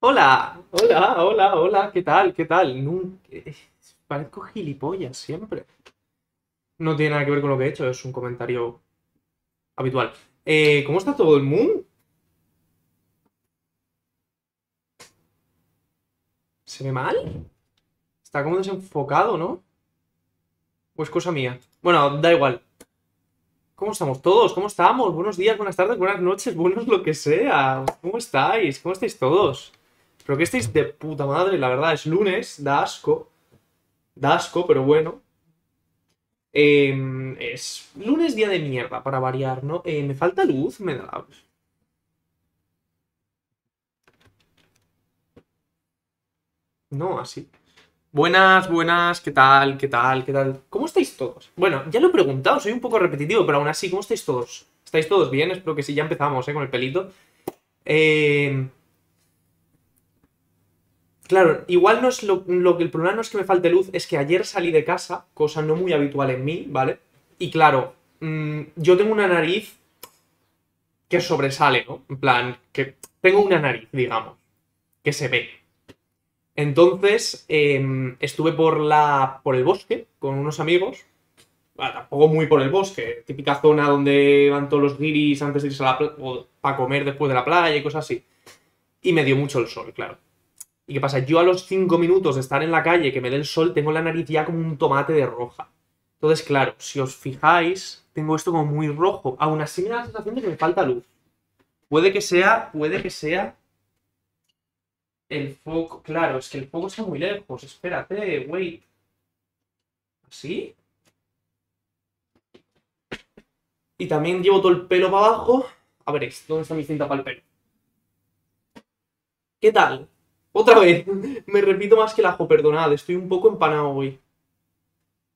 Hola, hola, hola, hola, ¿qué tal? ¿Qué tal? Nun- eh, Parezco gilipollas siempre. No tiene nada que ver con lo que he hecho, es un comentario habitual. Eh, ¿cómo está todo el mundo? ¿Se ve mal? Está como desenfocado, ¿no? ¿O es cosa mía? Bueno, da igual. ¿Cómo estamos todos? ¿Cómo estamos? Buenos días, buenas tardes, buenas noches, buenos lo que sea. ¿Cómo estáis? ¿Cómo estáis todos? Pero que estáis de puta madre, la verdad. Es lunes, da asco. Da asco, pero bueno. Eh, es lunes día de mierda, para variar, ¿no? Eh, me falta luz, me da... No, así. Buenas, buenas, ¿qué tal? ¿Qué tal? ¿Qué tal? ¿Cómo estáis todos? Bueno, ya lo he preguntado, soy un poco repetitivo, pero aún así, ¿cómo estáis todos? ¿Estáis todos bien? Espero que sí, ya empezamos, ¿eh? Con el pelito. Eh... Claro, igual no es lo, que el problema no es que me falte luz, es que ayer salí de casa, cosa no muy habitual en mí, ¿vale? Y claro, mm, yo tengo una nariz que sobresale, ¿no? En plan, que tengo una nariz, digamos, que se ve. Entonces, em, estuve por la, por el bosque con unos amigos. Bueno, tampoco muy por el bosque, típica zona donde van todos los guiris antes de irse a la playa, o para comer después de la playa y cosas así. Y me dio mucho el sol, claro. ¿Y qué pasa? Yo a los 5 minutos de estar en la calle, que me dé el sol, tengo la nariz ya como un tomate de roja. Entonces, claro, si os fijáis, tengo esto como muy rojo. Aún así me da la sensación de que me falta luz. Puede que sea, puede que sea el foco. Claro, es que el foco está muy lejos. Espérate, wait. ¿Así? Y también llevo todo el pelo para abajo. A ver, ¿dónde está mi cinta para el pelo? ¿Qué tal? Otra vez. Me repito más que el ajo, perdonad. Estoy un poco empanado hoy.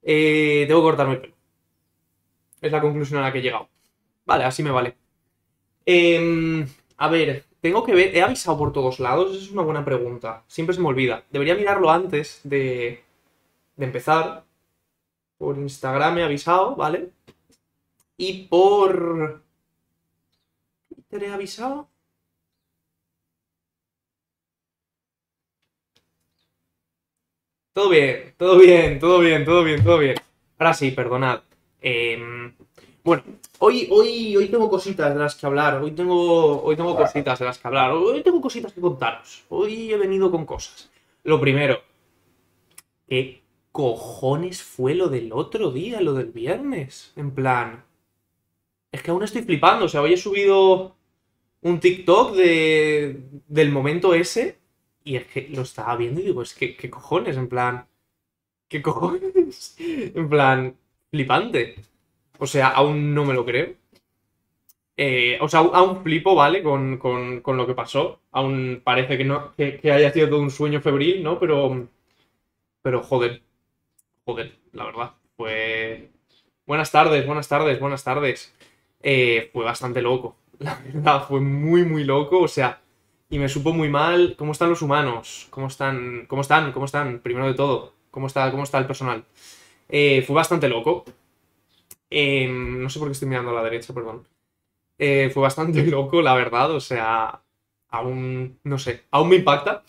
Eh, tengo que cortarme el pelo. Es la conclusión a la que he llegado. Vale, así me vale. Em, a ver, tengo que ver. ¿He avisado por todos lados? Esa es una buena pregunta. Siempre se me olvida. Debería mirarlo antes de, de empezar. Por Instagram he avisado, ¿vale? Y por. ¿Twitter he avisado? Todo bien, todo bien, todo bien, todo bien, todo bien. Ahora sí, perdonad. Em, bueno, hoy, hoy, hoy tengo cositas de las que hablar. Hoy tengo, hoy tengo cositas de las que hablar. Hoy tengo cositas que contaros. Hoy he venido con cosas. Lo primero, ¿qué cojones fue lo del otro día, lo del viernes? En plan, es que aún estoy flipando. O sea, hoy he subido un TikTok de, del momento ese y es que lo estaba viendo y digo, es que, ¿qué cojones? En plan, ¿qué cojones? En plan, flipante. O sea, aún no me lo creo. Eh, o sea, aún, flipo, ¿vale? Con, con- con lo que pasó. Aún parece que no, que, que haya sido todo un sueño febril, ¿no? Pero, pero joder, joder, la verdad. Fue. Buenas tardes, buenas tardes, buenas tardes. Eh, fue bastante loco. La verdad, fue muy, muy loco. O sea, y me supo muy mal. ¿Cómo están los humanos? ¿Cómo están? ¿Cómo están? ¿Cómo están? Primero de todo, ¿cómo está, cómo está el personal? Eh, fue bastante loco. Eh, no sé por qué estoy mirando a la derecha, perdón. Eh, fue bastante loco, la verdad. O sea, aún, no sé, aún me impacta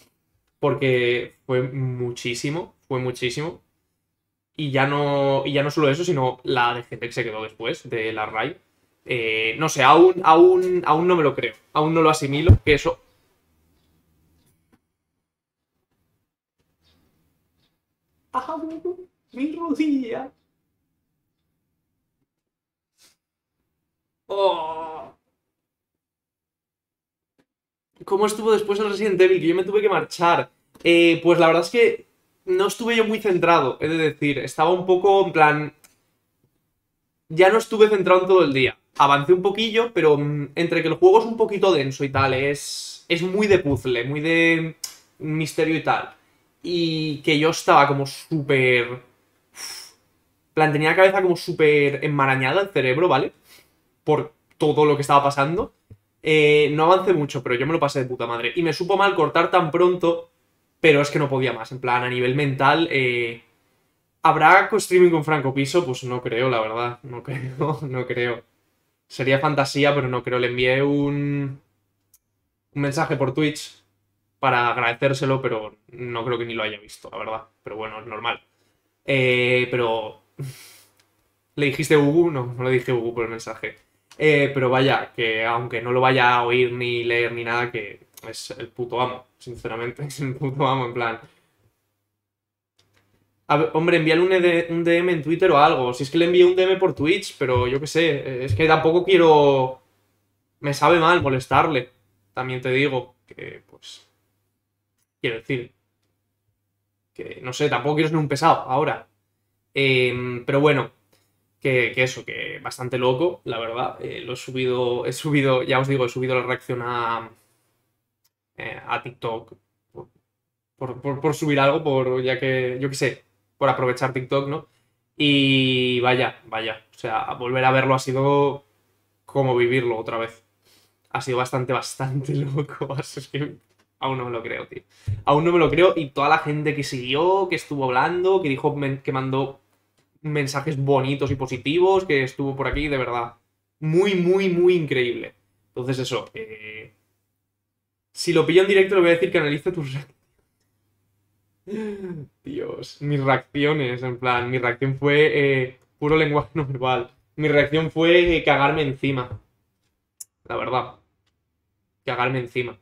porque fue muchísimo, fue muchísimo. Y ya no, y ya no solo eso, sino la de gente que se quedó después de la RAI. Eh, no sé, aún, aún, aún no me lo creo. Aún no lo asimilo. Que eso. ¡Ah, mi rodilla! Oh. ¿Cómo estuvo después el Resident Evil? Que yo me tuve que marchar. Eh, pues la verdad es que no estuve yo muy centrado, he de decir. Estaba un poco en plan. Ya no estuve centrado en todo el día. Avancé un poquillo, pero mm, entre que el juego es un poquito denso y tal, es, es muy de puzzle, muy de misterio y tal. Y que yo estaba como súper. Plan, tenía la cabeza como súper enmarañada el cerebro, ¿vale? Por todo lo que estaba pasando. Eh, no avancé mucho, pero yo me lo pasé de puta madre. Y me supo mal cortar tan pronto, pero es que no podía más. En plan, a nivel mental, eh, ¿habrá co-streaming con Franco Piso? Pues no creo, la verdad. No creo, no creo. Sería fantasía, pero no creo. Le envié un, un mensaje por Twitch para agradecérselo, pero no creo que ni lo haya visto, la verdad. Pero bueno, es normal. Eh, pero... ¿Le dijiste Hugo? No, no le dije Hugo por el mensaje. Eh, pero vaya, que aunque no lo vaya a oír ni leer ni nada, que es el puto amo, sinceramente. Es el puto amo, en plan. hombre, envíale un, un, DM en Twitter o algo. Si es que le envío un DM por Twitch, pero yo qué sé. Es que tampoco quiero. Me sabe mal molestarle. También te digo que, pues. Quiero decir. Que no sé, tampoco quiero ser un pesado ahora. Em, pero bueno, que, eso, que bastante loco, la verdad. Eh, lo he subido, he subido, ya os digo, he subido la reacción a, eh, a TikTok por, subir algo, por ya que, yo qué sé, por aprovechar TikTok, ¿no? Y vaya, vaya, o sea, volver a verlo ha sido como vivirlo otra vez. Ha sido bastante, bastante loco. Es que aún no me lo creo, tío. Aún no me lo creo. Y toda la gente que siguió, que estuvo hablando, que dijo que mandó mensajes bonitos y positivos, que estuvo por aquí, de verdad. Muy, muy, muy increíble. Entonces eso, eh, si lo pillo en directo le voy a decir que analice tus reacciones. Dios, mis reacciones, en plan, mi reacción fue eh, puro lenguaje no verbal. Mi reacción fue eh, cagarme encima. La verdad. Cagarme encima.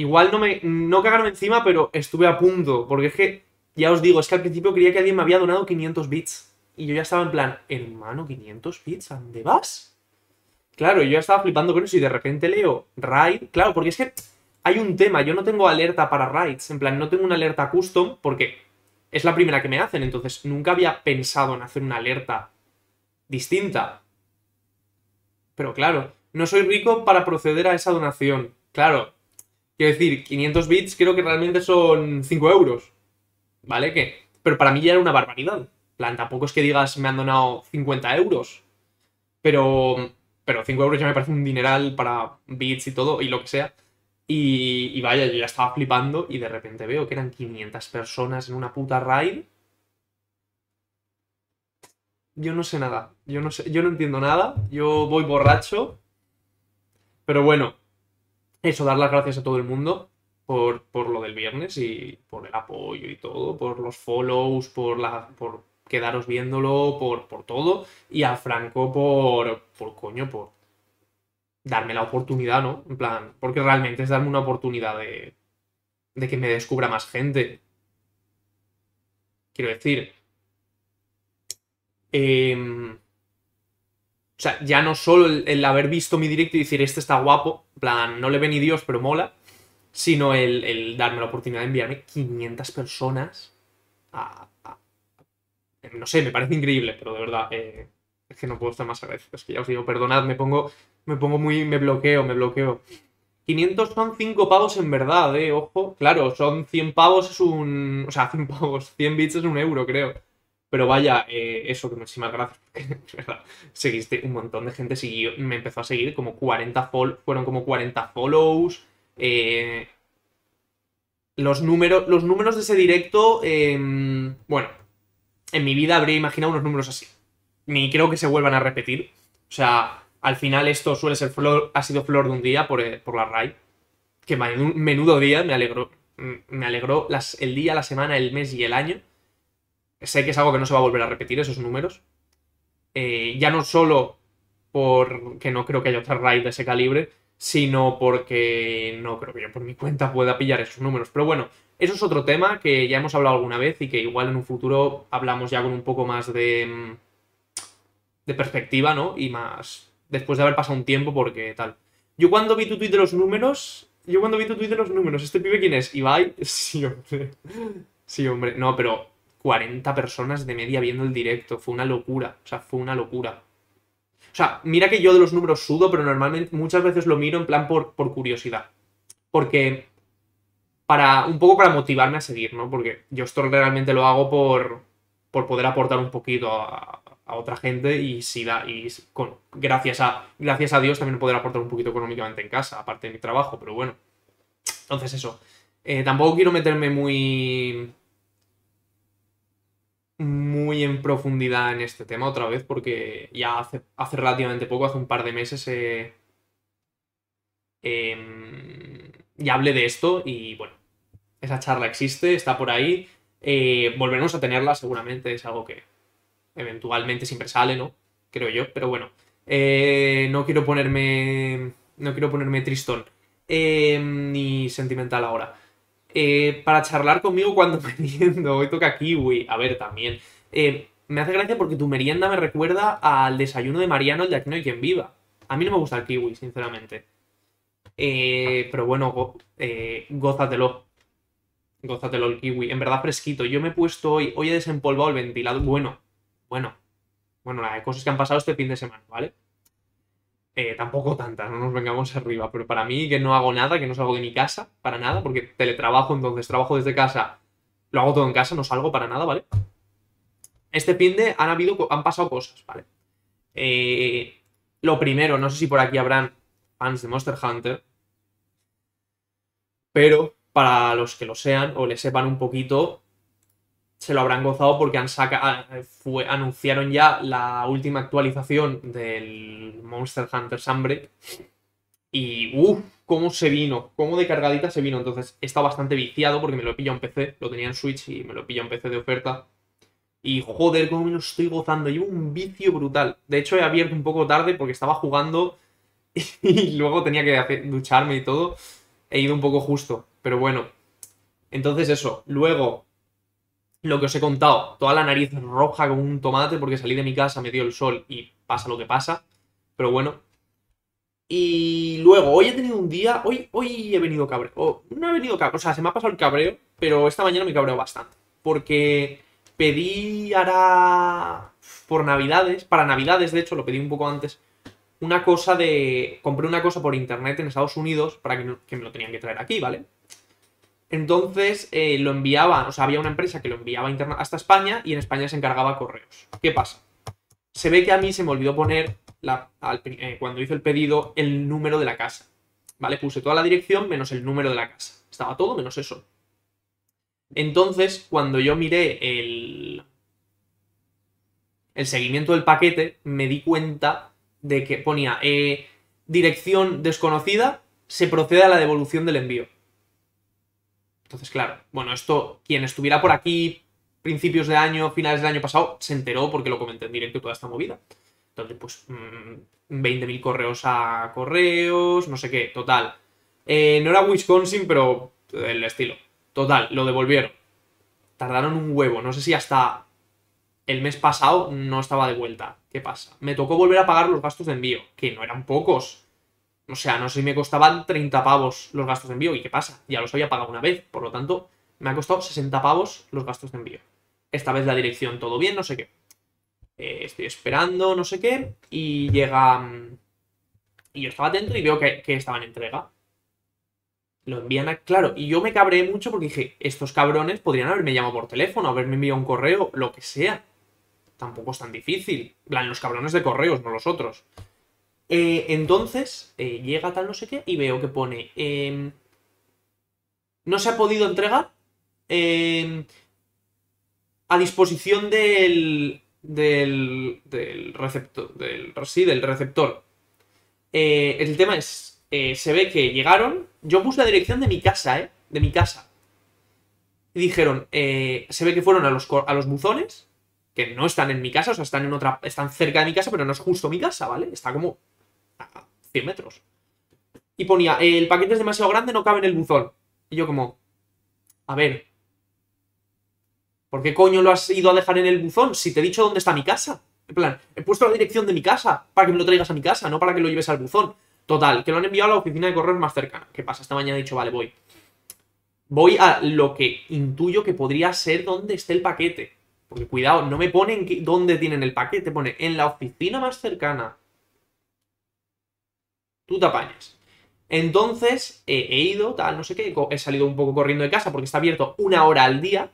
Igual no me. No cagarme encima, pero estuve a punto. Porque es que ya os digo, es que al principio creía que alguien me había donado 500 bits. Y yo ya estaba en plan, hermano, 500 bits, ¿a dónde vas? Claro, yo ya estaba flipando con eso y de repente leo raid. Claro, porque es que hay un tema, yo no tengo alerta para raids. En plan, no tengo una alerta custom porque es la primera que me hacen. Entonces, nunca había pensado en hacer una alerta distinta. Pero claro, no soy rico para proceder a esa donación. Claro, quiero decir, 500 bits creo que realmente son 5 euros. ¿vale? Que, pero para mí ya era una barbaridad. plan, tampoco es que digas me han donado 50 euros, pero, pero 5 euros ya me parece un dineral para bits y todo, y lo que sea. Y, y, vaya, yo ya estaba flipando y de repente veo que eran 500 personas en una puta raid. Yo no sé nada, yo no sé, yo no entiendo nada, yo voy borracho. Pero bueno, eso, dar las gracias a todo el mundo por, lo del viernes y por el apoyo y todo, por los follows, por, la, por quedaros viéndolo, por, por todo. Y a Franco por, por coño, por darme la oportunidad, ¿no? En plan, porque realmente es darme una oportunidad de, de que me descubra más gente. Quiero decir, em, o sea, ya no solo el, haber visto mi directo y decir, este está guapo, plan, no le ve ni Dios, pero mola, sino el, darme la oportunidad de enviarme 500 personas a, No sé, me parece increíble, pero de verdad, eh, es que no puedo estar más agradecido. Es que ya os digo, perdonad, me pongo, me pongo muy... me bloqueo, me bloqueo. 500 son 5 pavos en verdad, eh, ojo. Claro, son 100 pavos es un... O sea, 100 pavos, 100 bits es un euro, creo. Pero vaya, eh, eso, que muchísimas gracias. Seguiste, un montón de gente siguió, me empezó a seguir, como 40 fueron como 40 follows. Eh, los, números, los números de ese directo, em, bueno, en mi vida habría imaginado unos números así. Ni creo que se vuelvan a repetir. O sea, al final esto suele ser flor, ha sido flor de un día por, eh, la RAI. Que menudo día me alegró. Me alegró el día, la semana, el mes y el año. Sé que es algo que no se va a volver a repetir, esos números. Eh, ya no solo porque no creo que haya otra RAI de ese calibre, sino porque no creo que yo por mi cuenta pueda pillar esos números. Pero bueno, eso es otro tema que ya hemos hablado alguna vez y que igual en un futuro hablamos ya con un poco más de, mm, de perspectiva, ¿no? Y más después de haber pasado un tiempo porque tal. Yo cuando vi tu tweet de los números, yo cuando vi tu tweet de los números, ¿este pibe quién es? Ibai, sí, hombre. Sí, hombre. No, pero 40 personas de media viendo el directo, fue una locura, o sea, fue una locura. O sea, mira que yo de los números sudo, pero normalmente muchas veces lo miro en plan por, por curiosidad. Porque. Para. Un poco para motivarme a seguir, ¿no? Porque yo esto realmente lo hago por. Por poder aportar un poquito a, otra gente y si da. Y con, gracias a. Gracias a Dios también poder aportar un poquito económicamente en casa, aparte de mi trabajo, pero bueno. Entonces, eso. Eh, tampoco quiero meterme muy muy en profundidad en este tema otra vez, porque ya hace, hace relativamente poco, hace un par de meses, em, ya hablé de esto y bueno, esa charla existe, está por ahí. Eh, volveremos a tenerla seguramente, es algo que eventualmente siempre sale, ¿no? Creo yo, pero bueno. Eh, no quiero ponerme. No quiero ponerme tristón. Eh, ni sentimental ahora. Para charlar conmigo cuando meriendo. Hoy toca kiwi. A ver, también. me hace gracia porque tu merienda me recuerda al desayuno de Mariano, el de Aquí no hay quien viva. A mí no me gusta el kiwi, sinceramente. pero bueno, go, gózatelo. Gózatelo el kiwi. En verdad fresquito. Yo me he puesto hoy, hoy he desempolvado el ventilador. Bueno, bueno. Bueno, hay cosas que han pasado este fin de semana, ¿vale? Eh, tampoco tantas, no nos vengamos arriba. Pero para mí, que no hago nada, que no salgo de mi casa, para nada, porque teletrabajo, entonces trabajo desde casa, lo hago todo en casa, no salgo para nada, ¿vale? Este fin de han habido, han pasado cosas, ¿vale? Eh, lo primero, no sé si por aquí habrán fans de Monster Hunter, pero para los que lo sean o le sepan un poquito, se lo habrán gozado porque han saca, fue, anunciaron ya la última actualización del Monster Hunter Sunbreak. Y uff, cómo se vino, cómo de cargadita se vino. Entonces está bastante viciado porque me lo he pillado en PC, lo tenía en Switch y me lo he pillado en PC de oferta. Y joder, cómo me lo estoy gozando. Llevo un vicio brutal. De hecho, he abierto un poco tarde porque estaba jugando y luego tenía que ducharme y todo. He ido un poco justo. Pero bueno. Entonces eso. Luego, lo que os he contado. Toda la nariz roja como un tomate porque salí de mi casa, me dio el sol y pasa lo que pasa. Pero bueno. Y luego, hoy he tenido un día. Hoy, hoy he venido cabreo. no he venido cabreo. O sea, se me ha pasado el cabreo. Pero esta mañana me cabreo bastante. Porque pedí ahora. Por navidades. Para navidades, de hecho, lo pedí un poco antes una cosa de. Compré una cosa por internet en Estados Unidos para que, me lo tenían que traer aquí, ¿vale? Entonces eh, lo enviaba, o sea, había una empresa que lo enviaba hasta España y en España se encargaba correos. ¿Qué pasa? Se ve que a mí se me olvidó poner, la, eh, cuando hice el pedido, el número de la casa. ¿Vale? Puse toda la dirección menos el número de la casa. Estaba todo menos eso. Entonces, cuando yo miré el, el seguimiento del paquete, me di cuenta de que ponía eh, dirección desconocida, se procede a la devolución del envío. Entonces, claro, bueno, esto, quien estuviera por aquí principios de año, finales del año pasado, se enteró porque lo comenté en directo toda esta movida. Entonces, pues, 20.000 mm, correos a correos, no sé qué, total. Eh, no era Wisconsin, pero el estilo. Total, lo devolvieron. Tardaron un huevo, no sé si hasta el mes pasado no estaba de vuelta. ¿Qué pasa? Me tocó volver a pagar los gastos de envío, que no eran pocos. O sea, no sé si me costaban 30 pavos los gastos de envío. ¿Y qué pasa? Ya los había pagado una vez, por lo tanto, me ha costado 60 pavos los gastos de envío. Esta vez la dirección todo bien, no sé qué. Eh, estoy esperando, no sé qué, y llega... Mm, y yo estaba atento y veo que, que estaba en entrega. Lo envían a... Claro, y yo me cabré mucho porque dije, estos cabrones podrían haberme llamado por teléfono, haberme enviado un correo, lo que sea tampoco es tan difícil. plan, los cabrones de correos, no los otros. Eh, entonces, eh, llega tal no sé qué y veo que pone... Em, no se ha podido entregar em, a disposición del, del, del receptor. Del, sí, del receptor. Eh, el tema es, se ve que llegaron, yo puse la dirección de mi casa, ¿eh? De mi casa. Y dijeron, se ve que fueron a los, a los buzones que no están en mi casa, o sea, están en otra, están cerca de mi casa, pero no es justo mi casa, ¿vale? Está como a 100 metros. Y ponía, el paquete es demasiado grande, no cabe en el buzón. Y yo como, a ver, ¿por qué coño lo has ido a dejar en el buzón si te he dicho dónde está mi casa? En plan, he puesto la dirección de mi casa para que me lo traigas a mi casa, no para que lo lleves al buzón. Total, que lo han enviado a la oficina de correos más cercana. ¿Qué pasa? Esta mañana he dicho, vale, voy. Voy a lo que intuyo que podría ser donde esté el paquete. Porque cuidado, no me ponen dónde tienen el paquete, pone en la oficina más cercana. Tú te apañas. Entonces, he ido, tal, no sé qué, he salido un poco corriendo de casa porque está abierto una hora al día,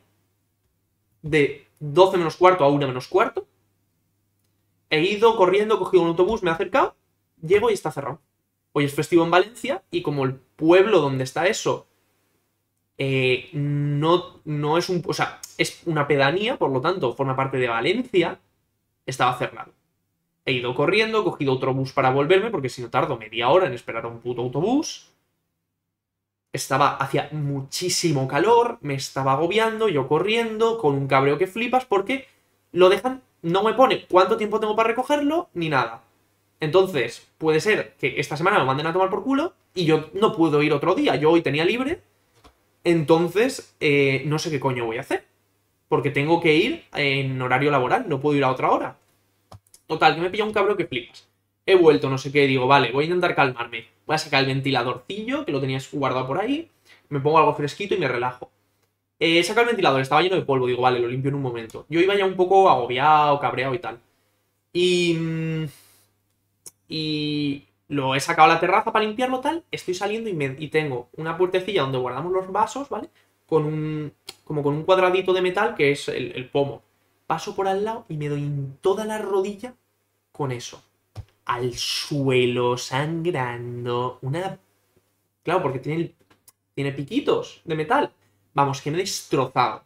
de 12 menos cuarto a 1 menos cuarto. He ido corriendo, he cogido un autobús, me he acercado, llego y está cerrado. Hoy es festivo en Valencia y como el pueblo donde está eso eh, no, no es un. O sea, es una pedanía, por lo tanto, forma parte de Valencia. Estaba cerrado. He ido corriendo, he cogido otro bus para volverme, porque si no tardo media hora en esperar a un puto autobús. estaba, hacía muchísimo calor, me estaba agobiando, yo corriendo, con un cabreo que flipas, porque lo dejan, no me pone cuánto tiempo tengo para recogerlo, ni nada. Entonces, puede ser que esta semana me manden a tomar por culo y yo no puedo ir otro día. Yo hoy tenía libre, entonces eh, no sé qué coño voy a hacer. Porque tengo que ir en horario laboral, no puedo ir a otra hora. Total, que me pilla un cabreo que flipas. He vuelto, no sé qué, digo, vale, voy a intentar calmarme. Voy a sacar el ventiladorcillo, que lo tenías guardado por ahí. Me pongo algo fresquito y me relajo. Eh, saca el ventilador, estaba lleno de polvo. Digo, vale, lo limpio en un momento. Yo iba ya un poco agobiado, cabreado y tal. Y. Mm, y. Lo he sacado a la terraza para limpiarlo tal. Estoy saliendo y, y tengo una puertecilla donde guardamos los vasos, ¿vale? Con un. Como con un cuadradito de metal que es el, el pomo. Paso por al lado y me doy en toda la rodilla con eso al suelo, sangrando. Una. Claro, porque tiene, tiene piquitos de metal. Vamos, que me he destrozado.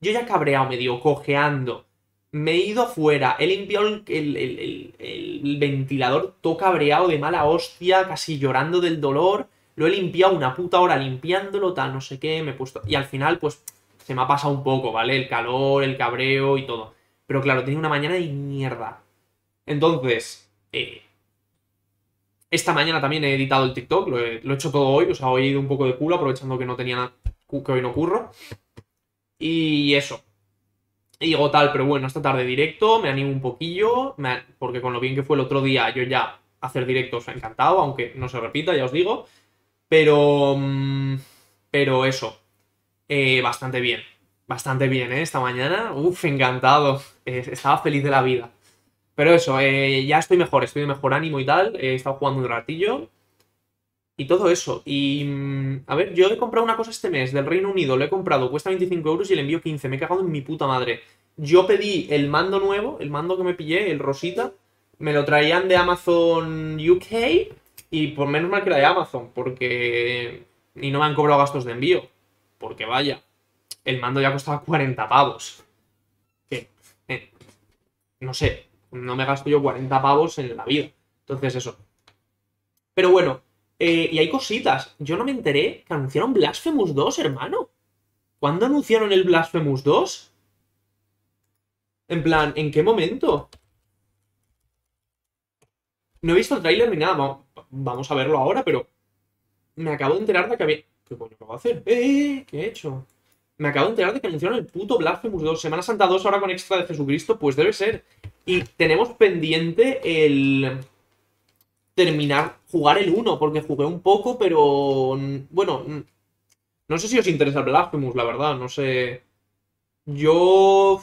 Yo ya cabreado, medio cojeando. Me he ido afuera. He limpiado el, ventilador todo cabreado de mala hostia, casi llorando del dolor. Lo he limpiado una puta hora limpiándolo, tal, no sé qué. Me he puesto. Y al final, pues, se me ha pasado un poco, ¿vale? El calor, el cabreo y todo. Pero claro, tenía una mañana de mierda. Entonces, eh, esta mañana también he editado el TikTok, lo he, hecho todo hoy, o sea, hoy he ido un poco de culo aprovechando que no tenía nada, que hoy no curro. Y eso. Y digo tal, pero bueno, esta tarde directo, me animo un poquillo, porque con lo bien que fue el otro día, yo ya hacer directos ha encantado, aunque no se repita, ya os digo. Pero... Mm, pero eso. Eh, bastante bien. Bastante bien, ¿eh? Esta mañana. Uf, encantado. estaba feliz de la vida. Pero eso, eh, ya estoy mejor, estoy de mejor ánimo y tal. He estado jugando un ratillo. Y todo eso. Y. Mm, a ver, yo he comprado una cosa este mes del Reino Unido. Lo he comprado, cuesta 25 euros y el envío 15. Me he cagado en mi puta madre. Yo pedí el mando nuevo, el mando que me pillé, el Rosita. Me lo traían de Amazon UK. Y por menos mal que era de Amazon, porque. Y no me han cobrado gastos de envío. Porque vaya, el mando ya costaba 40 pavos. Que. Eh, no sé, no me gasto yo 40 pavos en la vida. Entonces, eso. Pero bueno, eh, y hay cositas. Yo no me enteré que anunciaron Blasphemous 2, hermano. ¿Cuándo anunciaron el Blasphemous 2? En plan, ¿en qué momento? No he visto el tráiler ni nada. Vamos a verlo ahora, pero me acabo de enterar de que había... ¿Qué coño acabo de hacer? ¡Eh! ¿Qué he hecho? Me acabo de enterar de que anunciaron el puto Blasphemous 2. Semana Santa 2 ahora con extra de Jesucristo. Pues debe ser. Y tenemos pendiente el terminar, jugar el 1, porque jugué un poco, pero bueno, no sé si os interesa Blasphemous, la verdad, no sé. Yo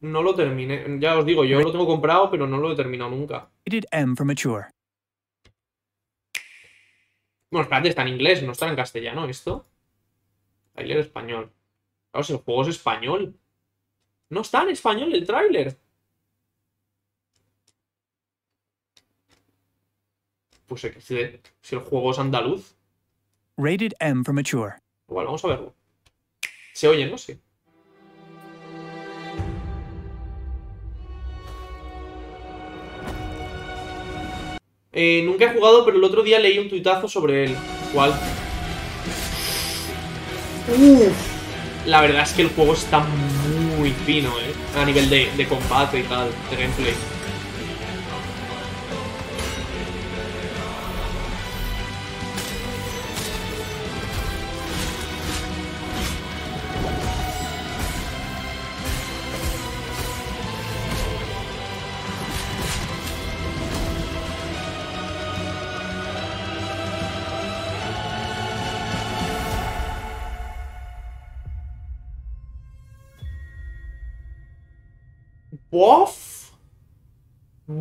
no lo terminé, ya os digo, yo lo tengo comprado, pero no lo he terminado nunca. Bueno, espérate, está en inglés, no está en castellano esto. Trailer español. Claro, si el juego es español. No está en español el tráiler. Pues si el juego es andaluz. Rated M for mature. Igual, vamos a verlo. Se oye, ¿no? Sí. Eh, nunca he jugado, pero el otro día leí un tuitazo sobre él. ¿Cuál? La verdad es que el juego está muy fino, ¿eh? A nivel de, de combate y tal, de gameplay.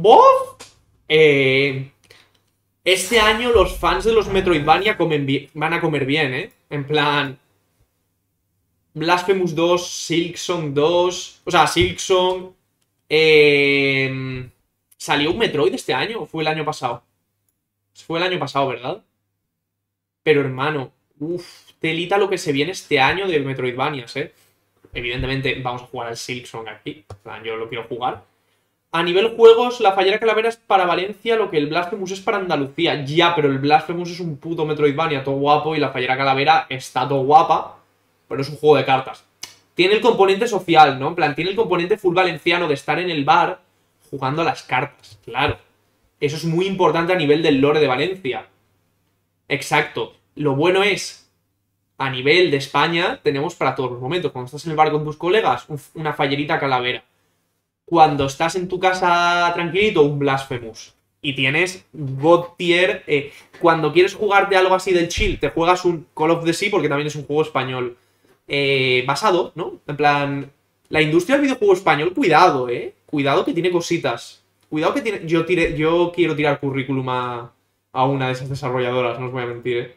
Bof. Eh, este año los fans de los Metroidvania van a comer bien, ¿eh? En plan... Blasphemous 2, Silksong 2... O sea, Silksong... Eh, ¿Salió un Metroid este año o fue el año pasado? Fue el año pasado, ¿verdad? Pero hermano, uff, telita lo que se viene este año de Metroidvanias, ¿eh? evidentemente vamos a jugar al Silksong aquí. yo lo quiero jugar. A nivel juegos, la Fallera Calavera es para Valencia lo que el Blasphemous es para Andalucía. Ya, pero el Blasphemous es un puto Metroidvania todo guapo y la Fallera Calavera está todo guapa, pero es un juego de cartas. Tiene el componente social, ¿no? En plan, tiene el componente full valenciano de estar en el bar jugando a las cartas, claro. Eso es muy importante a nivel del lore de Valencia. Exacto. Lo bueno es, a nivel de España, tenemos para todos los momentos. Cuando estás en el bar con tus colegas, una fallerita calavera cuando estás en tu casa tranquilito, un Blasphemous. Y tienes God Tier. Eh, cuando quieres jugarte algo así del chill, te juegas un Call of the Sea, porque también es un juego español eh, basado, ¿no? En plan, la industria del videojuego español, cuidado, ¿eh? Cuidado que tiene cositas. Cuidado que tiene. Yo, tire... yo quiero tirar currículum a, a una de esas desarrolladoras, no os voy a mentir, ¿eh?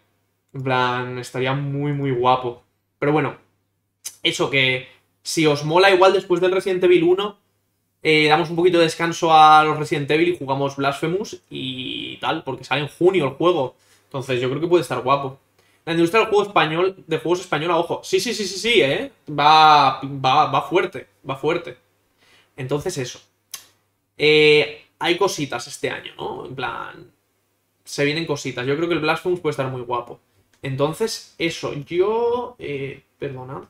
En plan, estaría muy, muy guapo. Pero bueno, eso que si os mola igual después del Resident Evil 1, eh, damos un poquito de descanso a los Resident Evil y jugamos Blasphemous y tal, porque sale en junio el juego. Entonces yo creo que puede estar guapo. La industria del juego español, de juegos española, ojo. Sí, sí, sí, sí, sí, ¿eh? Va, va, va fuerte, va fuerte. Entonces eso. Eh, hay cositas este año, ¿no? En plan, se vienen cositas. Yo creo que el Blasphemous puede estar muy guapo. Entonces, eso, yo... Eh, perdona.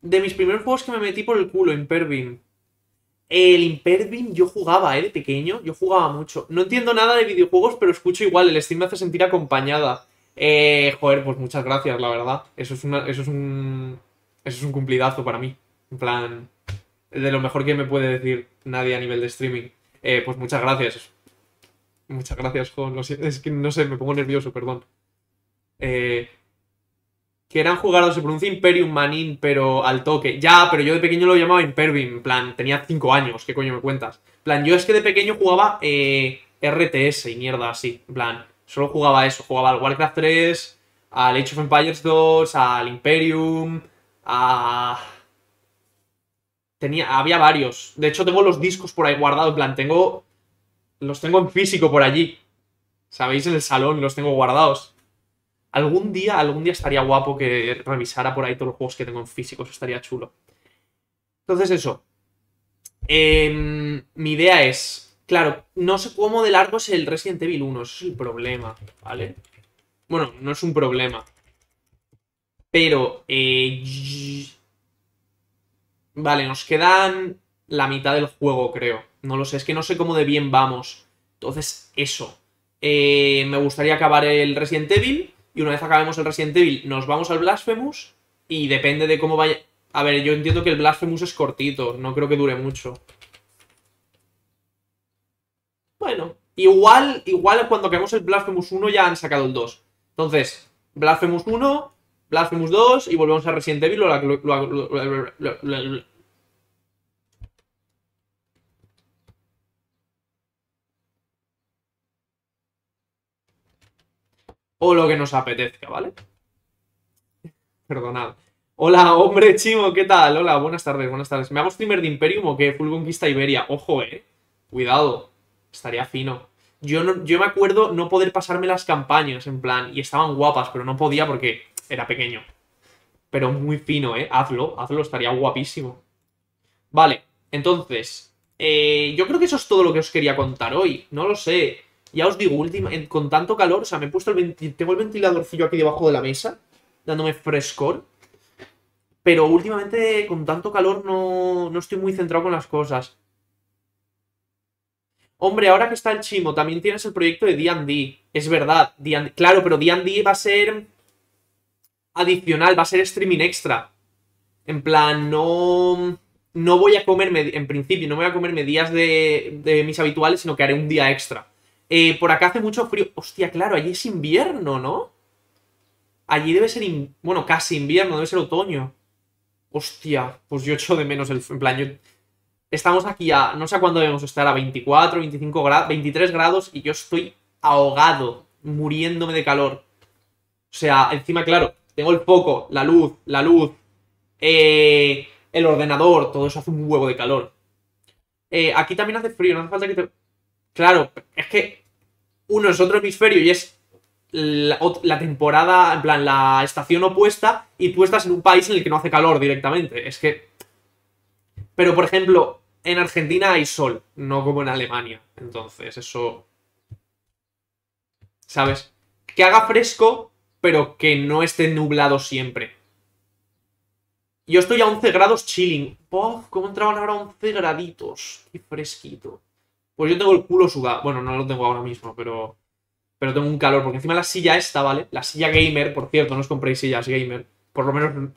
De mis primeros juegos que me metí por el culo, Impervin. El Impervin yo jugaba, ¿eh? De pequeño, yo jugaba mucho. No entiendo nada de videojuegos, pero escucho igual, el Steam me hace sentir acompañada. Eh, joder, pues muchas gracias, la verdad. Eso es, una, eso es un... Eso es un cumplidazo para mí. En plan, de lo mejor que me puede decir nadie a nivel de streaming. Eh, pues muchas gracias. Muchas gracias, Jon. Es que no sé, me pongo nervioso, perdón. Eh, que eran jugados, se pronuncia Imperium Manin, pero al toque. Ya, pero yo de pequeño lo llamaba Impervim, en plan, tenía 5 años, ¿qué coño me cuentas? En plan, yo es que de pequeño jugaba eh, RTS y mierda así, en plan, solo jugaba eso, jugaba al Warcraft 3, al Age of Empires 2, al Imperium, a... Tenía, había varios. De hecho, tengo los discos por ahí guardados, en plan, tengo... Los tengo en físico por allí. ¿Sabéis? En el salón los tengo guardados. Algún día, algún día estaría guapo que revisara por ahí todos los juegos que tengo en físicos, estaría chulo. Entonces eso. Em, mi idea es, claro, no sé cómo de largo es el Resident Evil 1, eso es el problema, ¿vale? Bueno, no es un problema. Pero, eh, vale, nos quedan la mitad del juego, creo. No lo sé, es que no sé cómo de bien vamos. Entonces, eso. Eh, me gustaría acabar el Resident Evil y una vez acabemos el Resident Evil nos vamos al Blasphemous y depende de cómo vaya... A ver, yo entiendo que el Blasphemous es cortito, no creo que dure mucho. Bueno, igual, igual cuando acabemos el Blasphemous 1 ya han sacado el 2. Entonces, Blasphemous 1, Blasphemous 2 y volvemos a Resident Evil o la, o lo que nos apetezca, ¿vale? Perdonad. Hola, hombre chimo, ¿qué tal? Hola, buenas tardes, buenas tardes. ¿Me hago streamer de Imperium o qué? Full Conquista Iberia. Ojo, eh. Cuidado. Estaría fino. Yo, no, yo me acuerdo no poder pasarme las campañas, en plan, y estaban guapas, pero no podía porque era pequeño. Pero muy fino, ¿eh? Hazlo, hazlo, estaría guapísimo. Vale, entonces, eh, yo creo que eso es todo lo que os quería contar hoy. No lo sé. Ya os digo, con tanto calor, o sea, me he puesto el tengo el ventiladorcillo aquí debajo de la mesa, dándome frescor. Pero últimamente, con tanto calor, no, no estoy muy centrado con las cosas. Hombre, ahora que está el chimo, también tienes el proyecto de D&D. Es verdad, claro, pero D&D va a ser adicional, va a ser streaming extra. En plan, no... No voy a comerme, en principio, no voy a comerme días de, de mis habituales, sino que haré un día extra. Eh, por acá hace mucho frío. Hostia, claro, allí es invierno, ¿no? Allí debe ser, bueno, casi invierno, debe ser otoño. Hostia, pues yo echo de menos el... En plan, Estamos aquí a... No sé a cuándo debemos estar, a 24, 25 grados, 23 grados y yo estoy ahogado, muriéndome de calor. O sea, encima, claro, tengo el foco, la luz, la luz, eh, el ordenador, todo eso hace un huevo de calor. Eh, aquí también hace frío, no hace falta que te... Claro, es que uno es otro hemisferio y es la, temporada, en plan, la estación opuesta y tú estás en un país en el que no hace calor directamente. Es que... Pero, por ejemplo, en Argentina hay sol, no como en Alemania. Entonces, eso... ¿Sabes? Que haga fresco, pero que no esté nublado siempre. Yo estoy a 11 grados chilling. ¡Pof! ¿Cómo entraban ahora a 11 graditos? Qué fresquito. Pues yo tengo el culo sudado. Bueno, no lo tengo ahora mismo, pero. Pero tengo un calor. Porque encima la silla esta, ¿vale? La silla gamer, por cierto, no os compréis sillas gamer. Por lo menos.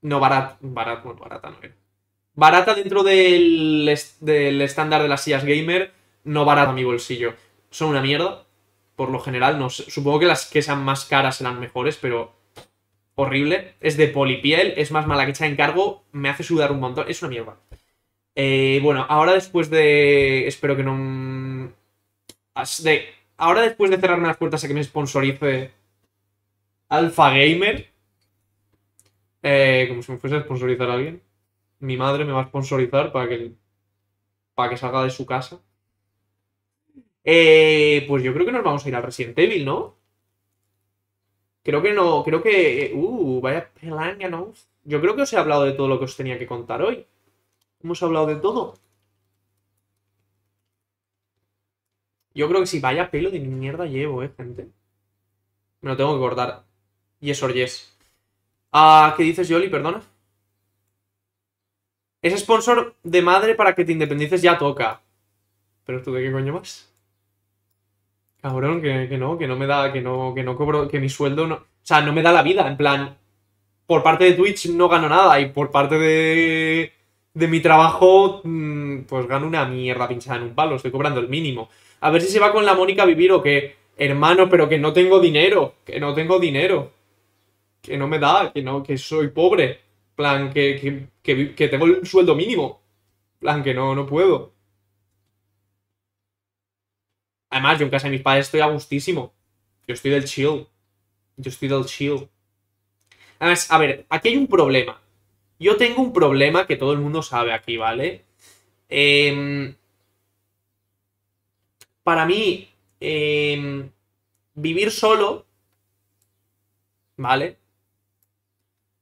No barata. Barata, bueno, barata no era. Barata dentro del, del estándar de las sillas gamer. No barata mi bolsillo. Son una mierda. Por lo general, no sé. Supongo que las que sean más caras serán mejores, pero horrible. Es de polipiel, es más mala que echa en cargo, me hace sudar un montón. Es una mierda. Eh, bueno, ahora después de. Espero que no. Ahora después de cerrarme las puertas a que me sponsorice Alpha Gamer. eh, como si me fuese a sponsorizar alguien. Mi madre me va a sponsorizar para que. Para que salga de su casa. Eh, pues yo creo que nos vamos a ir al Resident Evil, ¿no? Creo que no, creo que. Uh, vaya pelanga, ¿no? Yo creo que os he hablado de todo lo que os tenía que contar hoy. Hemos hablado de todo. Yo creo que sí, vaya pelo de mierda llevo, eh, gente. Me lo tengo que cortar. Yes or yes. Ah, ¿qué dices, Yoli? Perdona. Es sponsor de madre para que te independices ya toca. ¿Pero tú de qué coño vas? Cabrón, que, que no, que no me da, que no, que no cobro, que mi sueldo no. O sea, no me da la vida, en plan. Por parte de Twitch no gano nada y por parte de. De mi trabajo, mm, pues gano una mierda pinchada en un palo, estoy cobrando el mínimo. A ver si se va con la Mónica a vivir o que. Hermano, pero que no tengo dinero, que no tengo dinero. Que no me da, que no, que soy pobre. Plan, que, que, que, tengo el sueldo mínimo. Plan, que no, no puedo. Además, yo en casa de mis padres estoy a gustísimo. Yo estoy del chill. Yo estoy del chill. Además, a ver, aquí hay un problema. Yo tengo un problema que todo el mundo sabe aquí, ¿vale? Em, para mí, em, vivir solo, ¿vale?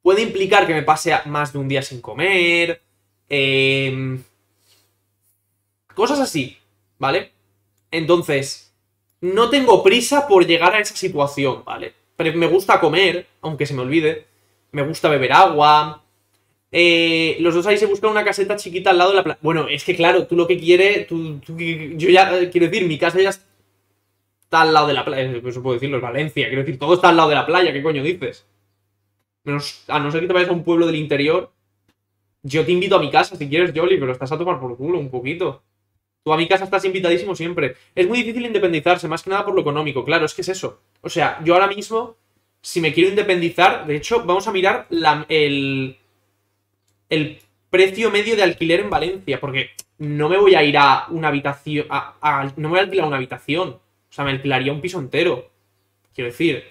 Puede implicar que me pase más de un día sin comer. em, cosas así, ¿vale? Entonces, no tengo prisa por llegar a esa situación, ¿vale? Pero me gusta comer, aunque se me olvide. Me gusta beber agua. Eh, los dos ahí se buscan una caseta chiquita al lado de la playa. Bueno, es que claro, tú lo que quieres. Tú, yo ya eh, quiero decir, mi casa ya está al lado de la playa. eh, Eso puedo decirlo, es Valencia. Quiero decir, todo está al lado de la playa. ¿Qué coño dices? Menos, a no ser que te vayas a un pueblo del interior. Yo te invito a mi casa si quieres, Jolly, pero estás a tomar por culo un poquito. Tú a mi casa estás invitadísimo siempre. Es muy difícil independizarse, más que nada por lo económico. Claro, es que es eso. O sea, yo ahora mismo, si me quiero independizar, de hecho, vamos a mirar el, el precio medio de alquiler en Valencia, porque no me voy a ir a una habitación, no me voy a alquilar una habitación. O sea, me alquilaría un piso entero. Quiero decir,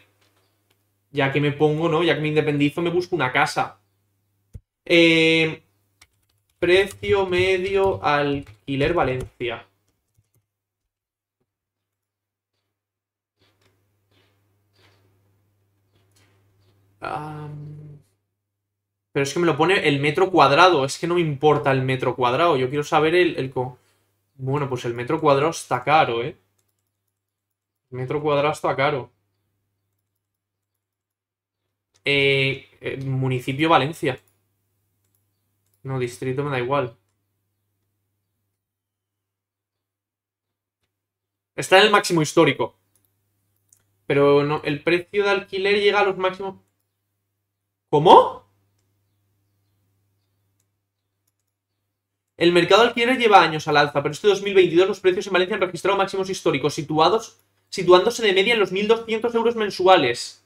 ya que me pongo, ¿no? Ya que me independizo, me busco una casa. Eh, precio medio alquiler Valencia. Pero es que me lo pone el metro cuadrado. Es que no me importa el metro cuadrado. Yo quiero saber el, el Bueno, pues el metro cuadrado está caro, ¿eh? El metro cuadrado está caro. Eh, eh, municipio Valencia. No, distrito me da igual. Está en el máximo histórico. Pero el precio de alquiler llega a los máximos. ¿Cómo? El mercado alquiler lleva años al alza, pero este 2022 los precios en Valencia han registrado máximos históricos, situados, situándose de media en los 1.200 euros mensuales.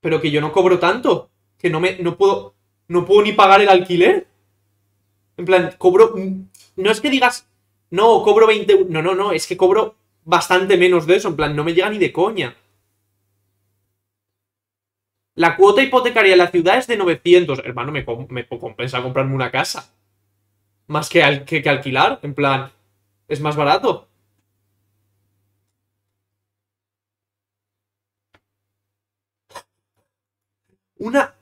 Pero que yo no cobro tanto. Que no me. No puedo. No puedo ni pagar el alquiler. En plan, cobro. No es que digas. No, cobro 20 euros. No, no, no. Es que cobro bastante menos de eso. En plan, no me llega ni de coña. La cuota hipotecaria de la ciudad es de 900. Hermano, me, compensa comprarme una casa. Más que, al que, que alquilar, en plan, es más barato. Una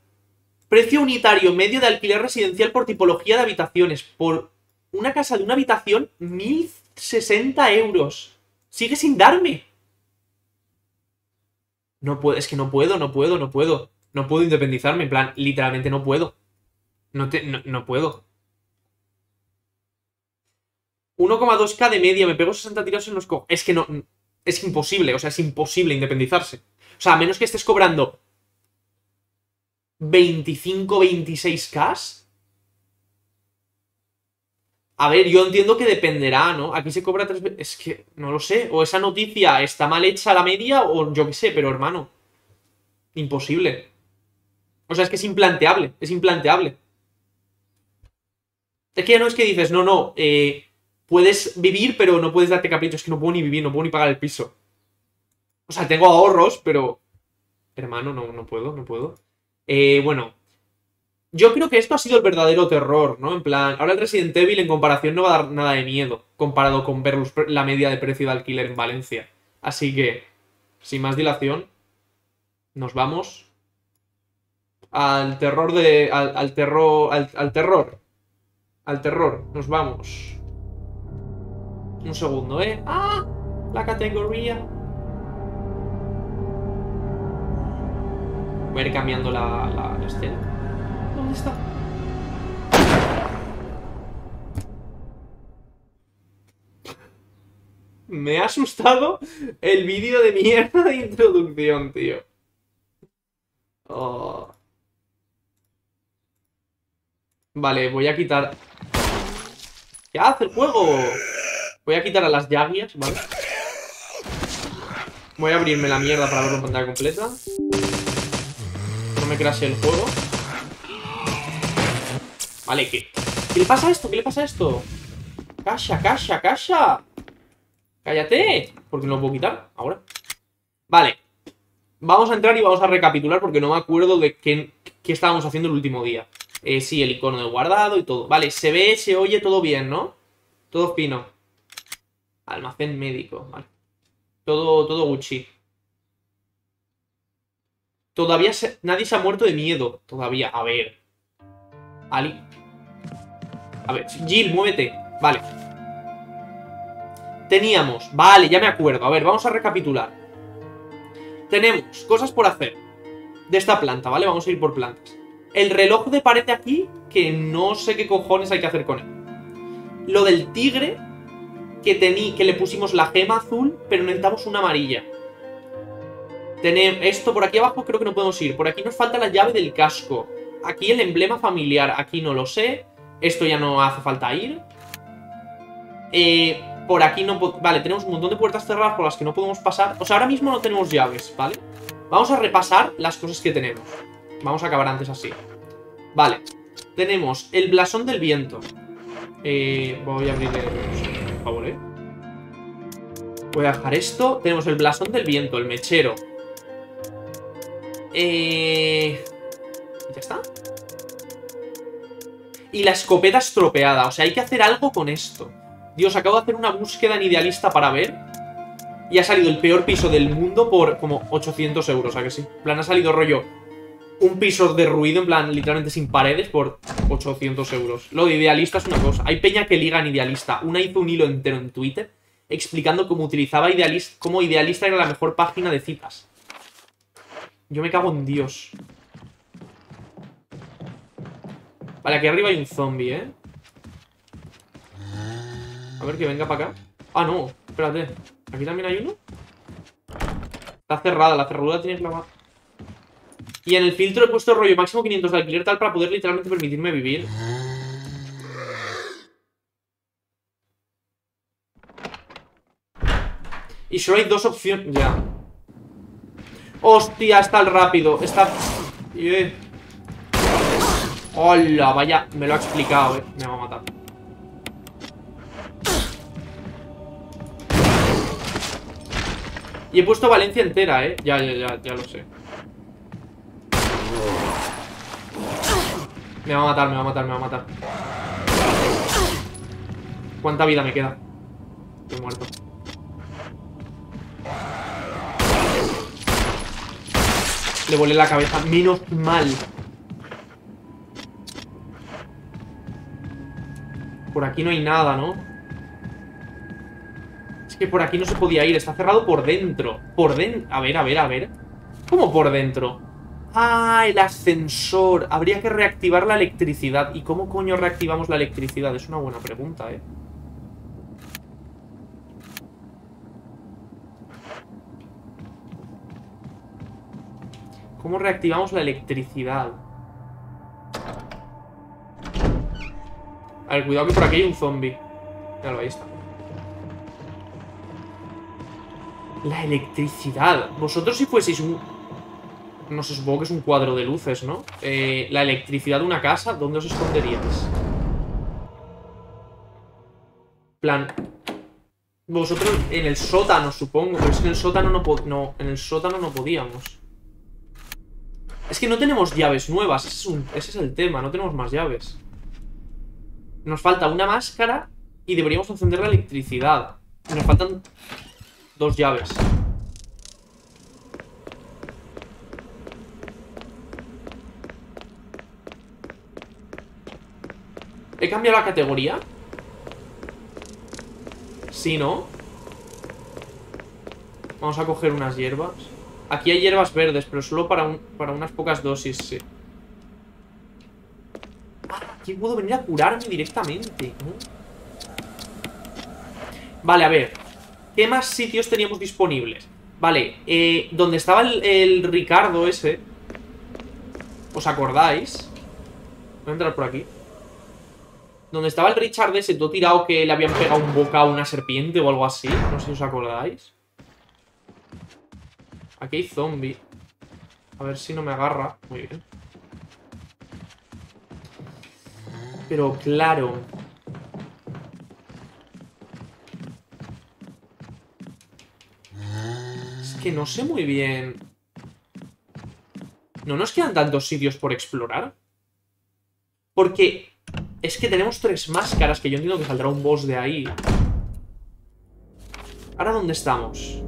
precio unitario medio de alquiler residencial por tipología de habitaciones. Por una casa de una habitación, 1060 euros. Sigue sin darme. No puedo, es que no puedo, no puedo, no puedo. No puedo independizarme, en plan, literalmente no puedo. No, te, no, no puedo. 1,2k de media, me pego 60 tiros en los co... Es que no... Es imposible, o sea, es imposible independizarse. O sea, a menos que estés cobrando 25, 26k. A ver, yo entiendo que dependerá, ¿no? Aquí se cobra tres Es que no lo sé. O esa noticia está mal hecha a la media, o yo qué sé, pero hermano. Imposible. O sea, es que es implanteable. Es implanteable. Es que ya no es que dices, no, no, eh, puedes vivir, pero no puedes darte caprichos. Es que no puedo ni vivir, no puedo ni pagar el piso. O sea, tengo ahorros, pero... Hermano, no, no puedo, no puedo. Eh, bueno, yo creo que esto ha sido el verdadero terror, ¿no? En plan, ahora el Resident Evil en comparación no va a dar nada de miedo comparado con ver la media de precio de alquiler en Valencia. Así que, sin más dilación, nos vamos al terror de... al, terror... Al, terror. Al terror. Nos vamos. Un segundo, ¿eh? ¡Ah! La categoría. Voy a ir cambiando la, la escena. ¿Dónde está? Me ha asustado el vídeo de mierda de introducción, tío. Oh. Vale, voy a quitar... ¿Qué hace el juego? Voy a quitar a las yaguias, ¿vale? Voy a abrirme la mierda para verlo en pantalla completa. No me crashe el juego. Vale, ¿qué? ¿Qué le pasa a esto? ¿Qué le pasa a esto? ¡Calla, calla, calla! ¡Cállate! ¿Por qué no lo puedo quitar? Ahora. Vale. Vamos a entrar y vamos a recapitular porque no me acuerdo de qué, estábamos haciendo el último día. Eh, sí, el icono de guardado y todo. Vale, se ve, se oye todo bien, ¿no? Todo fino. Almacén médico, vale. Todo, todo Gucci. Todavía nadie se ha muerto de miedo. Todavía, a ver. Ali. A ver, Jill, muévete. Vale. Teníamos, vale, ya me acuerdo. A ver, vamos a recapitular. Tenemos cosas por hacer. De esta planta, ¿vale? Vamos a ir por plantas. El reloj de pared aquí, que no sé qué cojones hay que hacer con él. Lo del tigre, que, tení, que le pusimos la gema azul, pero necesitamos una amarilla. Tenemos esto por aquí abajo, creo que no podemos ir. Por aquí nos falta la llave del casco. Aquí el emblema familiar, aquí no lo sé. Esto ya no hace falta ir. Eh, por aquí no... Vale, tenemos un montón de puertas cerradas por las que no podemos pasar. O sea, ahora mismo no tenemos llaves, ¿vale? Vamos a repasar las cosas que tenemos. Vamos a acabar antes así. Vale. Tenemos el blasón del viento. Eh, voy a abrirle... Por favor, ¿eh? Voy a dejar esto. Tenemos el blasón del viento, el mechero. Eh... ¿Ya está? Y la escopeta estropeada. O sea, hay que hacer algo con esto. Dios, acabo de hacer una búsqueda en Idealista para ver. Y ha salido el peor piso del mundo por como 800 euros, ¿a que sí? En plan, ha salido rollo un piso de ruido, en plan, literalmente sin paredes, por 800 euros. Lo de Idealista es una cosa. Hay peña que liga en Idealista. Una hizo un hilo entero en Twitter explicando cómo utilizaba Idealista, cómo Idealista era la mejor página de citas. Yo me cago en Dios. Vale, aquí arriba hay un zombie, ¿eh? A ver, que venga para acá. Ah, no, espérate. ¿Aquí también hay uno? Está cerrada, la cerradura tiene clavada. Y en el filtro he puesto rollo máximo 500 de alquiler tal para poder literalmente permitirme vivir. Y solo hay dos opciones. Ya. Hostia, está el rápido. Está... Yeah. ¡Hola! Vaya, me lo ha explicado, eh. Me va a matar. Y he puesto Valencia entera, eh. Ya, ya, ya, ya lo sé. Me va a matar, me va a matar, me va a matar. ¿Cuánta vida me queda? Estoy muerto. Le volé la cabeza. Menos mal. Por aquí no hay nada, ¿no? Es que por aquí no se podía ir. Está cerrado por dentro. Por dentro. A ver, a ver, a ver. ¿Cómo por dentro? Ah, el ascensor. Habría que reactivar la electricidad. ¿Y cómo coño reactivamos la electricidad? Es una buena pregunta, ¿eh? ¿Cómo reactivamos la electricidad? A ver, cuidado que por aquí hay un zombie. Claro, ahí está. La electricidad. Vosotros si fueseis un... No sé, supongo que es un cuadro de luces, ¿no? Eh, la electricidad de una casa, ¿dónde os esconderíais? plan... Vosotros en el sótano, supongo. Pero es que en el sótano no, no, en el sótano no podíamos. Es que no tenemos llaves nuevas. Es, un, ese es el tema. No tenemos más llaves. Nos falta una máscara y deberíamos encender la electricidad. Nos faltan dos llaves. ¿He cambiado la categoría? Sí, ¿no? Vamos a coger unas hierbas. Aquí hay hierbas verdes, pero solo para, para unas pocas dosis, sí. Aquí puedo venir a curarme directamente, Vale, a ver. ¿Qué más sitios teníamos disponibles? Vale, eh, donde estaba el, Ricardo ese ¿Os acordáis? Voy a entrar por aquí Donde estaba el Richard ese Todo tirado que le habían pegado un boca a una serpiente o algo así No sé si os acordáis Aquí hay zombie. A ver si no me agarra. Muy bien. Pero claro. Es que no sé muy bien. ¿No nos quedan tantos sitios por explorar? Porque es que tenemos tres máscaras que yo entiendo que saldrá un boss de ahí. ¿Ahora dónde estamos?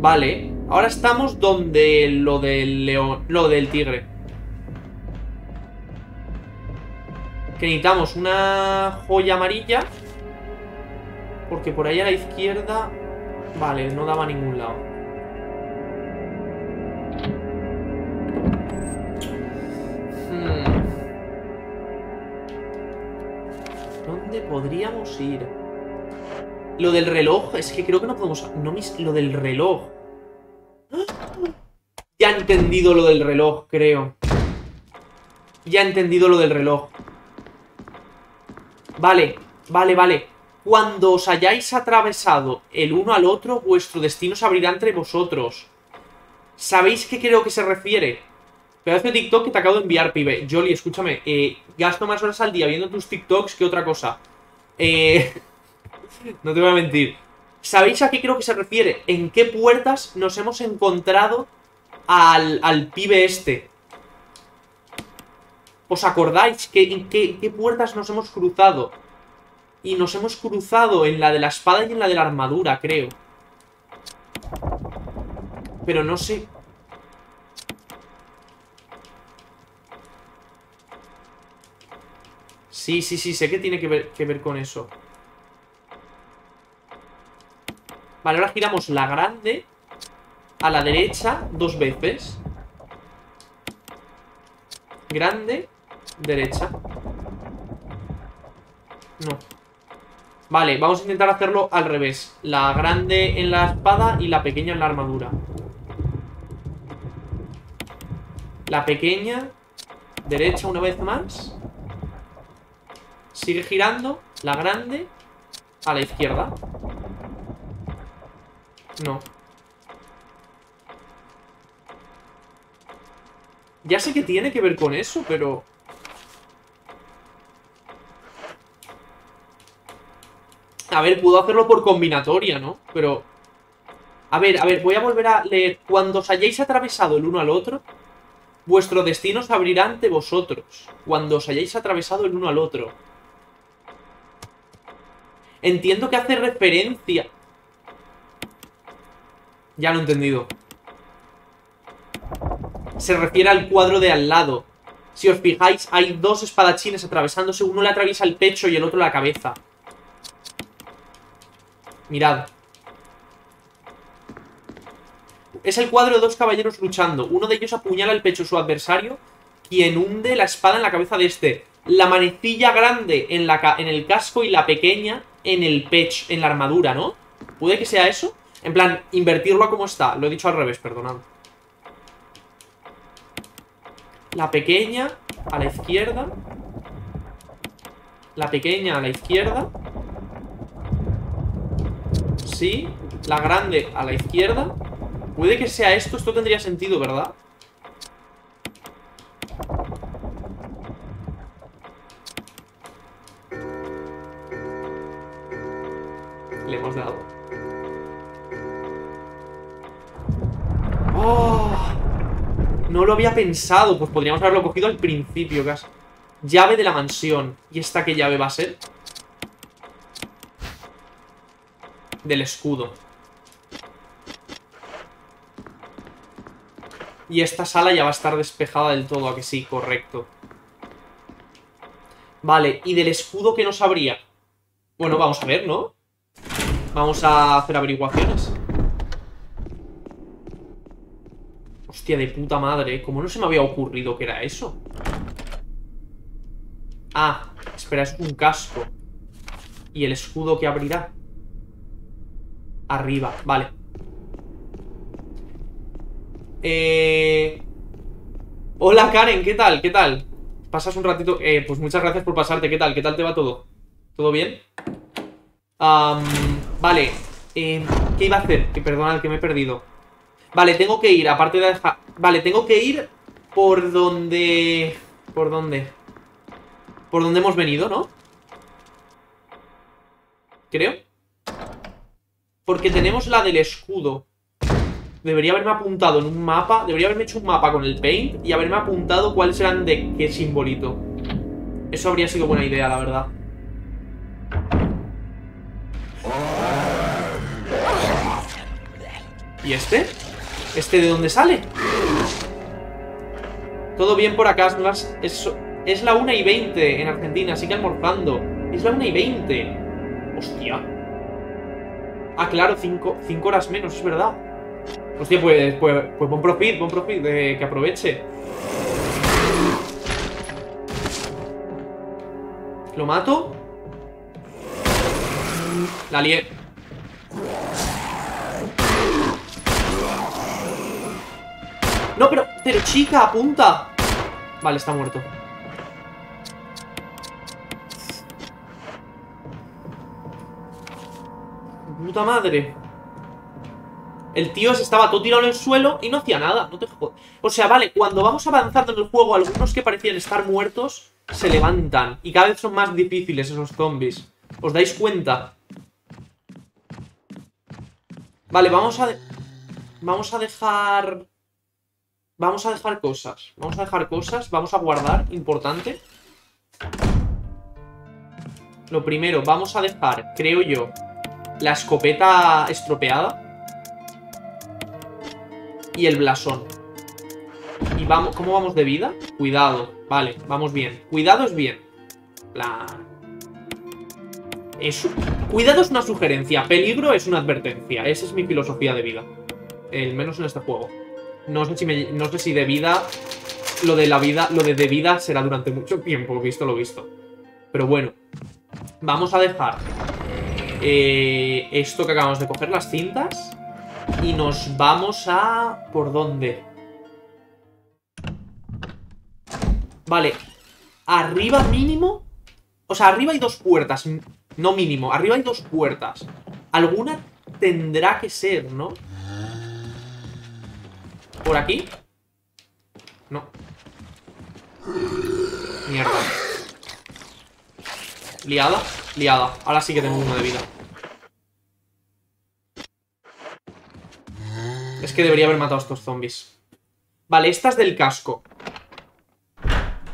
Vale, ahora estamos donde lo del león, lo del tigre. Que necesitamos una joya amarilla. Porque por ahí a la izquierda... Vale, no daba a ningún lado. Hmm. ¿Dónde podríamos ir? Lo del reloj, es que creo que no podemos... No, lo del reloj. Ya he entendido lo del reloj, creo. Ya he entendido lo del reloj. Vale, vale, vale. Cuando os hayáis atravesado el uno al otro, vuestro destino se abrirá entre vosotros. ¿Sabéis qué creo que se refiere? Pedazo de TikTok que te acabo de enviar, pibe. Jolly, escúchame. Eh, gasto más horas al día viendo tus TikToks que otra cosa. Eh... no te voy a mentir. ¿Sabéis a qué creo que se refiere? ¿En qué puertas nos hemos encontrado al, al pibe este? ¿Os acordáis? que, ¿En qué, qué puertas nos hemos cruzado? Y nos hemos cruzado en la de la espada y en la de la armadura, creo. Pero no sé... Sí, sí, sí, sé que tiene que ver, que ver con eso. Vale, ahora giramos la grande a la derecha dos veces. Grande, derecha. No. Vale, vamos a intentar hacerlo al revés. La grande en la espada y la pequeña en la armadura. La pequeña, derecha una vez más. Sigue girando, la grande, a la izquierda. No. Ya sé que tiene que ver con eso, pero... A ver, puedo hacerlo por combinatoria, ¿no? Pero... A ver, a ver, voy a volver a leer. Cuando os hayáis atravesado el uno al otro, vuestro destino se abrirá ante vosotros. Cuando os hayáis atravesado el uno al otro. Entiendo que hace referencia... Ya lo he entendido. se refiere al cuadro de al lado. Si os fijáis, hay dos espadachines atravesándose. Uno le atraviesa el pecho y el otro la cabeza. Mirad. Es el cuadro de dos caballeros luchando. Uno de ellos apuñala el pecho a su adversario, quien hunde la espada en la cabeza de este. La manecilla grande en, el casco y la pequeña en el pecho, en la armadura, ¿no? ¿Puede que sea eso? En plan, invertirlo a como está. Lo he dicho al revés, perdonad. La pequeña a la izquierda. La pequeña a la izquierda. Sí. La grande a la izquierda. Puede que sea esto. Esto tendría sentido, ¿verdad? Le hemos dado. ¡Oh! No lo había pensado. Pues podríamos haberlo cogido al principio casi. Llave de la mansión. ¿Y esta qué llave va a ser? Del escudo. Y esta sala ya va a estar despejada del todo, a que sí, correcto. Vale, ¿y del escudo qué nos habría? Bueno, vamos a ver, ¿no? Vamos a hacer averiguaciones. Hostia, de puta madre. ¿Cómo no se me había ocurrido que era eso? Ah, espera, es un casco. ¿Y el escudo que abrirá? Arriba, vale. Eh... Hola Karen, ¿qué tal? ¿Qué tal? Pasas un ratito... Eh, pues muchas gracias por pasarte, ¿qué tal? ¿Qué tal te va todo? ¿Todo bien? vale. Eh, ¿Qué iba a hacer? Que perdona, que me he perdido. Vale, tengo que ir, aparte de dejar... Vale, tengo que ir por donde... ¿Por dónde? Por donde hemos venido, ¿no? Creo. Porque tenemos la del escudo. Debería haberme apuntado en un mapa. Debería haberme hecho un mapa con el paint y haberme apuntado cuáles eran de qué simbolito. Eso habría sido buena idea, la verdad. ¿Y este? ¿Este de dónde sale? Todo bien por acá, es, es la 1 y 20 en Argentina, sigue almorzando. Es la 1 y 20. Hostia. Ah, claro, 5 horas menos, es verdad. Hostia, pues, pues, pues buen profit, buen profit, que aproveche. ¿Lo mato? La lié. No, pero, pero chica, apunta. Vale, está muerto. Puta madre. El tío se estaba todo tirado en el suelo y no hacía nada. No te O sea, vale, cuando vamos avanzando en el juego, algunos que parecían estar muertos se levantan. Y cada vez son más difíciles esos zombies. ¿Os dais cuenta? Vale, vamos a... Vamos a dejar... Vamos a dejar cosas. Vamos a dejar cosas. Vamos a guardar. Importante. Lo primero, vamos a dejar, creo yo, la escopeta estropeada. Y el blasón. ¿Y vamos, cómo vamos de vida? Cuidado. Vale, vamos bien. Cuidado es bien. La... Cuidado es una sugerencia. Peligro es una advertencia. Esa es mi filosofía de vida. El menos en este juego. No sé si, no sé si de vida... Lo de la vida... Lo de de vida será durante mucho tiempo, visto lo visto. Pero bueno. Vamos a dejar... Eh, esto que acabamos de coger, las cintas. Y nos vamos a... ¿Por dónde? Vale. Arriba mínimo... O sea, arriba hay dos puertas. No mínimo. Arriba hay dos puertas. Alguna tendrá que ser, ¿no? ¿Por aquí? No. Mierda. Liada, liada. Ahora sí que tengo uno de vida. Es que debería haber matado a estos zombies. Vale, estas del casco.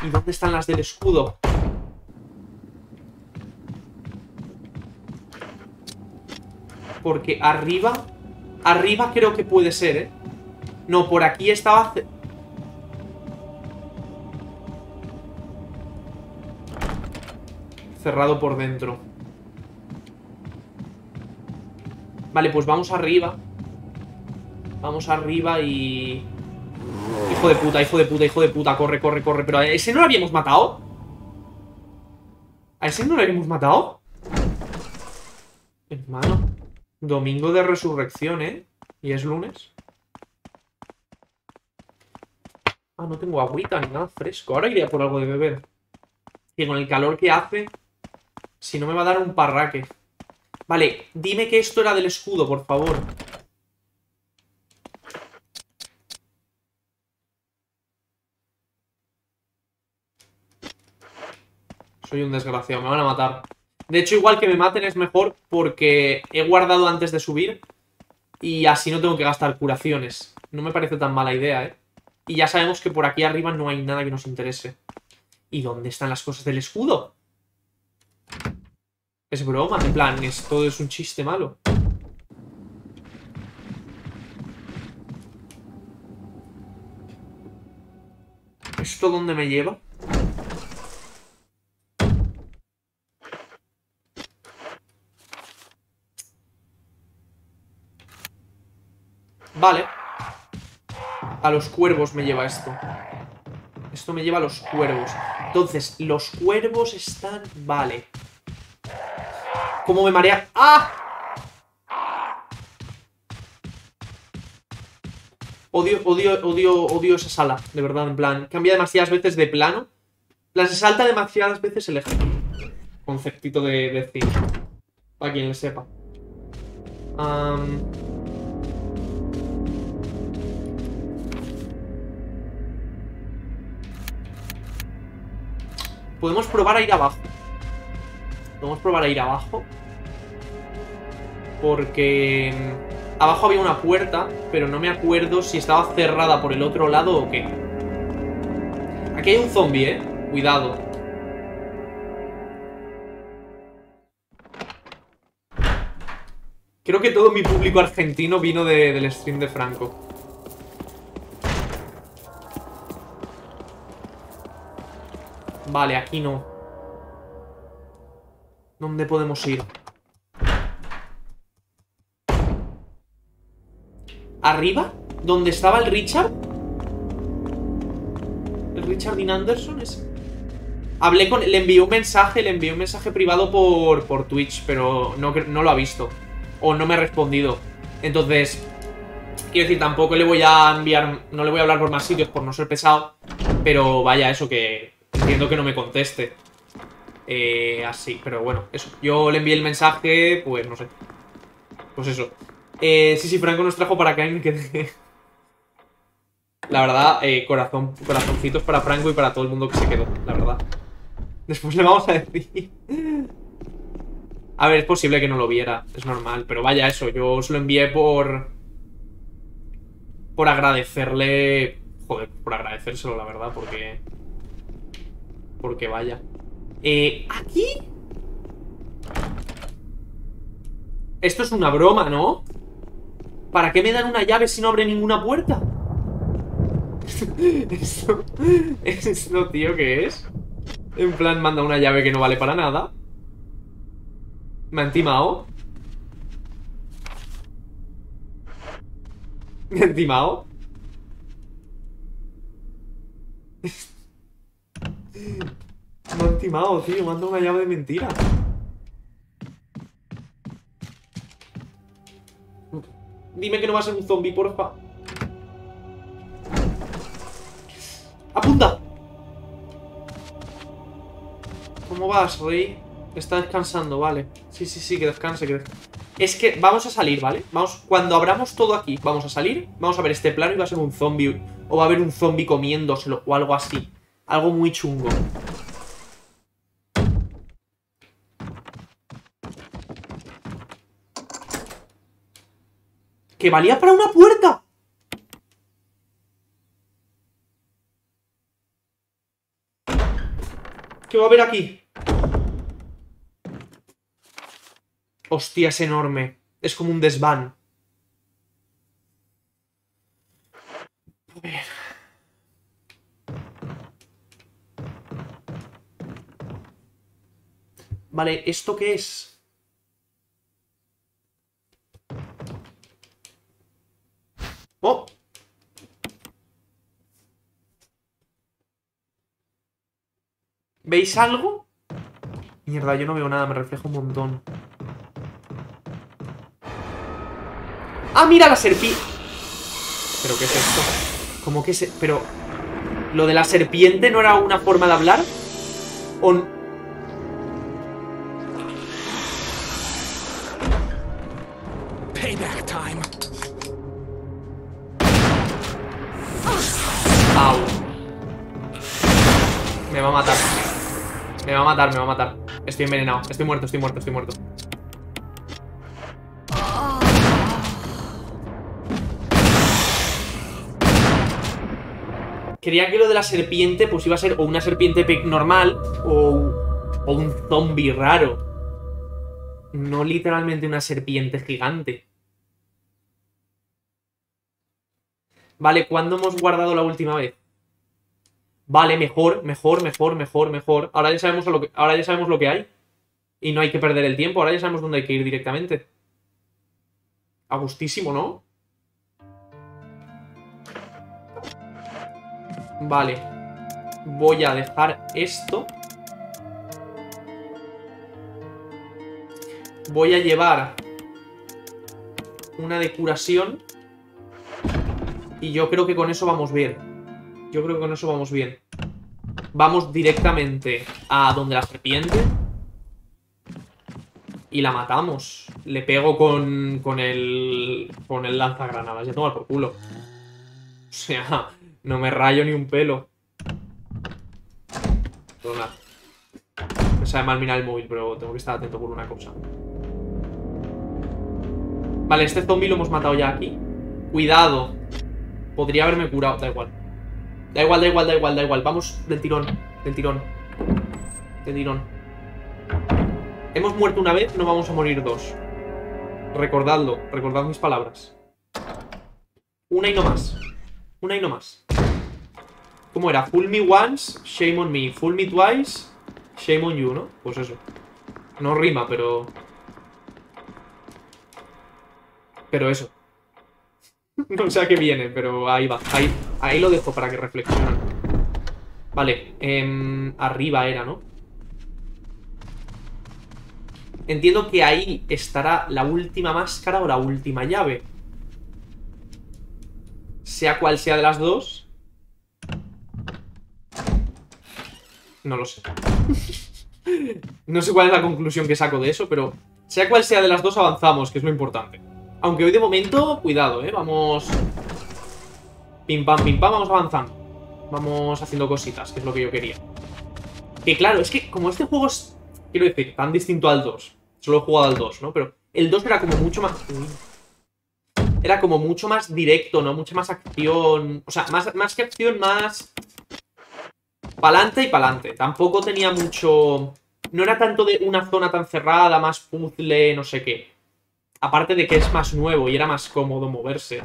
¿Y dónde están las del escudo? Porque arriba... Arriba creo que puede ser, ¿eh? No, por aquí estaba... Cerrado por dentro. Vale, pues vamos arriba. Vamos arriba y... Hijo de puta, hijo de puta, hijo de puta. Corre, corre, corre. Pero ¿a ese no lo habíamos matado? ¿A ese no lo habíamos matado? Hermano. Domingo de resurrección, ¿eh? ¿Y es lunes? Ah, no tengo agüita ni nada fresco. Ahora iría por algo de beber. Que con el calor que hace... Si no me va a dar un parraque. Vale, dime que esto era del escudo, por favor. Soy un desgraciado, me van a matar. De hecho, igual que me maten es mejor porque he guardado antes de subir y así no tengo que gastar curaciones. No me parece tan mala idea, ¿eh? Y ya sabemos que por aquí arriba no hay nada que nos interese. ¿Y dónde están las cosas del escudo? Es broma, en plan, esto es un chiste malo. ¿Esto dónde me lleva? Vale. A los cuervos me lleva esto. Esto me lleva a los cuervos. Entonces, los cuervos están... Vale. ¿Cómo me marea? ¡Ah! Odio, odio, odio, odio esa sala, de verdad, en plan. Cambia demasiadas veces de plano. Las salta demasiadas veces el eje. Conceptito de, de Para quien le sepa. Podemos probar a ir abajo. Podemos probar a ir abajo. Porque... Mm, abajo había una puerta, pero no me acuerdo si estaba cerrada por el otro lado o qué. Aquí hay un zombie, ¿eh? Cuidado. Creo que todo mi público argentino vino del stream de Franco. Vale, aquí no. ¿Dónde podemos ir? ¿Arriba? ¿Dónde estaba el Richard? ¿El Richard Dean Anderson es? Hablé con... Le envié un mensaje, le envié un mensaje privado por, por Twitch, pero no, no lo ha visto. O no me ha respondido. Entonces, quiero decir, tampoco le voy a enviar... No le voy a hablar por más sitios por no ser pesado. Pero vaya, eso que... Entiendo que no me conteste. Eh, así, pero bueno, eso. Yo le envié el mensaje, pues no sé. Pues eso. Eh, sí, sí, Franco nos trajo para Kain que... La verdad, eh, corazón, corazoncitos para Franco y para todo el mundo que se quedó, la verdad. Después le vamos a decir... A ver, es posible que no lo viera, es normal. Pero vaya, eso, yo os lo envié por... Por agradecerle... Joder, por agradecérselo, la verdad, porque... Porque vaya... Eh, ¿Aquí? Esto es una broma, ¿no? ¿Para qué me dan una llave si no abre ninguna puerta? ¿Esto, ¿Esto, tío, qué es? En plan, manda una llave que no vale para nada. ¿Me han timado? ¿Me han timado? Me han timado, tío. Me una llave de mentira. Dime que no va a ser un zombie, porfa. ¡Apunta! ¿Cómo vas, Rey? Está descansando, vale. Sí, sí, sí, que descanse, que descanse. Es que vamos a salir, ¿vale? Vamos, cuando abramos todo aquí, vamos a salir, vamos a ver este plano y va a ser un zombie. O va a haber un zombie comiéndoselo o algo así. Algo muy chungo. Que valía para una puerta. ¿Qué va a haber aquí? Hostia, es enorme. Es como un desván. Vale, ¿esto qué es? ¡Oh! ¿Veis algo? Mierda, yo no veo nada, me refleja un montón. ¡Ah, mira la serpiente! ¿Pero qué es esto? ¿Cómo que se...? Pero... ¿Lo de la serpiente no era una forma de hablar? ¿O...? Matar, me va a matar. Estoy envenenado. Estoy muerto, estoy muerto, estoy muerto. Quería que lo de la serpiente pues iba a ser o una serpiente pe- normal o, o un zombie raro. No literalmente una serpiente gigante. Vale, ¿cuándo hemos guardado la última vez? Vale, mejor, mejor, mejor, mejor, mejor. Ahora ya sabemos lo que, ahora ya sabemos lo que hay. Y no hay que perder el tiempo, ahora ya sabemos dónde hay que ir directamente. A ¿no? Vale. Voy a dejar esto. Voy a llevar una de curación. Y yo creo que con eso vamos bien. Yo creo que con eso vamos bien. Vamos directamente a donde la serpiente. Y la matamos. Le pego con, con el. con el lanzagranadas. Ya tomar por culo. O sea, no me rayo ni un pelo. Perdona. Me sabe mal mirar el móvil, pero tengo que estar atento por una cosa. Vale, este zombie lo hemos matado ya aquí. Cuidado. Podría haberme curado, da igual. Da igual, da igual, da igual, da igual. Vamos del tirón, del tirón. Del tirón. Hemos muerto una vez, no vamos a morir dos. Recordadlo, recordad mis palabras. Una y no más. Una y no más. ¿Cómo era? Fool me once, shame on me. Fool me twice, shame on you, ¿no? Pues eso. No rima, pero... Pero eso. No sé a qué viene, pero ahí va. Ahí, ahí lo dejo para que reflexionen. Vale, em, arriba era, ¿no? Entiendo que ahí estará la última máscara o la última llave. Sea cual sea de las dos. No lo sé. no sé cuál es la conclusión que saco de eso, pero sea cual sea de las dos avanzamos, que es lo importante. Aunque hoy de momento, cuidado, ¿eh? Vamos... Pim pam, pim pam, vamos avanzando. Vamos haciendo cositas, que es lo que yo quería. Que claro, es que como este juego es, quiero decir, tan distinto al 2. Solo he jugado al 2, ¿no? Pero el 2 era como mucho más... Era como mucho más directo, ¿no? Mucha más acción... O sea, más, más que acción, más... Pa'lante y pa'lante. Tampoco tenía mucho... No era tanto de una zona tan cerrada, más puzzle, no sé qué. Aparte de que es más nuevo y era más cómodo moverse.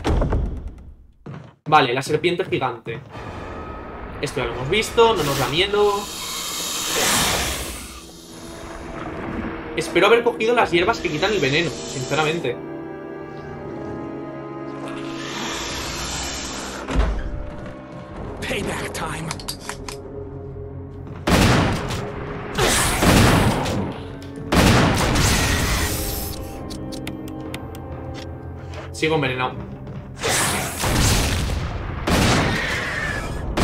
Vale, la serpiente gigante. Esto ya lo hemos visto, no nos da miedo. Espero haber cogido las hierbas que quitan el veneno, sinceramente. Payback time. Sigo envenenado.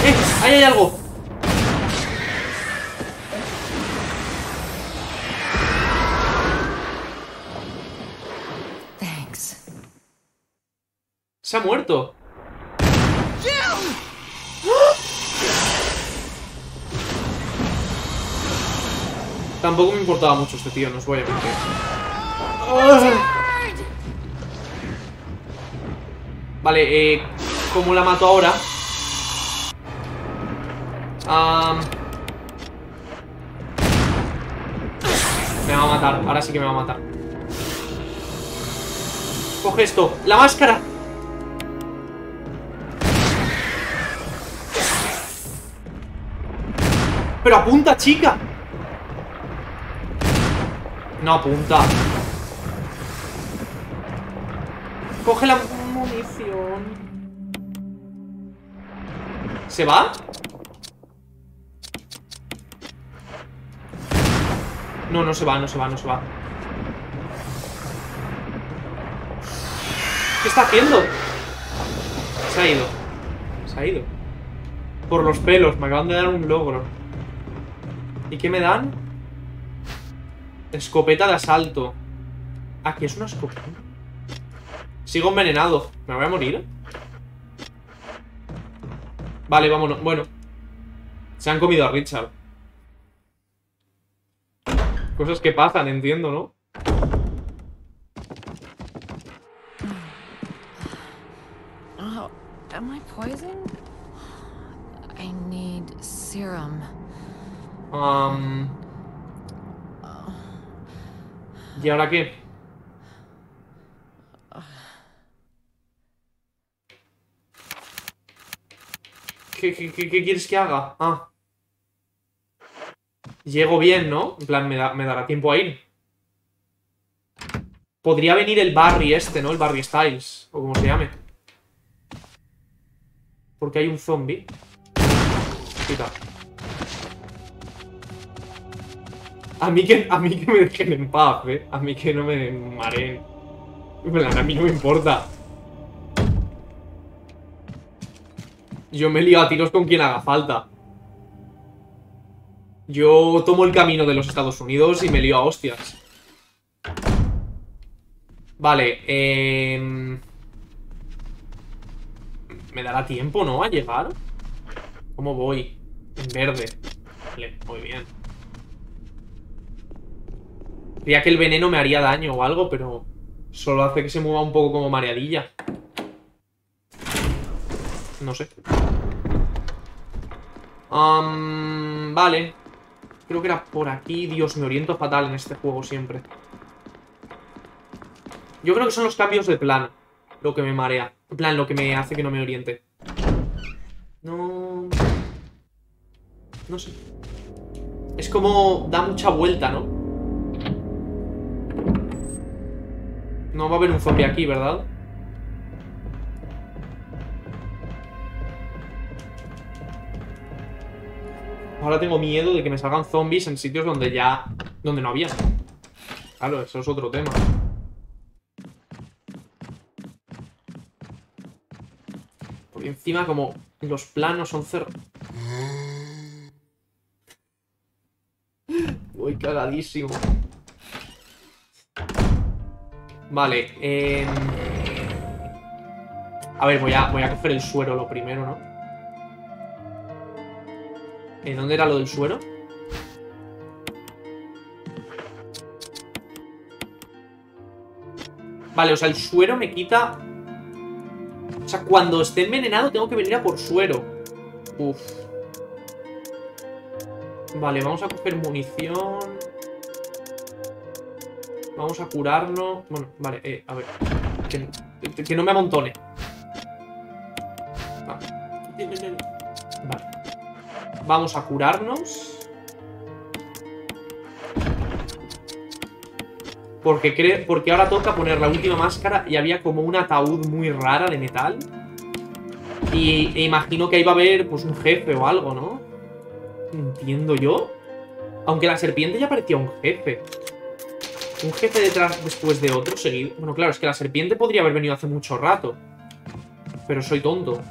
¡Eh! ¡Ahí hay algo! Thanks. Se ha muerto. Tampoco me importaba mucho este tío, no os voy a mentir. Vale, eh, ¿cómo la mato ahora? Am, me va a matar, ahora sí que me va a matar. Coge esto, la máscara. Pero apunta, chica. No apunta. Coge la munición. ¿Se va? No, no se va, no se va, no se va. ¿Qué está haciendo? Se ha ido. Se ha ido. Por los pelos, me acaban de dar un logro. ¿Y qué me dan? Escopeta de asalto. Aquí es una escopeta. Sigo envenenado. ¿Me voy a morir? Vale, vámonos. Bueno. Se han comido a Richard. Cosas que pasan, entiendo, ¿no? Oh, am I poisoned? I need serum. Um, ¿Y ahora qué? ¿Qué, quieres que haga? Ah. Llego bien, ¿no? En plan, me, da- me dará tiempo a ir. Podría venir el Barry este, ¿no? El Barry Styles, o como se llame. Porque hay un zombie. A mí que, a mí que me dejen en paz, ¿eh? A mí que no me mareen. En plan, A mí no me importa. Yo me lío a tiros con quien haga falta. Yo tomo el camino de los Estados Unidos y me lío a hostias. Vale, eh... ¿Me dará tiempo, no? A llegar. ¿Cómo voy? En verde. Vale, muy bien. Creía que el veneno me haría daño o algo, pero solo hace que se mueva un poco como mareadilla. No sé. Am, vale. Creo que era por aquí. Dios, me oriento fatal en este juego siempre. Yo creo que son los cambios de plan lo que me marea. En plan, lo que me hace que no me oriente. No... No sé. Es como... Da mucha vuelta, ¿no? No va a haber un zombie aquí, ¿verdad? Ahora tengo miedo de que me salgan zombies en sitios donde ya... Donde no había. Claro, eso es otro tema. Porque encima como los planos son cer... Voy cagadísimo. Vale, eh... A ver, voy a, voy a coger el suero lo primero, ¿no? ¿En dónde era lo del suero? Vale, o sea, el suero me quita... O sea, cuando esté envenenado tengo que venir a por suero. Uf. Vale, vamos a coger munición. Vamos a curarnos. Bueno, vale, eh, a ver. Que, que no me amontone. Vamos a curarnos. Porque, porque ahora toca poner la última máscara y había como un ataúd muy rara de metal. Y e imagino que ahí va a haber pues un jefe o algo, ¿no? Entiendo yo. Aunque la serpiente ya parecía un jefe. Un jefe detrás después de otro seguido. Bueno, claro, es que la serpiente podría haber venido hace mucho rato. Pero soy tonto.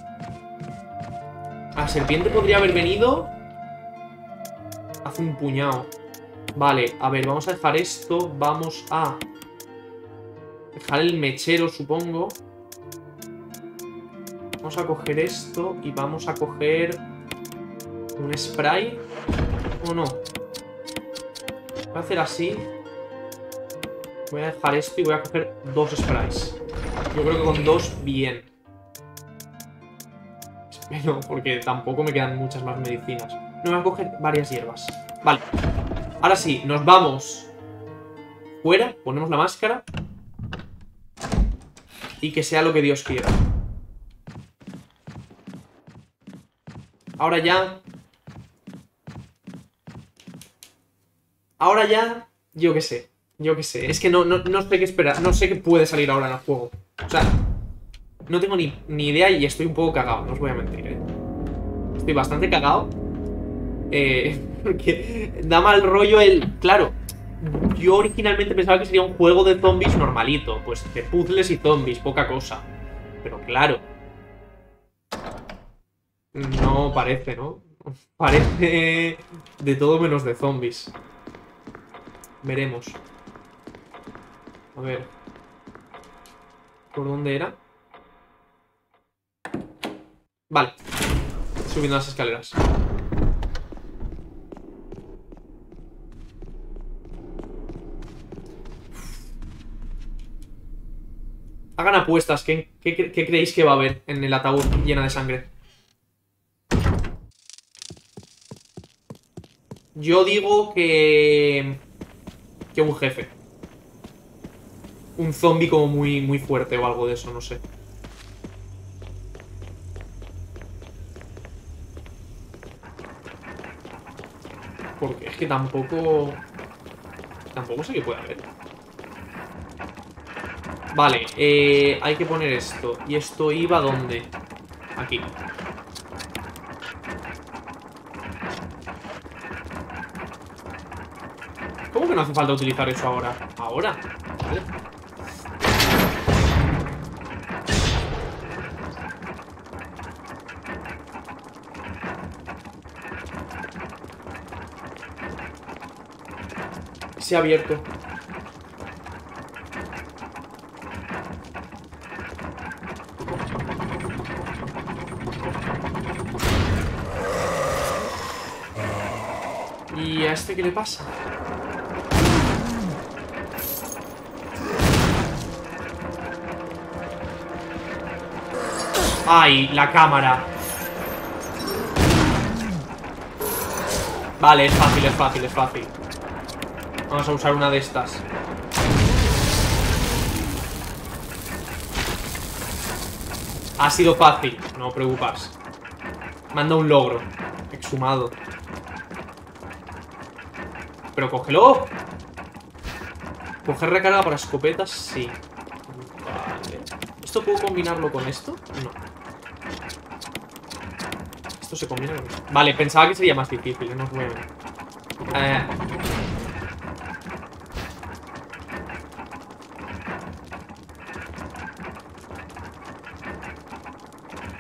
La serpiente podría haber venido hace un puñado. Vale, a ver, vamos a dejar esto. Vamos a dejar el mechero, supongo. Vamos a coger esto y vamos a coger un spray. ¿O no? Voy a hacer así. Voy a dejar esto y voy a coger dos sprays. Yo creo que con dos, bien. Espero, porque tampoco me quedan muchas más medicinas. No, voy a coger varias hierbas. Vale. Ahora sí, nos vamos fuera, ponemos la máscara y que sea lo que Dios quiera. Ahora ya... Ahora ya... Yo qué sé. Yo qué sé, es que no, no, no sé qué esperar, no sé qué puede salir ahora en el juego. O sea, no tengo ni, ni idea y estoy un poco cagado, no os voy a mentir, ¿eh? Estoy bastante cagado. Eh, porque da mal rollo el... Claro, yo originalmente pensaba que sería un juego de zombies normalito. Pues de puzzles y zombies, poca cosa. Pero claro. No parece, ¿no? Parece de todo menos de zombies. Veremos. A ver. ¿Por dónde era? Vale. Subiendo las escaleras. Hagan apuestas. ¿Qué, qué, qué creéis que va a haber en el ataúd llena de sangre? Yo digo que... Que un jefe. Un zombie como muy, muy fuerte o algo de eso, no sé. Porque es que tampoco... Tampoco sé qué puede haber. Vale, eh, hay que poner esto. ¿Y esto iba dónde? Aquí. ¿Cómo que no hace falta utilizar eso ahora? ¿Ahora? Vale. Ha abierto. ¿Y a este qué le pasa? ¡Ay! La cámara. Vale, es fácil, es fácil, es fácil. Vamos a usar una de estas. Ha sido fácil, no preocupas. Manda un logro. Exhumado. Pero cógelo. Coger recarga para escopetas, sí. Vale. ¿Esto puedo combinarlo con esto? No. Esto se combina con esto. Vale, pensaba que sería más difícil, no os. Eh...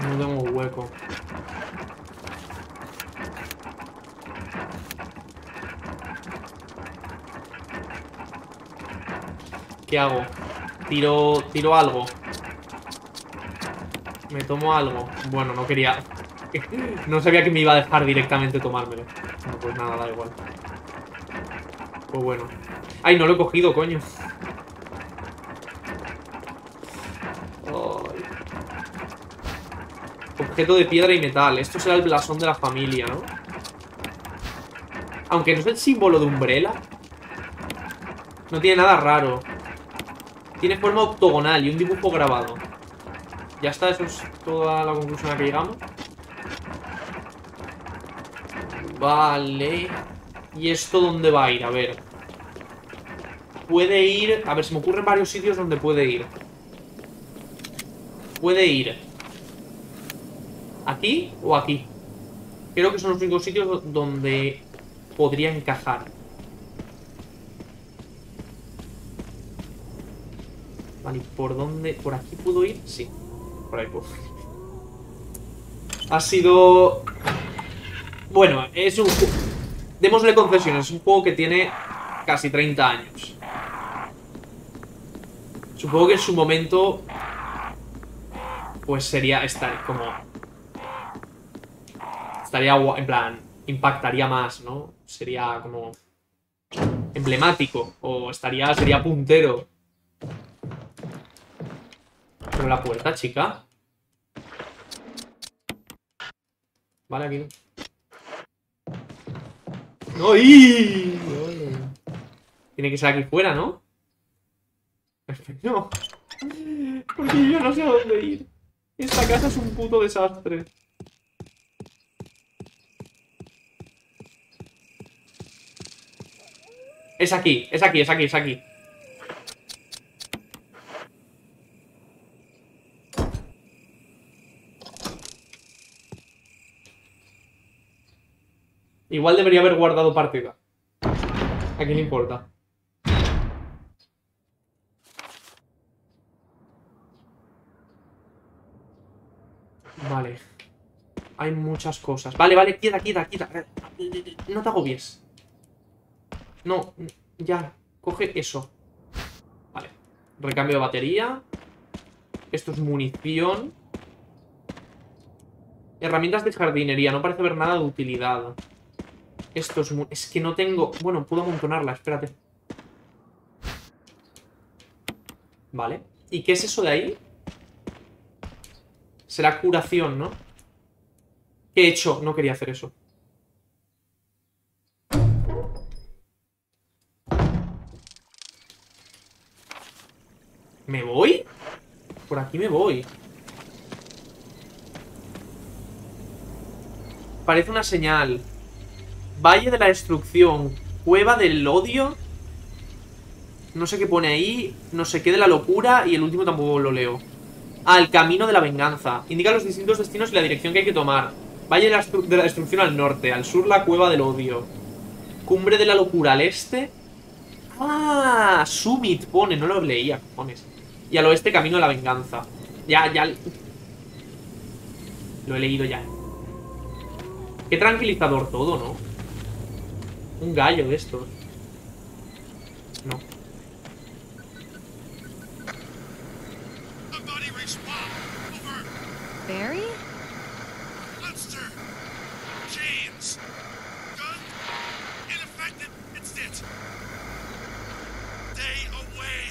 No tengo hueco. ¿Qué hago? Tiro, tiro algo. Me tomo algo. Bueno, no quería... no sabía que me iba a dejar directamente tomármelo. No, pues nada, da igual. Pues bueno. Ay, no lo he cogido, coño. Objeto de piedra y metal. Esto será el blasón de la familia, ¿no? Aunque no es el símbolo de Umbrella. No tiene nada raro. Tiene forma octogonal y un dibujo grabado. Ya está, eso es toda la conclusión a la que llegamos. Vale. ¿Y esto dónde va a ir? A ver. Puede ir... A ver, se me ocurren varios sitios donde puede ir. Puede ir... ¿Aquí o aquí? Creo que son los únicos sitios donde podría encajar. ¿Por dónde? ¿Por aquí puedo ir? Sí, por ahí puedo Ha sido... Bueno, es un... Démosle concesiones, es un juego que tiene casi 30 años. Supongo que en su momento... Pues sería estar como... Estaría en plan... Impactaría más, ¿no? Sería como... Emblemático. O estaría... Sería puntero. Abre la puerta, chica. Vale, aquí. ¡Ay! Tiene que ser aquí fuera, ¿no? No. Porque yo no sé a dónde ir. Esta casa es un puto desastre. Es aquí, es aquí, es aquí, es aquí. Igual debería haber guardado partida. ¿A quién le importa? Vale. Hay muchas cosas. Vale, vale, quieta, quieta, quieta. No te agobies. No, ya. Coge eso. Vale. Recambio de batería. Esto es munición. Herramientas de jardinería. No parece haber nada de utilidad. Esto es... Es que no tengo... Bueno, puedo amontonarla, espérate. Vale. ¿Y qué es eso de ahí? Será curación, ¿no? ¿Qué he hecho? No quería hacer eso. ¿Me voy? Por aquí me voy. Parece una señal. Valle de la destrucción. Cueva del odio. No sé qué pone ahí. No sé qué de la locura. Y el último tampoco lo leo. El camino de la venganza. Indica los distintos destinos y la dirección que hay que tomar. Valle de la, de la destrucción al norte. Al sur la cueva del odio. Cumbre de la locura al este. Ah, Summit pone. No lo leía, cojones. Y al oeste camino de la venganza. Ya, ya. Lo he leído ya. Qué tranquilizador todo, ¿no? Un gallo de estos. No. Barry? Monster! James! Gun? Ineffective! It's it! Stay away!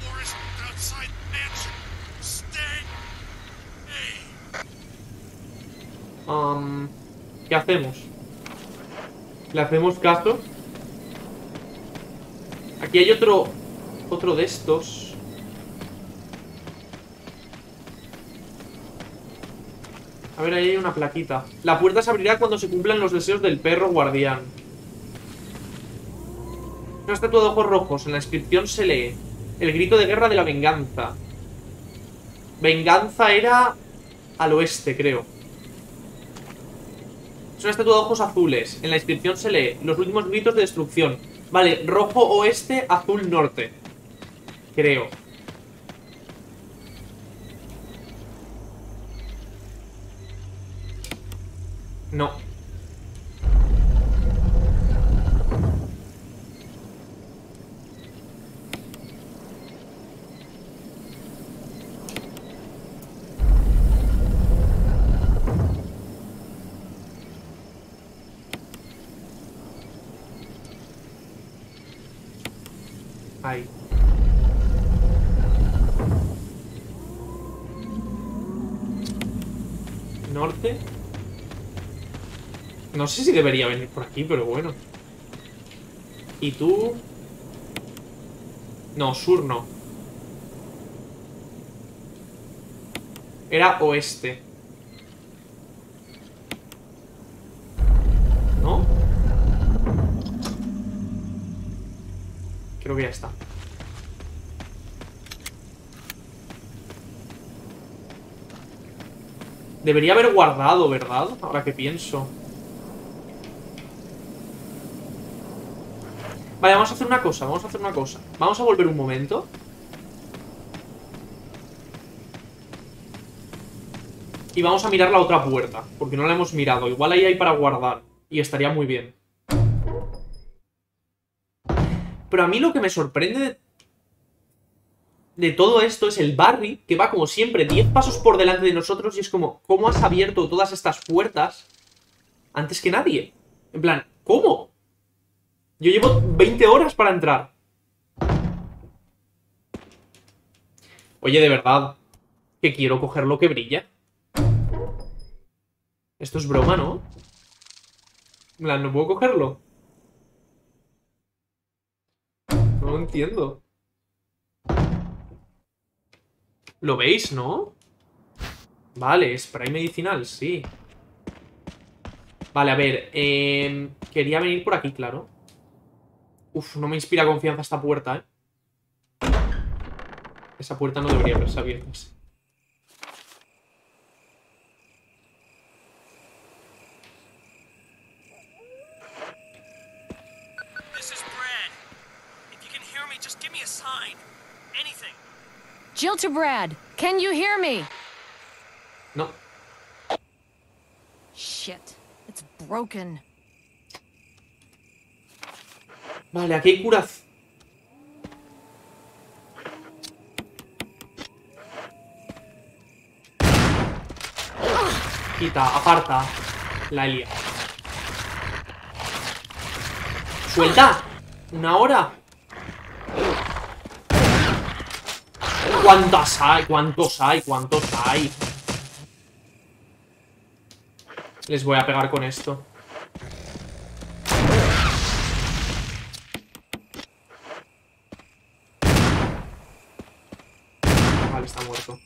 Forest outside mansion! Stay! Hey! Um, ¿Qué hacemos? ¿Le hacemos caso? Aquí hay otro... Otro de estos. A ver, ahí hay una plaquita. La puerta se abrirá cuando se cumplan los deseos del perro guardián. Una estatua de ojos rojos. En la inscripción se lee. El grito de guerra de la venganza. Venganza era al oeste, creo. Es una estatua de ojos azules. En la inscripción se lee los últimos gritos de destrucción. Vale, rojo oeste, azul norte. Creo. No. Ahí. Norte. No sé si debería venir por aquí, pero bueno. ¿Y tú? No, sur no. Era oeste. ¿No? Creo que ya está. Debería haber guardado, ¿verdad? Ahora que pienso. Vale, vamos a hacer una cosa, vamos a hacer una cosa. Vamos a volver un momento. Y vamos a mirar la otra puerta, porque no la hemos mirado. Igual ahí hay para guardar. Y estaría muy bien. Pero a mí lo que me sorprende de, de todo esto es el Barry, que va como siempre 10 pasos por delante de nosotros y es como, ¿cómo has abierto todas estas puertas antes que nadie? En plan, ¿cómo? Yo llevo 20 horas para entrar. Oye, de verdad, que quiero coger lo que brilla. Esto es broma, ¿no? ¿no puedo cogerlo? No lo entiendo. ¿Lo veis, no? Vale, spray medicinal, sí. Vale, a ver. Eh, quería venir por aquí, claro. Uf, no me inspira confianza esta puerta, ¿eh? Esa puerta no debería haberse abierto así. Jill to Brad, can you hear me? No. Shit, it's broken. Vale, aquí hay curaz. Quita, aparta. La Elia. ¡Suelta! ¿Una hora? ¿Cuántas hay? ¿Cuántos hay? ¿Cuántos hay? Les voy a pegar con esto. Vale, está muerto.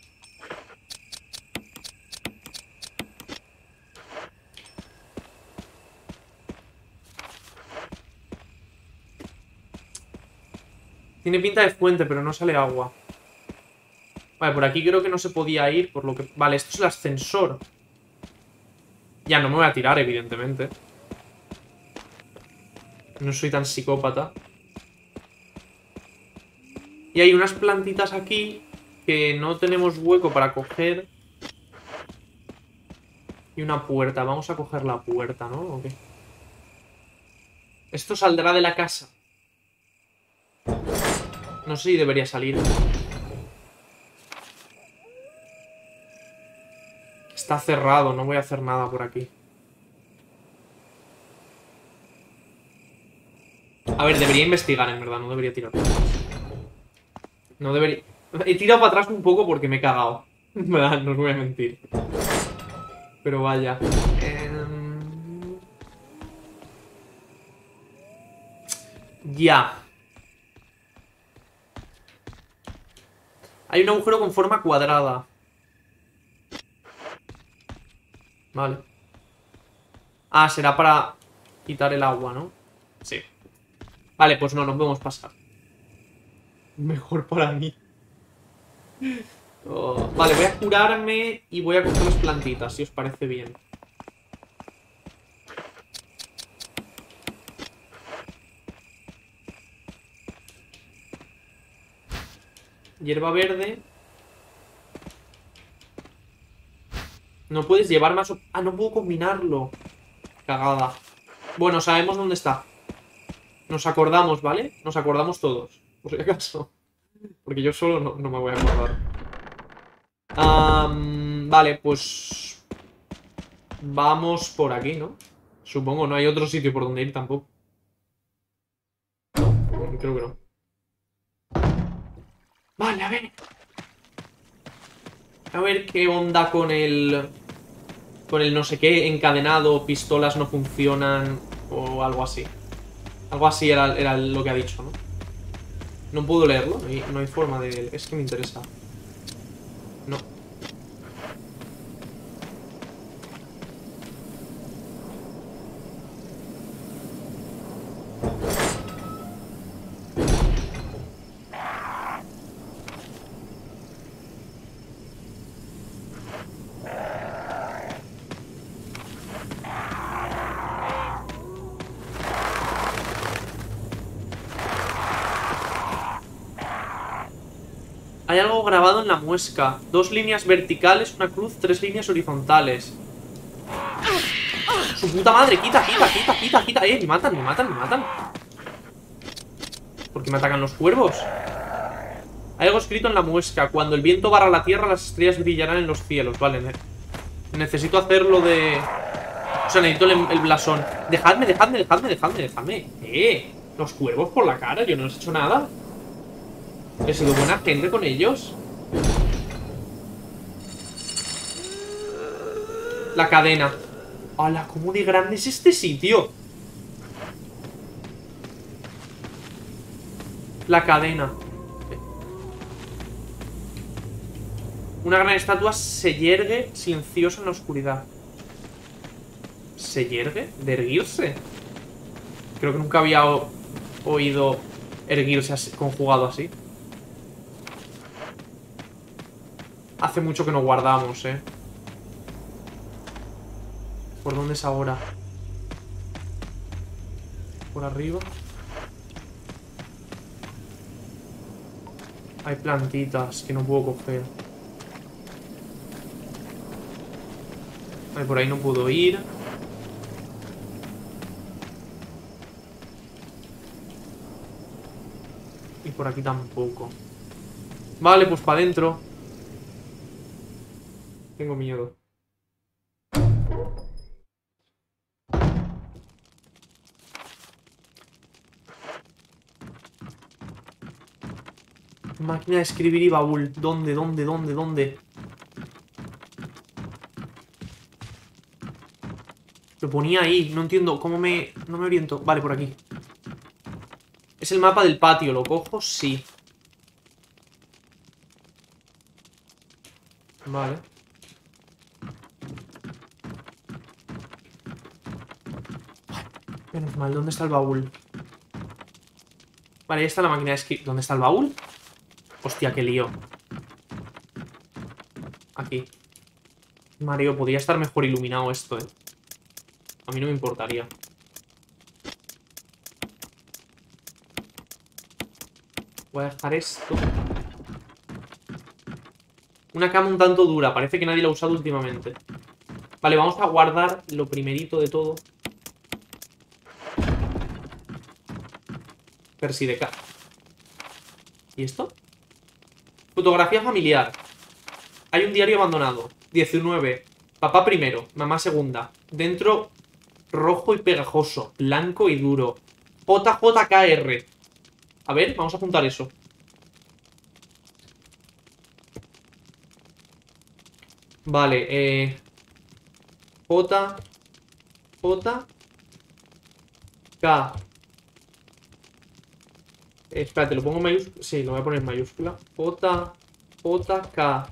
Tiene pinta de fuente, pero no sale agua. Vale, por aquí creo que no se podía ir, por lo que... Vale, esto es el ascensor. Ya, no me voy a tirar, evidentemente. No soy tan psicópata. Y hay unas plantitas aquí que no tenemos hueco para coger. Y una puerta. Vamos a coger la puerta, ¿no? ¿O qué? Esto saldrá de la casa. No sé si debería salir. Está cerrado, no voy a hacer nada por aquí. A ver, debería investigar, en verdad, no debería tirar. No debería... He tirado para atrás un poco porque me he cagado. Verdad, no os voy a mentir. Pero vaya. Em, Ya. Hay un agujero con forma cuadrada. Vale. Ah, será para quitar el agua, ¿no? Sí. Vale, pues no, nos podemos pasar. Mejor para mí. Oh, vale, voy a curarme y voy a coger las plantitas, si os parece bien. Hierba verde. No puedes llevar más... Ah, no puedo combinarlo. Cagada. Bueno, sabemos dónde está. Nos acordamos, ¿vale? Nos acordamos todos. Por si acaso. Porque yo solo no, me voy a acordar. Vale, pues... Vamos por aquí, ¿no? Supongo, no hay otro sitio por donde ir tampoco. Creo que no. Vale, a ver. A ver qué onda con el... Con el no sé qué encadenado, pistolas no funcionan o algo así. Algo así era, era lo que ha dicho, ¿no? No puedo leerlo, no hay, no hay forma de... Es que me interesa. No. Hay algo grabado en la muesca. Dos líneas verticales, una cruz, tres líneas horizontales. Su puta madre, quita, quita, quita, quita, quita. Eh, me matan, me matan, me matan. ¿Por qué me atacan los cuervos? Hay algo escrito en la muesca. Cuando el viento barra la tierra, las estrellas brillarán en los cielos. Vale, ne- necesito hacerlo de... O sea, necesito el, el blasón. Dejadme, dejadme, dejadme, dejadme, dejadme. Eh, los cuervos por la cara, yo no les he hecho nada. He sido buena gente con ellos. La cadena. ¡Hala! ¿Cómo de grande es este sitio? La cadena. Una gran estatua se yergue silenciosa en la oscuridad. ¿Se yergue? ¿De erguirse? Creo que nunca había oído erguirse así, conjugado así. Hace mucho que no guardamos, eh. ¿Por dónde es ahora? ¿Por arriba? Hay plantitas que no puedo coger. Ay, por ahí no puedo ir. Y por aquí tampoco. Vale, pues para adentro. Tengo miedo. Máquina de escribir y baúl. ¿Dónde, dónde, dónde, dónde? Lo ponía ahí. No entiendo cómo me... No me oriento. Vale, por aquí. Es el mapa del patio. ¿Lo cojo? Sí. Vale. Menos mal, ¿dónde está el baúl? Vale, ahí está la máquina de escribir. ¿Dónde está el baúl? Hostia, qué lío. Aquí. Mario, podría estar mejor iluminado esto, eh. A mí no me importaría. Voy a dejar esto. Una cama un tanto dura. Parece que nadie la ha usado últimamente. Vale, vamos a guardar lo primerito de todo. Persidecar. ¿Y esto? Fotografía familiar. Hay un diario abandonado. 19. Papá primero, mamá segunda. Dentro rojo y pegajoso, blanco y duro. JJKR. A ver, vamos a apuntar eso. Vale, eh... J... J... K... Espérate, lo pongo en mayúscula. Sí, lo voy a poner en mayúscula. J, J, K,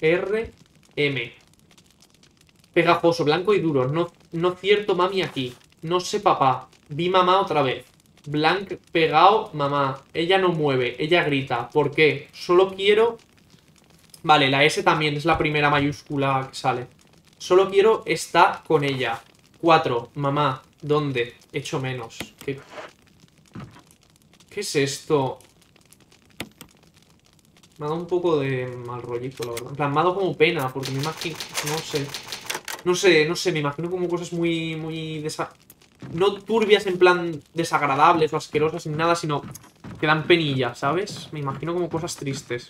R, M. Pegajoso, blanco y duro. No, no cierto, mami, aquí. No sé, papá. Vi mamá otra vez. Blanc, pegado, mamá. Ella no mueve, ella grita. ¿Por qué? Solo quiero... Vale, la S también es la primera mayúscula que sale. Solo quiero estar con ella. 4. Mamá. ¿Dónde? Echo menos. ¿Qué, ¿Qué es esto? Me ha dado un poco de mal rollito, la verdad. En plan, me ha dado como pena, porque me imagino... No sé. No sé, no sé, me imagino como cosas muy... muy desa... No turbias en plan desagradables o asquerosas ni nada, sino que dan penilla, ¿sabes? Me imagino como cosas tristes.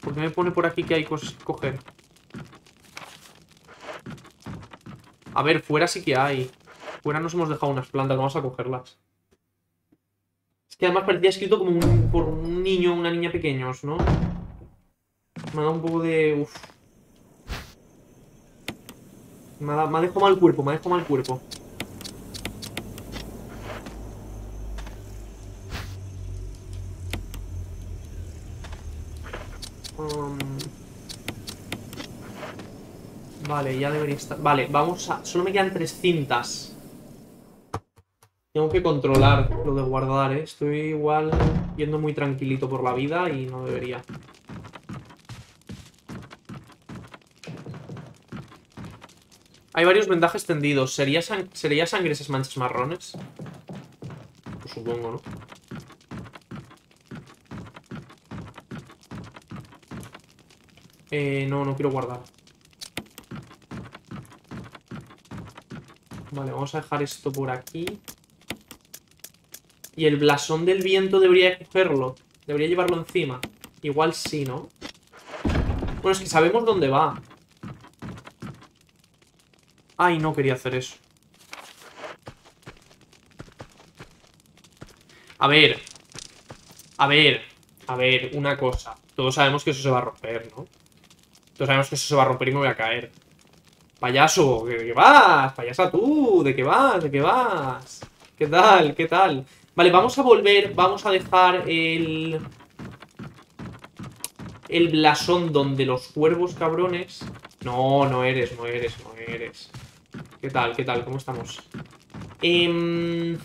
¿Por qué me pone por aquí que hay cosas que coger? A ver, fuera sí que hay. Fuera nos hemos dejado unas plantas, vamos a cogerlas. Es que además parecía escrito como un, por un niño o una niña pequeños, ¿no? Me ha dado un poco de... Uf. Me ha, me ha dejado mal cuerpo, me ha dejado mal cuerpo. Um, Vale, ya debería estar... Vale, vamos a... Solo me quedan tres cintas. Tengo que controlar lo de guardar, ¿eh? Estoy igual yendo muy tranquilito por la vida y no debería. Hay varios vendajes tendidos. ¿Sería, sang ¿Sería sangre esas manchas marrones? Pues supongo, ¿no? Eh, no, no quiero guardar. Vale, vamos a dejar esto por aquí. Y el blasón del viento debería cogerlo. Debería llevarlo encima. Igual sí, ¿no? Bueno, es que sabemos dónde va. Ay, no quería hacer eso. A ver. A ver. A ver, una cosa. Todos sabemos que eso se va a romper, ¿no? Todos sabemos que eso se va a romper y me voy a caer. Payaso, ¿de qué vas? Payasa tú, ¿de qué vas? ¿De qué vas? ¿Qué tal? ¿Qué tal? Vale, vamos a volver, vamos a dejar el... El blasón donde los cuervos cabrones... No, no eres, no eres, no eres. ¿Qué tal? ¿Qué tal? ¿Cómo estamos? Em,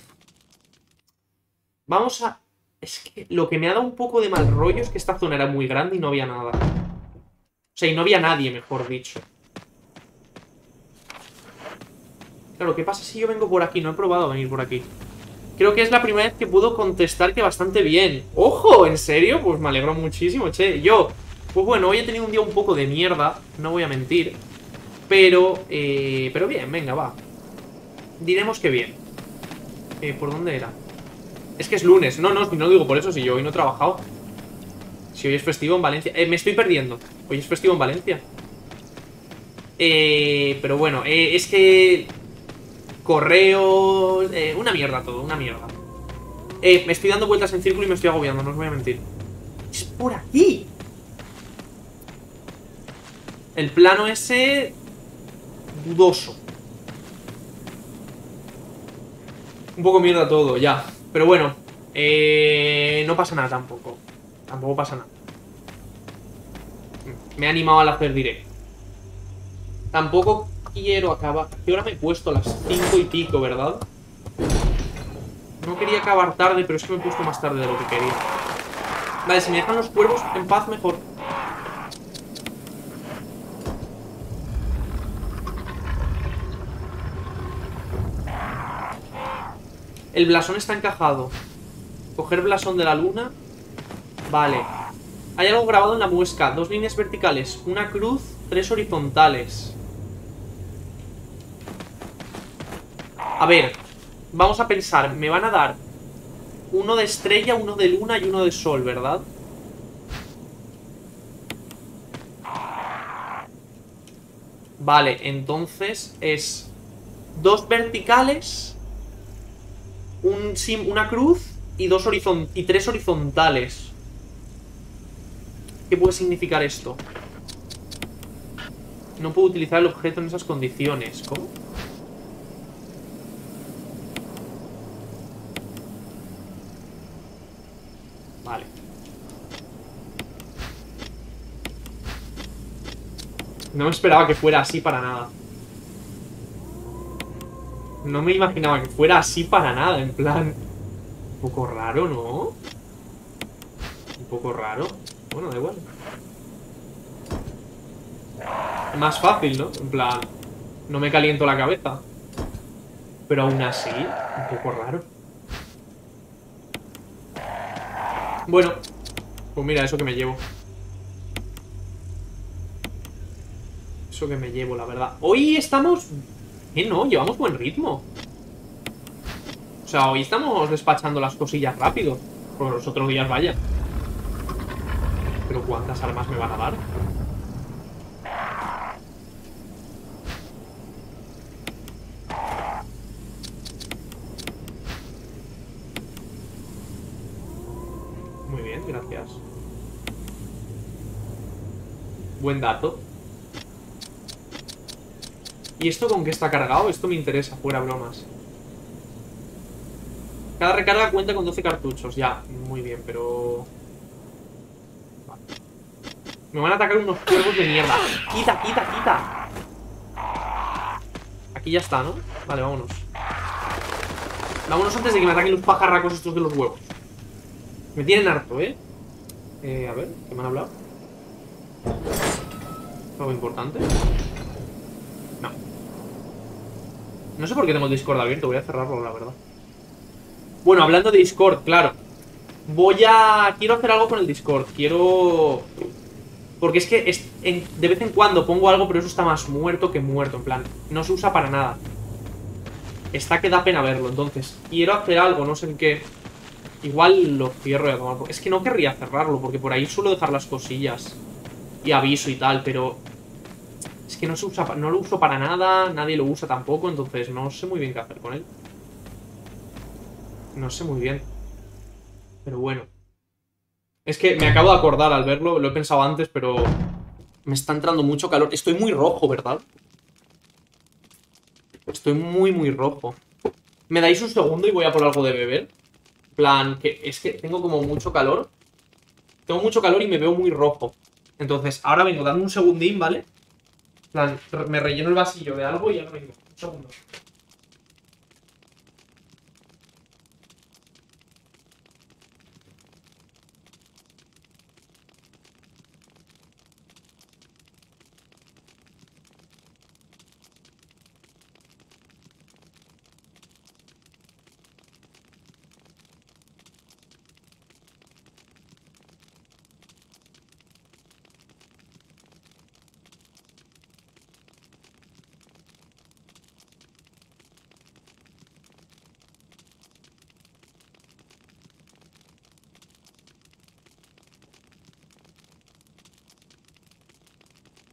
Vamos a... Es que lo que me ha dado un poco de mal rollo es que esta zona era muy grande y no había nada. O sea, y no había nadie, mejor dicho. Claro, ¿qué pasa si yo vengo por aquí? No he probado venir por aquí. Creo que es la primera vez que puedo contestar que bastante bien. ¡Ojo! ¿En serio? Pues me alegro muchísimo, che. Yo, pues bueno, hoy he tenido un día un poco de mierda, no voy a mentir. Pero, eh, pero bien, venga, va. Diremos que bien. Eh, ¿Por dónde era? Es que es lunes. No, no, no lo digo por eso, si yo hoy no he trabajado. Si hoy es festivo en Valencia. Eh, me estoy perdiendo. Hoy es festivo en Valencia. Eh, pero bueno, eh, es que... Correo... eh, una mierda todo, una mierda. Eh, me estoy dando vueltas en círculo y me estoy agobiando, no os voy a mentir. ¡Es por aquí! El plano ese... Dudoso. Un poco mierda todo, ya. Pero bueno, eh, no pasa nada tampoco. Tampoco pasa nada. Me he animado al hacer directo. Tampoco quiero acabar... ¿Qué hora me he puesto? Las 5 y pico, ¿verdad? No quería acabar tarde, pero es que me he puesto más tarde de lo que quería. Vale, si me dejan los cuervos en paz, mejor. El blasón está encajado. Coger blasón de la luna. Vale. Hay algo grabado en la muesca. Dos líneas verticales, una cruz, tres horizontales. A ver, vamos a pensar. Me van a dar uno de estrella, uno de luna y uno de sol, ¿verdad? Vale, entonces es dos verticales, una cruz y dos horizon y tres horizontales. ¿Qué puede significar esto? No puedo utilizar el objeto en esas condiciones. ¿Cómo? Vale. No me esperaba que fuera así para nada. No me imaginaba que fuera así para nada, en plan... Un poco raro, ¿no? Un poco raro. Bueno, da igual. Más fácil, ¿no? En plan... No me caliento la cabeza. Pero aún así, un poco raro. Bueno, pues mira, eso que me llevo. Eso que me llevo, la verdad. Hoy estamos... ¿Qué no? Llevamos buen ritmo. O sea, hoy estamos despachando las cosillas rápido. Por los otros días, vaya. Pero ¿cuántas armas me van a dar? Muy bien, gracias. Buen dato. ¿Y esto con qué está cargado? Esto me interesa, fuera bromas. Cada recarga cuenta con 12 cartuchos. Ya, muy bien, pero... Vale. Me van a atacar unos cuervos de mierda. ¡Quita, quita, quita! Aquí ya está, ¿no? Vale, vámonos. Vámonos antes de que me ataquen los pajarracos estos de los huevos. Me tienen harto, ¿eh? Eh, a ver, ¿qué me han hablado? ¿Algo importante? No. No sé por qué tengo el Discord abierto, voy a cerrarlo, la verdad. Bueno, hablando de Discord, claro. Voy a... Quiero hacer algo con el Discord. Quiero... Porque es que es- de vez en cuando pongo algo, pero eso está más muerto que muerto. En plan, no se usa para nada. Está que da pena verlo. Entonces, quiero hacer algo, no sé en qué. Igual lo cierro y a tomar Es que no querría cerrarlo, porque por ahí suelo dejar las cosillas. Y aviso y tal, pero... Es que no se usa, lo uso para nada, nadie lo usa tampoco, entonces no sé muy bien qué hacer con él. No sé muy bien. Pero bueno. Es que me acabo de acordar al verlo, lo he pensado antes, pero me está entrando mucho calor. Estoy muy rojo, ¿verdad? Estoy muy, muy rojo. ¿Me dais un segundo y voy a por algo de beber? Plan, que es que tengo como mucho calor. Tengo mucho calor y me veo muy rojo. Entonces, ahora vengo, dame un segundín, ¿vale? Plan, me relleno el vasillo de algo y ahora vengo. Un segundo.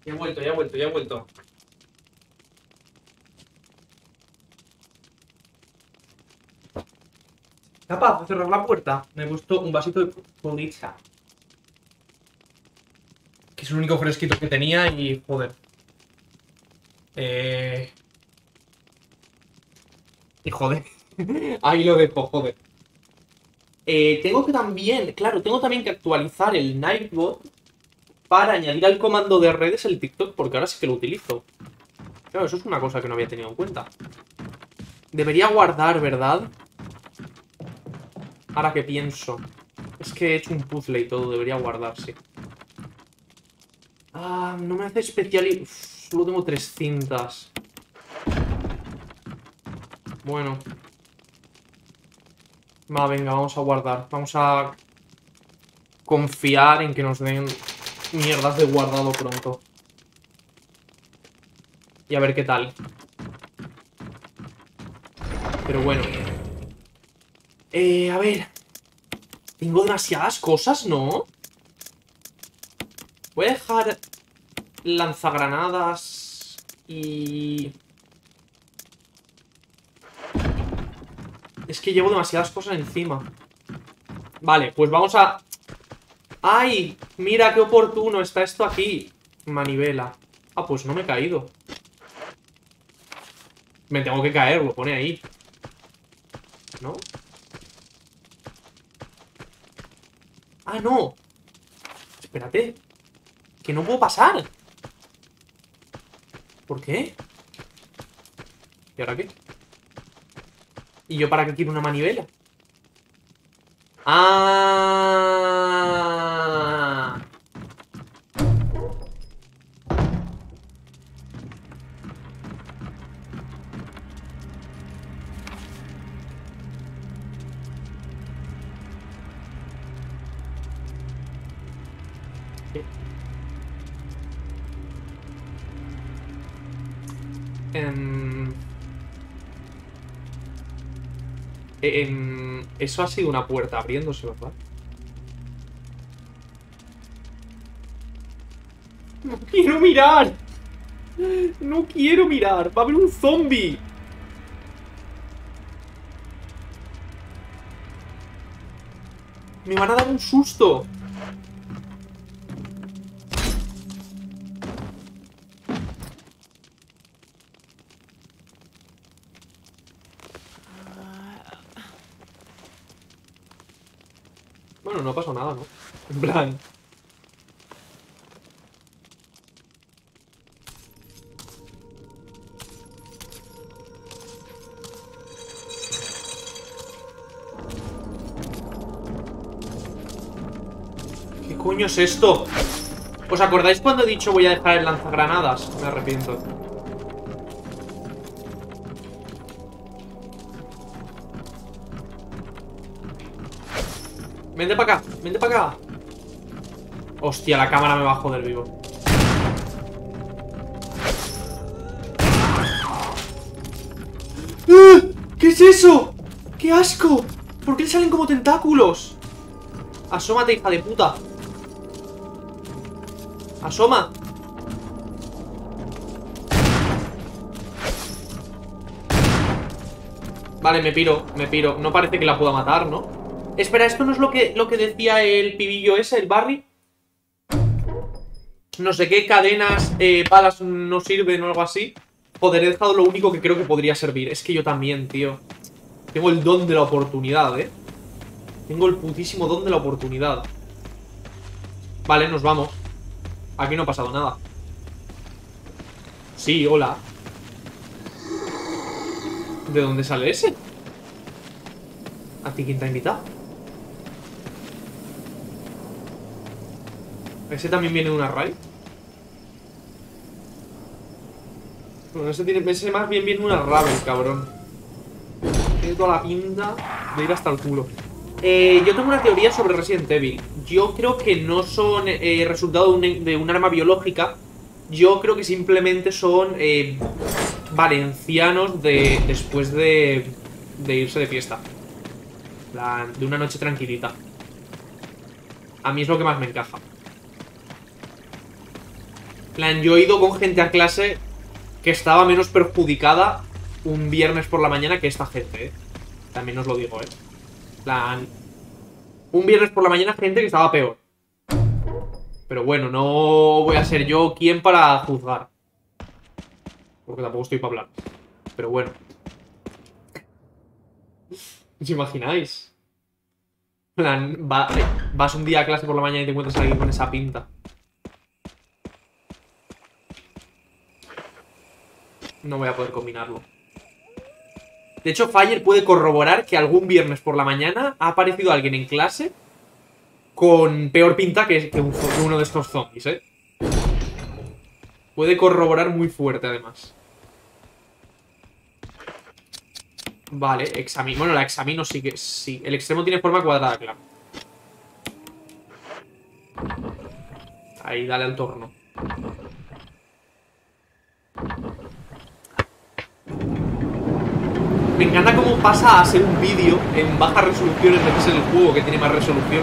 Ya he vuelto, ya he vuelto, ya he vuelto. Capaz de cerrar la puerta. Me puesto un vasito de polita. Que es el único fresquito que tenía y joder. Eh... Y joder. Ahí lo dejo, joder. Eh, tengo que también, claro, tengo también que actualizar el Nightbot para añadir al comando de redes el TikTok, porque ahora sí que lo utilizo. Claro, eso es una cosa que no había tenido en cuenta. Debería guardar, ¿verdad? Ahora que pienso. Es que he hecho un puzzle y todo, debería guardar, sí. Ah, no me hace especial y... Solo tengo tres cintas. Bueno. Va, venga, vamos a guardar. Vamos a confiar en que nos den mierdas de guardado pronto. Y a ver qué tal. Pero bueno. Eh, a ver. Tengo demasiadas cosas, ¿no? Voy a dejar lanzagranadas y... Es que llevo demasiadas cosas encima. Vale, pues vamos a... ¡Ay! Mira qué oportuno está esto aquí. Manivela. Ah, pues no me he caído. Me tengo que caer, lo pone ahí. ¿No? ¡Ah, no! Espérate. Que no puedo pasar. ¿Por qué? ¿Y ahora qué? ¿Y yo para qué quiero una manivela? ¡Ah! Eso ha sido una puerta abriéndose, ¿verdad? No quiero mirar. No quiero mirar. Va a haber un zombie. Me van a dar un susto. Coño es esto? ¿Os acordáis cuando he dicho voy a dejar el lanzagranadas? Me arrepiento. Vente para acá, vente para acá. Hostia, la cámara me va a joder vivo. ¡Ah! ¿Qué es eso? ¡Qué asco! ¿Por qué le salen como tentáculos? Asómate, hija de puta. Asoma. Vale, me piro, me piro. No parece que la pueda matar, ¿no? Espera, ¿esto no es lo que, lo que decía el pibillo ese, el Barry? No sé qué cadenas, eh, balas no sirven o algo así. Joder, he dejado lo único que creo que podría servir. Es que yo también, tío. Tengo el don de la oportunidad, ¿eh? Tengo el putísimo don de la oportunidad. Vale, nos vamos. Aquí no ha pasado nada. Sí, hola. ¿De dónde sale ese? ¿A ti quién te ha invitado? ¿Ese también viene una raid? Bueno, ese, tiene, ese más bien viene una raven, cabrón. Tiene toda la pinta de ir hasta el culo. Eh, yo tengo una teoría sobre Resident Evil. Yo creo que no son eh, resultado de un, arma biológica. Yo creo que simplemente son eh, valencianos de después de, de irse de fiesta. La- de una noche tranquilita. A mí es lo que más me encaja. plan, yo he ido con gente a clase que estaba menos perjudicada un viernes por la mañana que esta gente, ¿eh? También os lo digo, ¿eh? Plan, un viernes por la mañana gente que estaba peor. Pero bueno, no voy a ser yo quien para juzgar. Porque tampoco estoy para hablar. Pero bueno. ¿Os imagináis? Plan, va- vas un día a clase por la mañana y te encuentras a alguien con esa pinta. No voy a poder combinarlo. De hecho, Fire puede corroborar que algún viernes por la mañana ha aparecido alguien en clase con peor pinta que, que un- que uno de estos zombies, ¿eh? Puede corroborar muy fuerte, además. Vale, examino. Bueno, la examino sí que sí. El extremo tiene forma cuadrada, claro. Ahí, dale al torno. Me encanta cómo pasa a ser un vídeo en baja resolución en vez de ser el juego que tiene más resolución.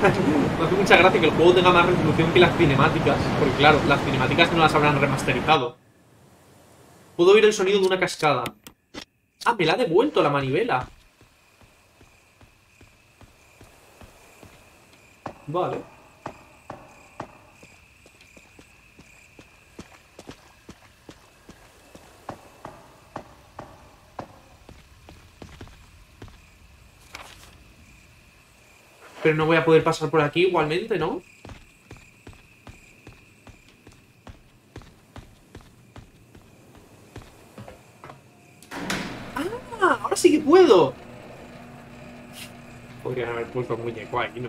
Me hace mucha gracia que el juego tenga más resolución que las cinemáticas. Porque claro, las cinemáticas no las habrán remasterizado. Puedo oír el sonido de una cascada. Ah, me la ha devuelto la manivela. Vale. Pero no voy a poder pasar por aquí igualmente, ¿no? ¡Ah! ¡Ahora sí que puedo! Podrían haber puesto un muñeco aquí, ¿no?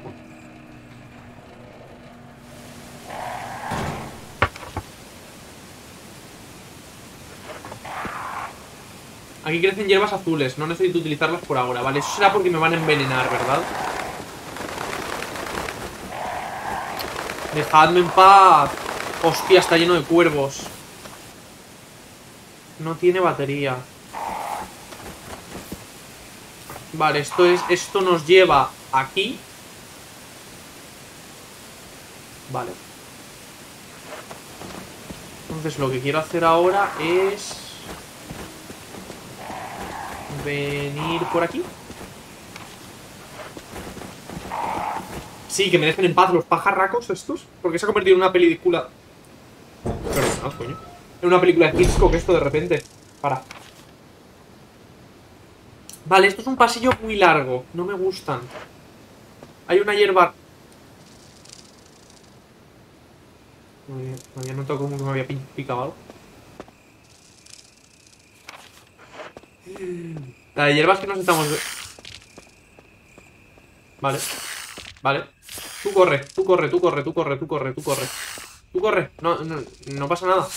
Aquí crecen hierbas azules, no necesito utilizarlas por ahora, ¿vale? Eso será porque me van a envenenar, ¿verdad? Dejadme en paz. Hostia, está lleno de cuervos. No tiene batería. Vale, esto es. Esto nos lleva aquí. Vale. Entonces lo que quiero hacer ahora es. Venir por aquí. Sí, que me dejen en paz los pajarracos estos. Porque se ha convertido en una película. Perdón, coño. En una película de Hitchcock esto de repente. Para. Vale, esto es un pasillo muy largo. No me gustan. Hay una hierba. Había- me había notado como que me había pi- picado algo. La de hierbas que nos estamos... Vale. Vale. Tú corre, tú corre, tú corre, tú corre, tú corre, tú corre. Tú corre. No, no, pasa nada.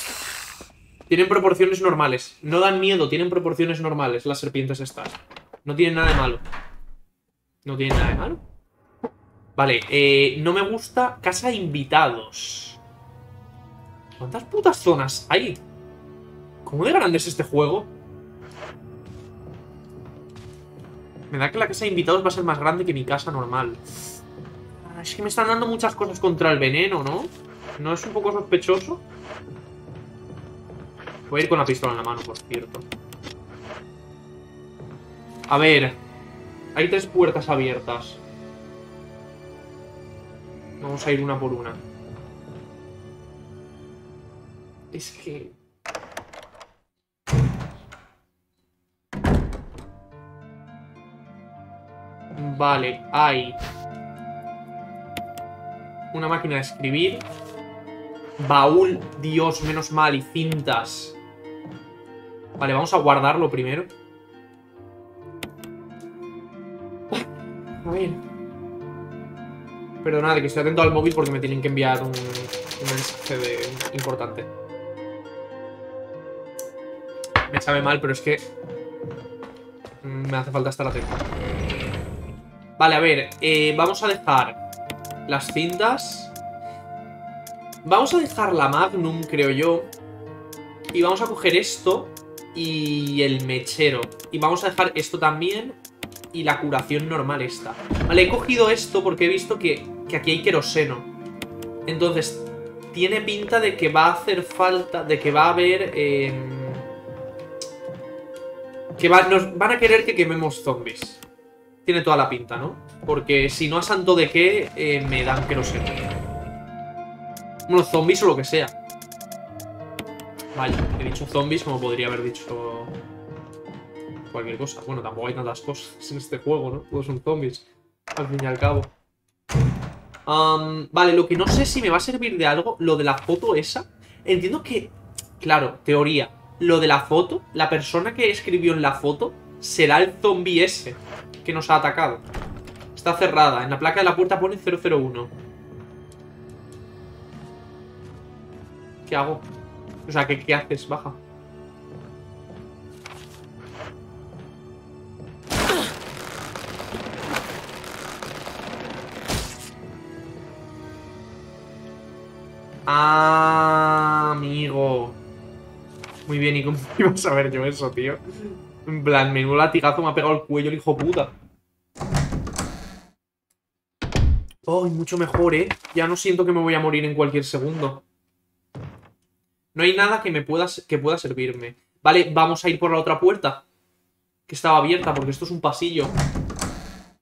Tienen proporciones normales. No dan miedo, tienen proporciones normales las serpientes estas. No tienen nada de malo. No tienen nada de malo. Vale, eh, no me gusta casa invitados. ¿Cuántas putas zonas hay? ¿Cómo de grande es este juego? Me da que la casa de invitados va a ser más grande que mi casa normal. Es que me están dando muchas cosas contra el veneno, ¿no? ¿No es un poco sospechoso? Voy a ir con la pistola en la mano, por cierto. A ver. Hay tres puertas abiertas. Vamos a ir una por una. Es que... Vale, hay... Una máquina de escribir. Baúl, Dios, menos mal, y cintas. Vale, vamos a guardarlo primero. A ver. Perdonad, que estoy atento al móvil porque me tienen que enviar un, mensaje importante. Me sabe mal, pero es que... Me hace falta estar atento. Vale, a ver. eh, vamos a dejar las cintas. Vamos a dejar la Magnum, creo yo. Y vamos a coger esto y el mechero. Y vamos a dejar esto también y la curación normal esta. Vale, he cogido esto porque he visto que, que aquí hay queroseno. Entonces, tiene pinta de que va a hacer falta, de que va a haber... em, que va- nos van a querer que quememos zombies. Tiene toda la pinta, ¿no? Porque si no a santo de qué, eh, me dan que no sé. Unos zombies o lo que sea. Vaya, he dicho zombies como podría haber dicho cualquier cosa. Bueno, tampoco hay tantas cosas en este juego, ¿no? Todos son zombies, al fin y al cabo. Vale, lo que no sé si me va a servir de algo, lo de la foto esa. Entiendo que, claro, teoría. Lo de la foto, la persona que escribió en la foto será el zombie ese que nos ha atacado. Está cerrada. En la placa de la puerta pone 001. ¿Qué hago? O sea, ¿qué, qué haces? Baja. Ah, amigo. Muy bien, ¿y cómo iba a saber yo eso, tío? En plan, menudo latigazo me ha pegado el cuello el hijo puta. Oh, mucho mejor, ¿eh? Ya no siento que me voy a morir en cualquier segundo. No hay nada que me pueda, que pueda servirme. Vale, vamos a ir por la otra puerta. Que estaba abierta, porque esto es un pasillo.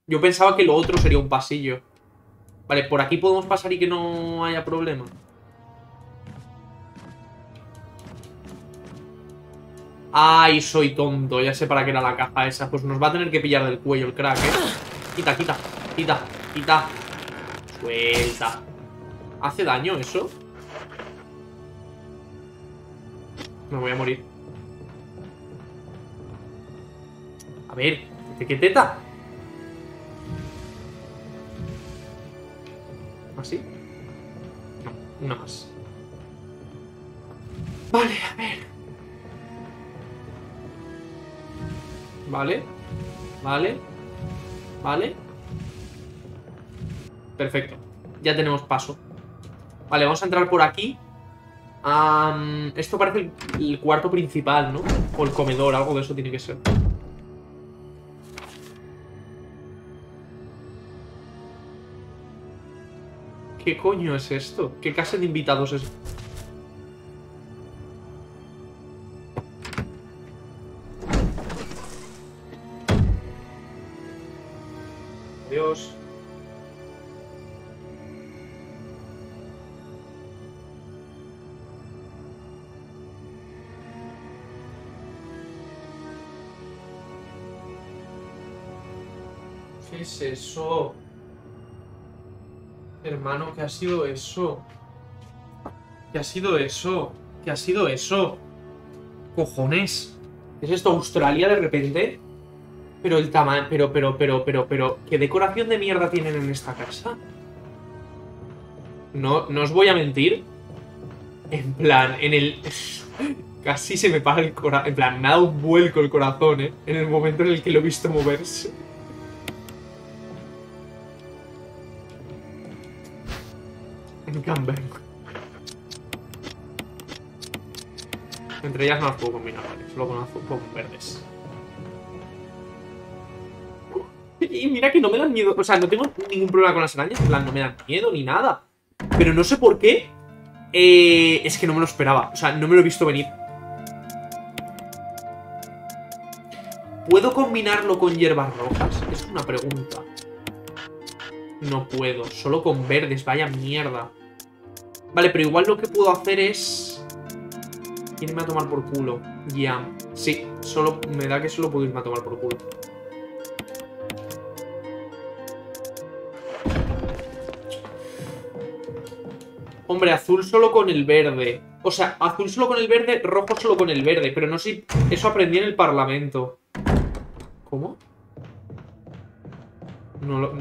Yo pensaba que lo otro sería un pasillo. Vale, por aquí podemos pasar y que no haya problema. Ay, soy tonto. Ya sé para qué era la caja esa. Pues nos va a tener que pillar del cuello el crack, ¿eh? Quita, quita, quita, quita. Suelta. ¿Hace daño eso? Me voy a morir. A ver, ¿de qué teta? ¿Así? No, una más. Vale, a ver. Vale. Vale. Vale. Perfecto. Ya tenemos paso. Vale, vamos a entrar por aquí. Esto parece el, el cuarto principal, ¿no? O el comedor, algo de eso tiene que ser. ¿Qué coño es esto? ¿Qué clase de invitados es? Hermano, ¿qué ha sido eso? ¿Qué ha sido eso? ¿Qué ha sido eso? Cojones. ¿Es esto Australia de repente? Pero el tamaño, pero, pero, pero, pero, pero, ¿qué decoración de mierda tienen en esta casa? No, no os voy a mentir. En plan, en el... Casi se me para el corazón. En plan, me ha dado un vuelco el corazón, ¿eh? En el momento en el que lo he visto moverse. Entre ellas no las puedo combinar, ¿vale? Solo con azul con verdes. Y mira que no me dan miedo. O sea, no tengo ningún problema con las arañas. En plan, no me dan miedo ni nada. Pero no sé por qué. eh, es que no me lo esperaba. O sea, no me lo he visto venir. ¿Puedo combinarlo con hierbas rojas? Es una pregunta. No puedo. Solo con verdes. Vaya mierda. Vale, pero igual lo que puedo hacer es... Irme a tomar por culo. Ya. Sí, solo me da que solo puedo irme a tomar por culo. Hombre, azul solo con el verde. O sea, azul solo con el verde, rojo solo con el verde. Pero no sé eso aprendí en el parlamento. ¿Cómo? No lo...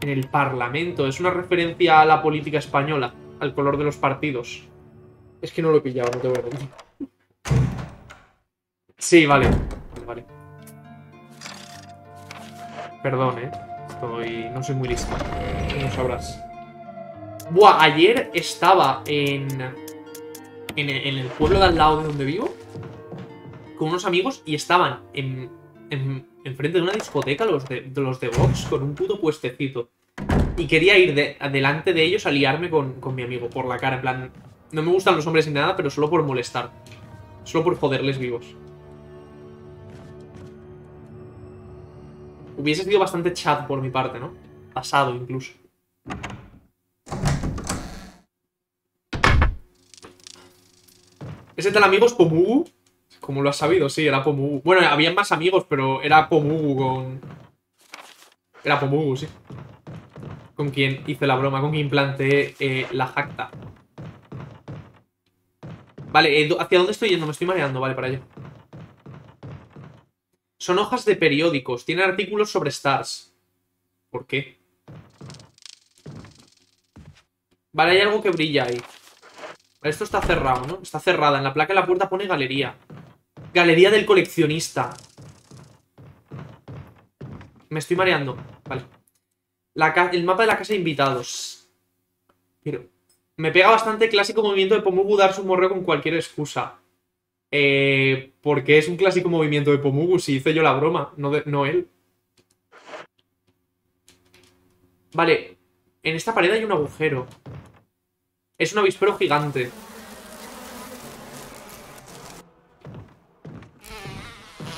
En el parlamento. Es una referencia a la política española. Al color de los partidos. Es que no lo he pillado, no te voy a mentir. Sí, vale. Vale. Perdón, eh. Estoy... No soy muy listo. No sabrás. Buah, ayer estaba en, en, el, en el pueblo de al lado de donde vivo con unos amigos y estaban en, en, enfrente de una discoteca los de, los de Vox con un puto puestecito. Y quería ir de, delante de ellos a liarme con, con mi amigo por la cara. En plan, no me gustan los hombres ni nada, pero solo por molestar. Solo por joderles vivos. Hubiese sido bastante chat por mi parte, ¿no? Pasado incluso. ¿Ese tal amigo es Pomugu? Como lo has sabido, sí, era Pomugu. Bueno, había más amigos, pero era Pomugu con... Era Pomugu, sí. Con quien hice la broma, con quien planteé eh, la jacta. Vale, eh, ¿hacia dónde estoy yendo? Me estoy mareando, vale, para allá. Son hojas de periódicos. Tienen artículos sobre stars. ¿Por qué? Vale, hay algo que brilla ahí. Esto está cerrado, ¿no? Está cerrada. En la placa de la puerta pone galería. Galería del coleccionista. Me estoy mareando. Vale. El mapa de la casa de invitados. Pero me pega bastante clásico movimiento de Pomugu dar su morreo con cualquier excusa. Eh, porque es un clásico movimiento de Pomugu. Si hice yo la broma, no, de- no él. Vale. En esta pared hay un agujero. Es un avispero gigante.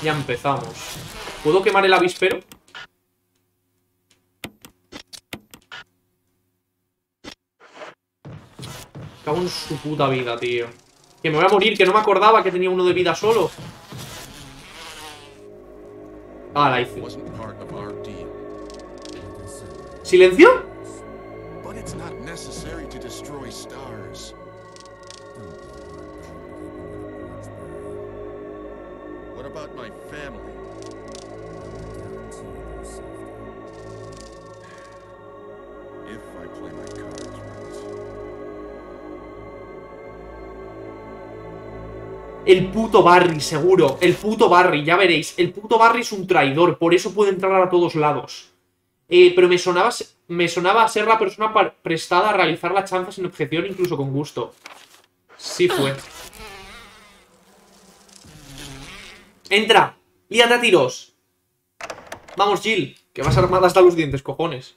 Ya empezamos. ¿Puedo quemar el avispero? Cago en su puta vida, tío. Que me voy a morir, que no me acordaba que tenía uno de vida solo. Ah, la hice. ¿Silencio? El puto Barry, seguro. El puto Barry, ya veréis. El puto Barry es un traidor, por eso puede entrar a todos lados. Eh, pero me sonaba, me sonaba ser la persona prestada a realizar la chanza sin objeción, incluso con gusto. Sí fue. ¡Entra! ¡Líate a tiros! Vamos, Jill, que vas armada hasta los dientes, cojones.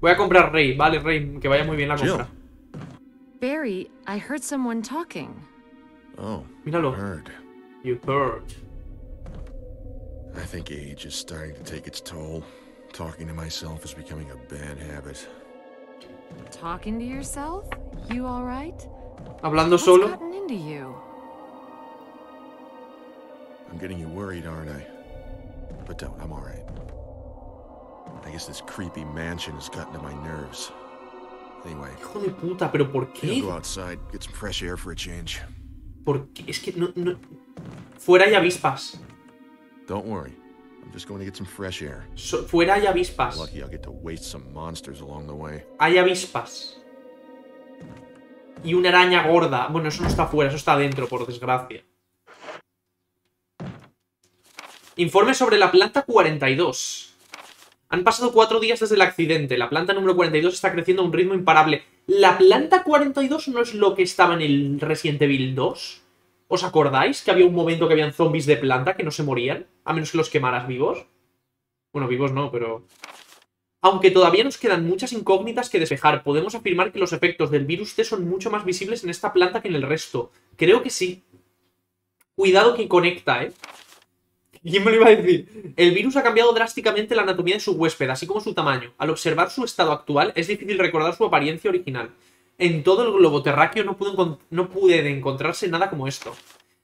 Voy a comprar Rey, vale, Rey, que vaya muy bien la Jill. compra. Barry, I heard someone talking. Oh, Míralo. heard. You heard. I think age is starting to take its toll. Talking to myself is becoming a bad habit. Talking to yourself? You all right? Hablando What's solo. gotten into you? I'm getting you worried, aren't I? But don't, I'm alright. I guess this creepy mansion has gotten to my nerves. Anyway, Hijo de puta, pero ¿por qué? go outside, get some fresh air for a change. ¿Por qué? Es que no, no... Fuera hay avispas. Don't worry. I'm just going to get some fresh air. So- fuera hay avispas. Lucky I'll get to waste some monsters along the way. Hay avispas. Y una araña gorda. Bueno, eso no está fuera, eso está dentro, por desgracia. Informe sobre la planta 42. Han pasado cuatro días desde el accidente. La planta número 42 está creciendo a un ritmo imparable. ¿La planta 42 no es lo que estaba en el Resident Evil 2? ¿Os acordáis que había un momento que habían zombies de planta que no se morían? A menos que los quemaras vivos. Bueno, vivos no, pero... Aunque todavía nos quedan muchas incógnitas que despejar, podemos afirmar que los efectos del virus T son mucho más visibles en esta planta que en el resto. Creo que sí. Cuidado que conecta, ¿eh? ¿Quién me lo iba a decir? El virus ha cambiado drásticamente la anatomía de su huésped, así como su tamaño. Al observar su estado actual, es difícil recordar su apariencia original. En todo el globo terráqueo no, pudo no puede encontrarse nada como esto.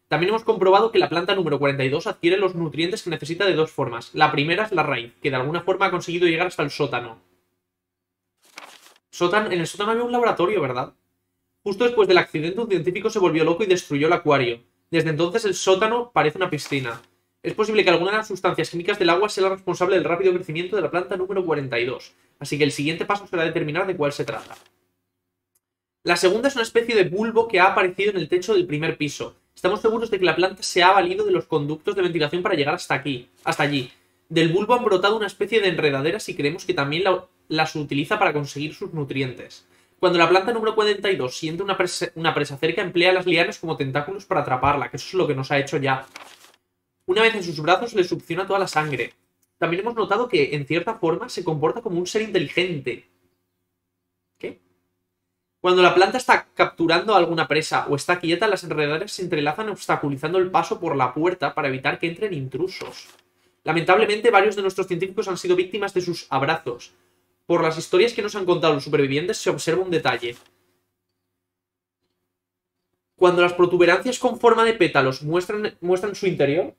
También hemos comprobado que la planta número 42 adquiere los nutrientes que necesita de dos formas. La primera es la raíz, que de alguna forma ha conseguido llegar hasta el sótano. Sótano, en el sótano había un laboratorio, ¿verdad? Justo después del accidente, un científico se volvió loco y destruyó el acuario. Desde entonces, el sótano parece una piscina. Es posible que alguna de las sustancias químicas del agua sea la responsable del rápido crecimiento de la planta número 42. Así que el siguiente paso será determinar de cuál se trata. La segunda es una especie de bulbo que ha aparecido en el techo del primer piso. Estamos seguros de que la planta se ha valido de los conductos de ventilación para llegar hasta aquí, hasta allí. Del bulbo han brotado una especie de enredaderas y creemos que también la- las utiliza para conseguir sus nutrientes. Cuando la planta número 42 siente una presa, una presa cerca, emplea las lianas como tentáculos para atraparla, que eso es lo que nos ha hecho ya. Una vez en sus brazos, le succiona toda la sangre. también hemos notado que en cierta forma se comporta como un ser inteligente. ¿Qué? Cuando la planta está capturando a alguna presa o está quieta, las enredaderas se entrelazan obstaculizando el paso por la puerta para evitar que entren intrusos. Lamentablemente, varios de nuestros científicos han sido víctimas de sus abrazos. Por las historias que nos han contado los supervivientes se observa un detalle. Cuando las protuberancias con forma de pétalos muestran, muestran su interior,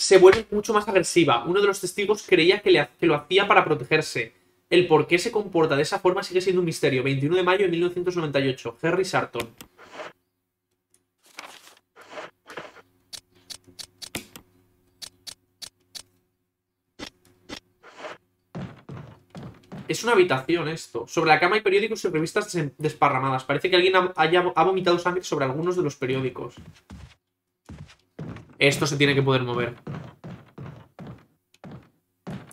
se vuelve mucho más agresiva. Uno de los testigos creía que, lo hacía para protegerse. El por qué se comporta de esa forma sigue siendo un misterio. 21 de mayo de 1998. Harry Sarton. Es una habitación esto. Sobre la cama hay periódicos y revistas des- desparramadas. Parece que alguien ha, haya- ha vomitado sangre sobre algunos de los periódicos. Esto se tiene que poder mover.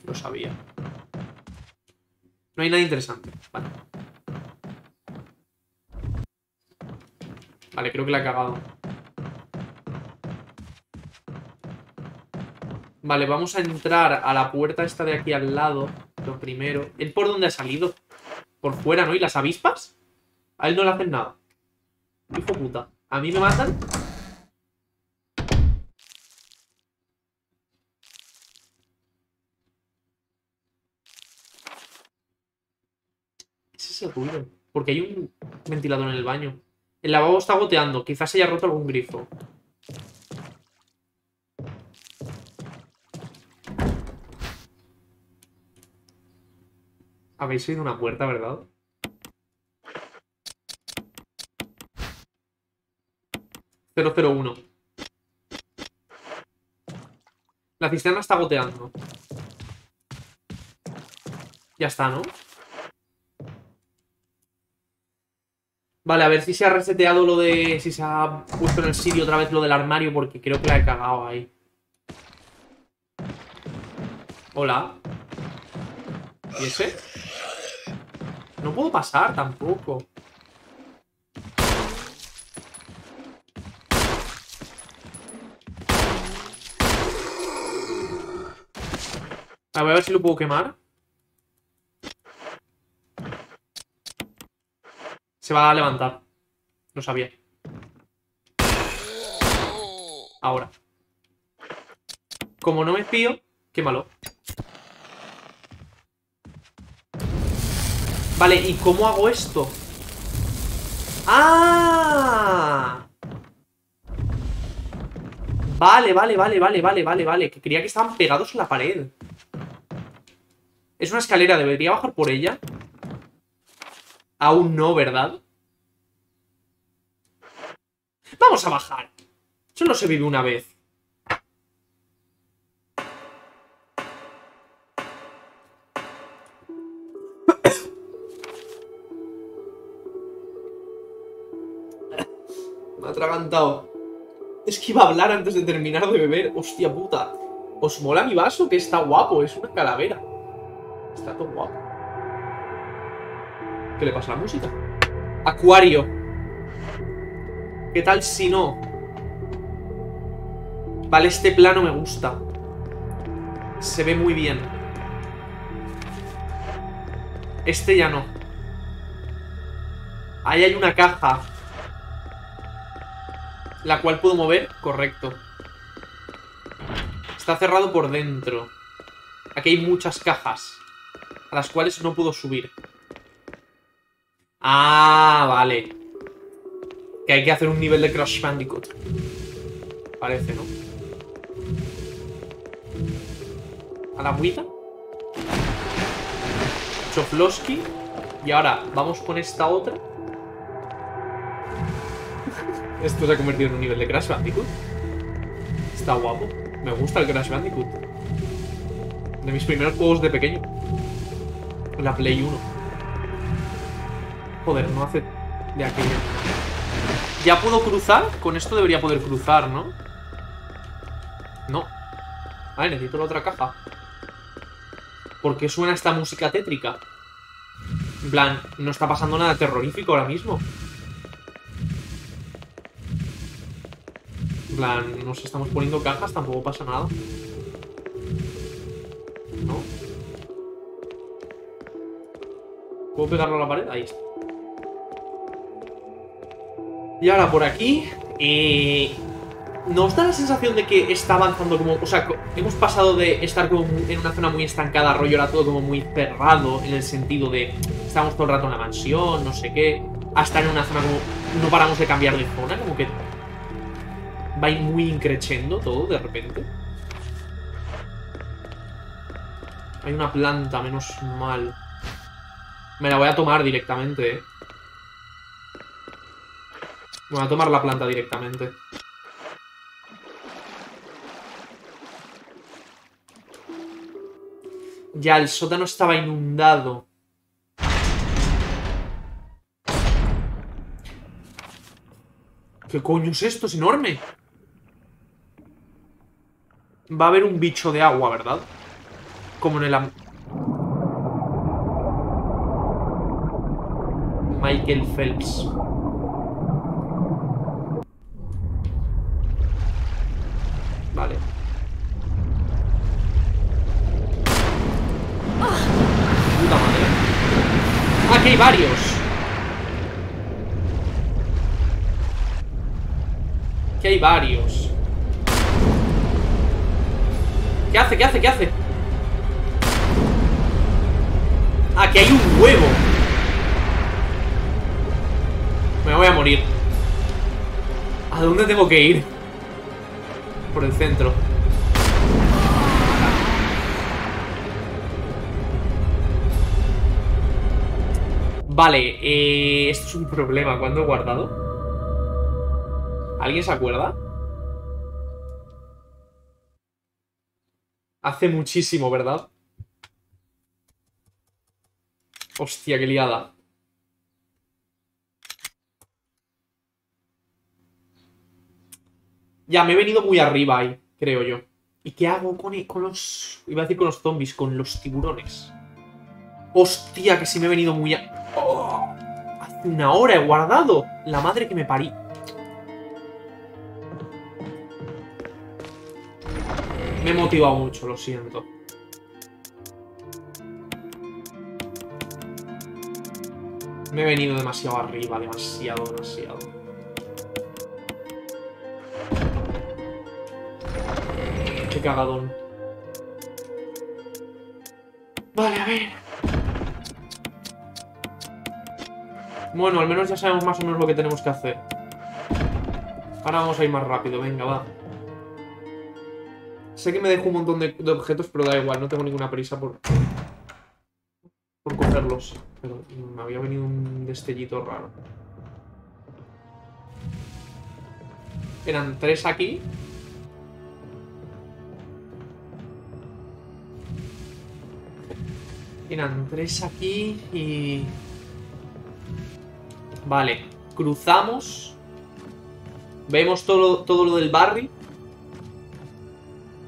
Lo sabía. No hay nada interesante. Vale. Vale, creo que la he cagado. Vale, vamos a entrar a la puerta esta de aquí al lado. Lo primero. ¿Él por dónde ha salido? Por fuera, ¿no? ¿Y las avispas? A él no le hacen nada. Hijo puta. ¿A mí me matan? Porque hay un ventilador en el baño. El lavabo está goteando. Quizás haya roto algún grifo. Habéis oído una puerta, ¿verdad? Cero cero uno. La cisterna está goteando. Ya está, ¿no? Vale, a ver si se ha reseteado lo de... Si se ha puesto en el sitio otra vez lo del armario, porque creo que la he cagado ahí. Hola. ¿Y ese? No puedo pasar tampoco. A ver, a ver si lo puedo quemar. Se va a levantar. Lo sabía. Ahora. Como no me fío, quémalo. Vale, ¿y cómo hago esto? ¡Ah! Vale, vale, vale, vale, vale, vale, vale. Que creía que estaban pegados a la pared. Es una escalera, ¿debería bajar por ella? Aún no, ¿verdad? Vamos a bajar. Solo se vive una vez. Me ha atragantado. Es que iba a hablar antes de terminar de beber. Hostia puta. ¿Os mola mi vaso? Que está guapo. Es una calavera. Está todo guapo. ¿Qué le pasa a la música? Acuario. ¿Qué tal si no? Vale, este plano me gusta. Se ve muy bien. Este ya no. Ahí hay una caja. La cual puedo mover. Correcto. Está cerrado por dentro. Aquí hay muchas cajas. A las cuales no puedo subir. Ah, vale. Que hay que hacer un nivel de Crash Bandicoot. Parece, ¿no? A la agüita. Choflosky. Y ahora vamos con esta otra. Esto se ha convertido en un nivel de Crash Bandicoot. Está guapo. Me gusta el Crash Bandicoot. De mis primeros juegos de pequeño. La Play 1. Joder, no hace de aquello. ¿Ya puedo cruzar? Con esto debería poder cruzar, ¿no? No. Vale, necesito la otra caja. ¿Por qué suena esta música tétrica? En plan, no está pasando nada terrorífico ahora mismo. En plan, nos estamos poniendo cajas, tampoco pasa nada. ¿No? ¿Puedo pegarlo a la pared? Ahí está. Y ahora por aquí. Eh, ¿Nos da la sensación de que está avanzando como... O sea, hemos pasado de estar como en una zona muy estancada, rollo era todo como muy cerrado, en el sentido de... Estamos todo el rato en la mansión, no sé qué, a estar en una zona como... No paramos de cambiar de zona, como que... Va muy increchendo todo de repente. Hay una planta, menos mal. Me la voy a tomar directamente, eh. Voy a tomar la planta directamente. Ya, el sótano estaba inundado. ¿Qué coño es esto? Es enorme. Va a haber un bicho de agua, ¿verdad? Como en el... Michael Phelps. Vale. Puta madre. Que hay varios. Que hay varios. ¿Qué hace? ¿Qué hace? ¿Qué hace? Que hay un huevo. Me voy a morir. ¿A dónde tengo que ir? Por el centro. Vale, eh, esto es un problema. ¿Cuándo he guardado? ¿Alguien se acuerda? Hace muchísimo, ¿verdad? Hostia, qué liada. Ya, me he venido muy arriba ahí, creo yo. ¿Y qué hago con, con los... Iba a decir con los zombies, con los tiburones. Hostia, que sí me he venido muy a... ¡Oh! Hace una hora he guardado. La madre que me parí. Me he motivado mucho, lo siento. Me he venido demasiado arriba, demasiado, demasiado. Cagadón. Vale, a ver. Bueno, al menos ya sabemos más o menos lo que tenemos que hacer. Ahora vamos a ir más rápido, venga, va. Sé que me dejo un montón de, de objetos, pero da igual, no tengo ninguna prisa por, por cogerlos. Pero me había venido un destellito raro. Eran tres aquí. Eran tres aquí y... Vale, cruzamos. Vemos todo, todo lo del barrio.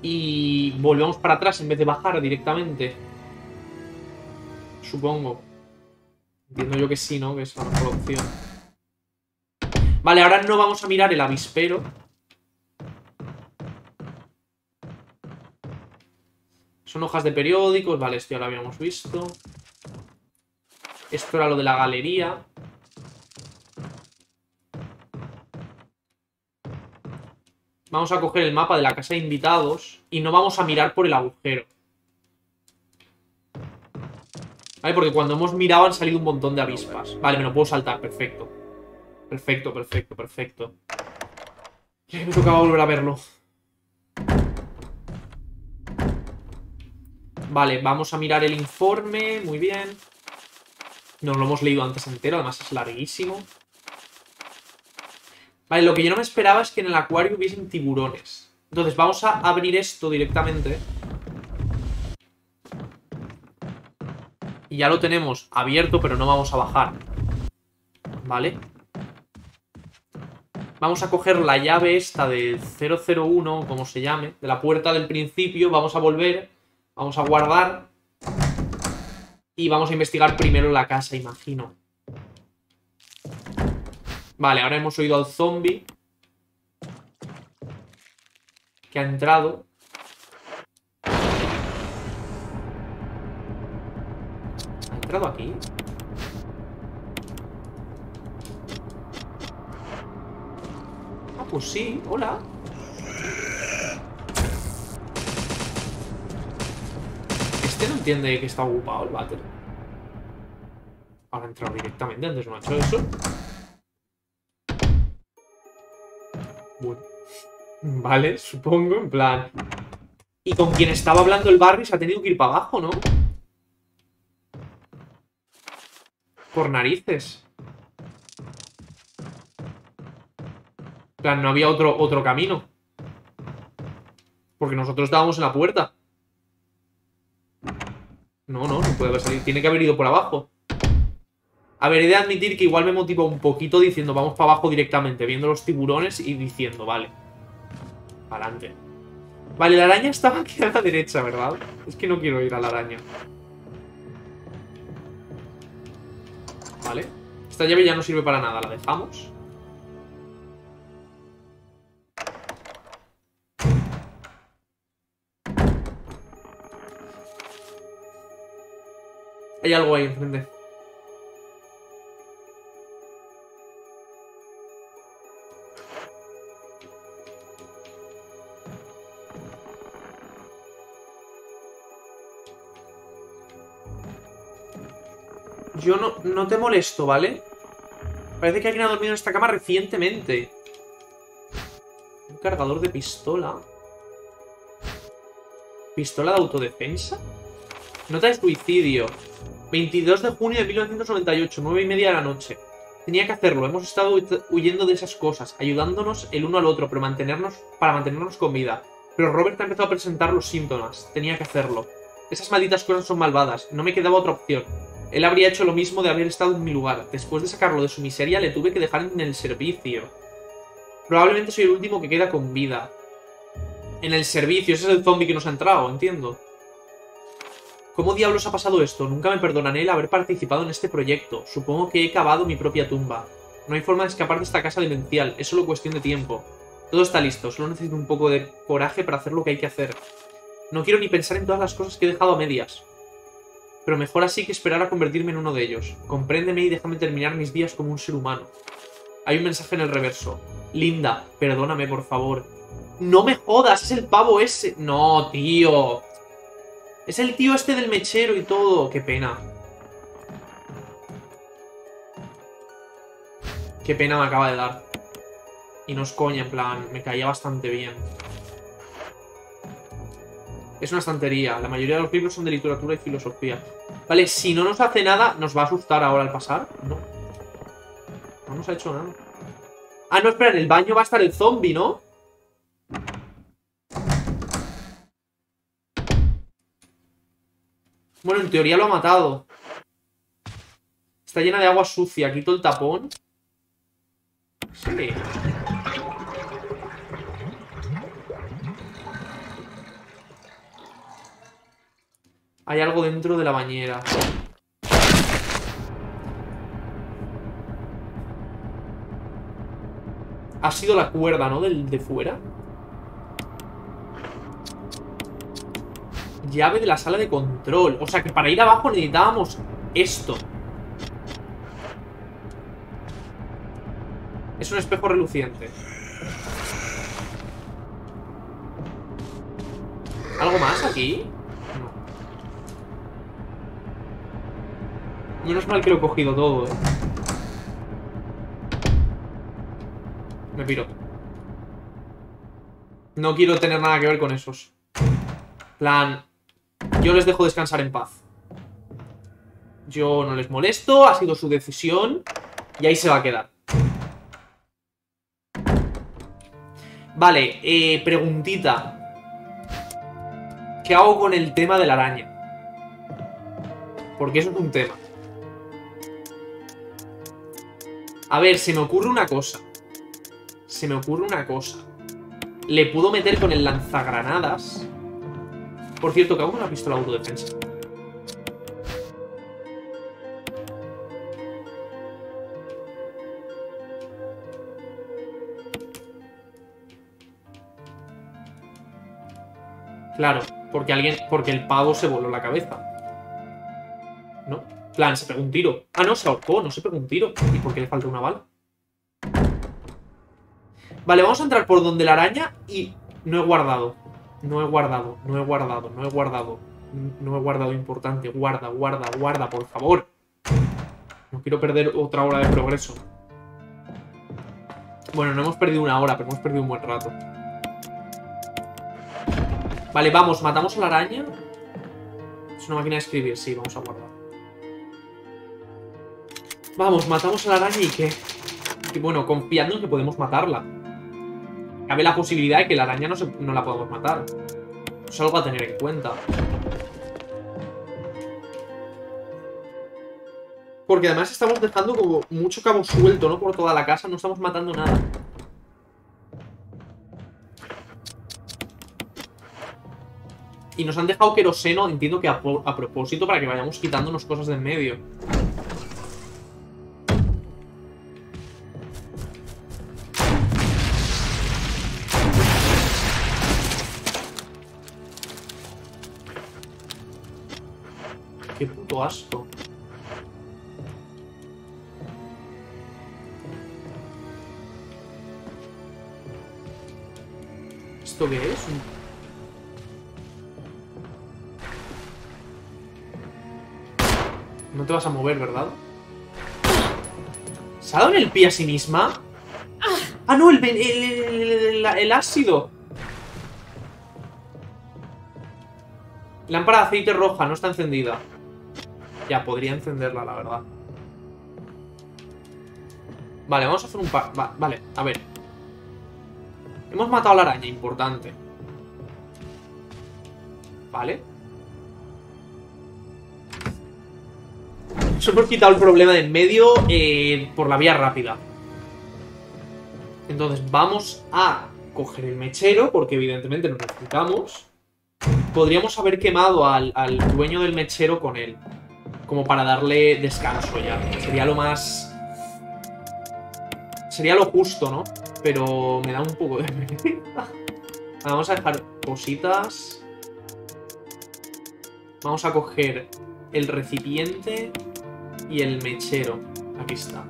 Y volvemos para atrás en vez de bajar directamente. Supongo. Entiendo yo que sí, ¿no? Que es la mejor opción. Vale, ahora no vamos a mirar el avispero. Son hojas de periódicos. Vale, esto ya lo habíamos visto. Esto era lo de la galería. Vamos a coger el mapa de la casa de invitados y no vamos a mirar por el agujero. Vale, porque cuando hemos mirado han salido un montón de avispas. Vale, me lo puedo saltar, perfecto. Perfecto, perfecto, perfecto. Me tocaba volver a verlo. Vale, vamos a mirar el informe. Muy bien. Nos lo hemos leído antes entero, además es larguísimo. Vale, lo que yo no me esperaba es que en el acuario hubiesen tiburones. Entonces vamos a abrir esto directamente. Y ya lo tenemos abierto, pero no vamos a bajar. ¿Vale? Vamos a coger la llave esta del 001, como se llame, de la puerta del principio. Vamos a volver, Vamos a guardar. Y vamos a investigar primero la casa, imagino. Vale, ahora hemos oído al zombie. Que ha entrado. ¿Ha entrado aquí? Ah, pues sí, hola. No entiende que está ocupado el váter. Ahora ha entrado directamente, antes no ha hecho eso. Bueno. Vale, supongo, en plan... Y con quien estaba hablando el Barry se ha tenido que ir para abajo, ¿no? Por narices. En plan, no había otro, otro camino. Porque nosotros estábamos en la puerta. No, no, no puede haber salido. Tiene que haber ido por abajo. A ver, he de admitir que igual me motiva un poquito diciendo vamos para abajo directamente, viendo los tiburones y diciendo, vale. Adelante. Vale, la araña estaba aquí a la derecha, ¿verdad? Es que no quiero ir a la araña. Vale. Esta llave ya no sirve para nada, la dejamos. Hay algo ahí enfrente. Yo no, no te molesto, ¿vale? Parece que alguien ha dormido en esta cama recientemente. Un cargador de pistola. ¿Pistola de autodefensa? Nota de suicidio. 22 de junio de 1998, 9 y media de la noche. Tenía que hacerlo, hemos estado hu- huyendo de esas cosas, ayudándonos el uno al otro, pero mantenernos, para mantenernos con vida. Pero Robert ha empezado a presentar los síntomas, tenía que hacerlo. Esas malditas cosas son malvadas, no me quedaba otra opción. Él habría hecho lo mismo de haber estado en mi lugar. Después de sacarlo de su miseria, le tuve que dejar en el servicio. Probablemente soy el último que queda con vida. En el servicio, ese es el zombie que nos ha entrado, entiendo. ¿Cómo diablos ha pasado esto? Nunca me perdonaré el haber participado en este proyecto. Supongo que he cavado mi propia tumba. No hay forma de escapar de esta casa demencial, es solo cuestión de tiempo. Todo está listo, solo necesito un poco de coraje para hacer lo que hay que hacer. No quiero ni pensar en todas las cosas que he dejado a medias. Pero mejor así que esperar a convertirme en uno de ellos. Compréndeme y déjame terminar mis días como un ser humano. Hay un mensaje en el reverso. Linda, perdóname por favor. No me jodas, es el pavo ese. No, tío. Es el tío este del mechero y todo. Qué pena. Qué pena me acaba de dar. Y no es coña, en plan, me caía bastante bien. Es una estantería. La mayoría de los libros son de literatura y filosofía. Vale, si no nos hace nada, ¿nos va a asustar ahora al pasar? No. No nos ha hecho nada. Ah, no, espera, en el baño va a estar el zombie, ¿no? Bueno, en teoría lo ha matado. Está llena de agua sucia. Quito el tapón. Sí. Hay algo dentro de la bañera. Ha sido la cuerda, ¿no? Del de fuera. Llave de la sala de control. O sea que para ir abajo necesitábamos esto. Es un espejo reluciente. ¿Algo más aquí? No. Menos mal que lo he cogido todo, eh. Me piro. No quiero tener nada que ver con esos. plan, yo les dejo descansar en paz. Yo no les molesto, ha sido su decisión y ahí se va a quedar. Vale, eh, preguntita. ¿Qué hago con el tema de la araña? Porque eso es un tema. A ver, se me ocurre una cosa. Se me ocurre una cosa. Le puedo meter con el lanzagranadas. Por cierto, ¿qué hago con la pistola de autodefensa? Claro, porque alguien. Porque el pavo se voló la cabeza. ¿No? plan, se pegó un tiro. Ah, no, se ahorcó, no se pegó un tiro. ¿Y por qué le falta una bala? Vale, vamos a entrar por donde la araña y no he guardado. No he guardado, no he guardado, no he guardado. No he guardado importante. Guarda, guarda, guarda, por favor. No quiero perder otra hora de progreso. Bueno, no hemos perdido una hora, pero hemos perdido un buen rato. Vale, vamos, matamos a la araña. Es una máquina de escribir, sí, vamos a guardar. Vamos, matamos a la araña y qué. Y bueno, confiando en que podemos matarla. Cabe la posibilidad de que la araña no, la podamos matar. Es algo a tener en cuenta. Porque además estamos dejando como mucho cabo suelto, ¿no? Por toda la casa, no estamos matando nada. Y nos han dejado queroseno, entiendo que a, a propósito, para que vayamos quitándonos cosas de en medio. ¿Esto qué es? No te vas a mover, ¿verdad? ¿Se ha dado en el pie a sí misma? Ah, no, el, el- el- el ácido. Lámpara de aceite roja, no está encendida. Ya, podría encenderla, la verdad. Vale, vamos a hacer un par... va- vale, a ver. Hemos matado a la araña, importante. Vale. Nos hemos quitado el problema de en medio eh, por la vía rápida. Entonces vamos a coger el mechero, porque evidentemente lo necesitamos. Podríamos haber quemado al, al dueño del mechero con él. Como para darle descanso ya. Sería lo más... Sería lo justo, ¿no? Pero me da un poco de. Vamos a dejar cositas. Vamos a coger el recipiente y el mechero. Aquí está.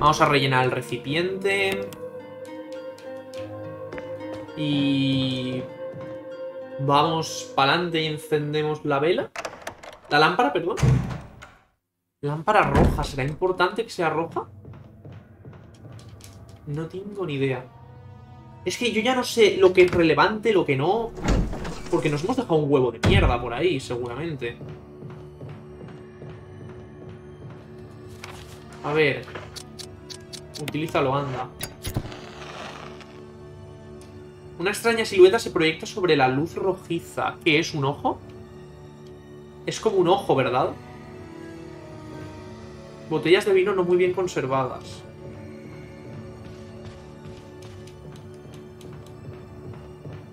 Vamos a rellenar el recipiente. Y... Vamos para adelante y encendemos la vela. La lámpara, perdón. Lámpara roja. ¿Será importante que sea roja? No tengo ni idea. Es que yo ya no sé lo que es relevante, lo que no. Porque nos hemos dejado un huevo de mierda por ahí, seguramente. A ver. Utilízalo, anda. Una extraña silueta se proyecta sobre la luz rojiza. ¿Qué es? ¿Un ojo? Es como un ojo, ¿verdad? Botellas de vino no muy bien conservadas.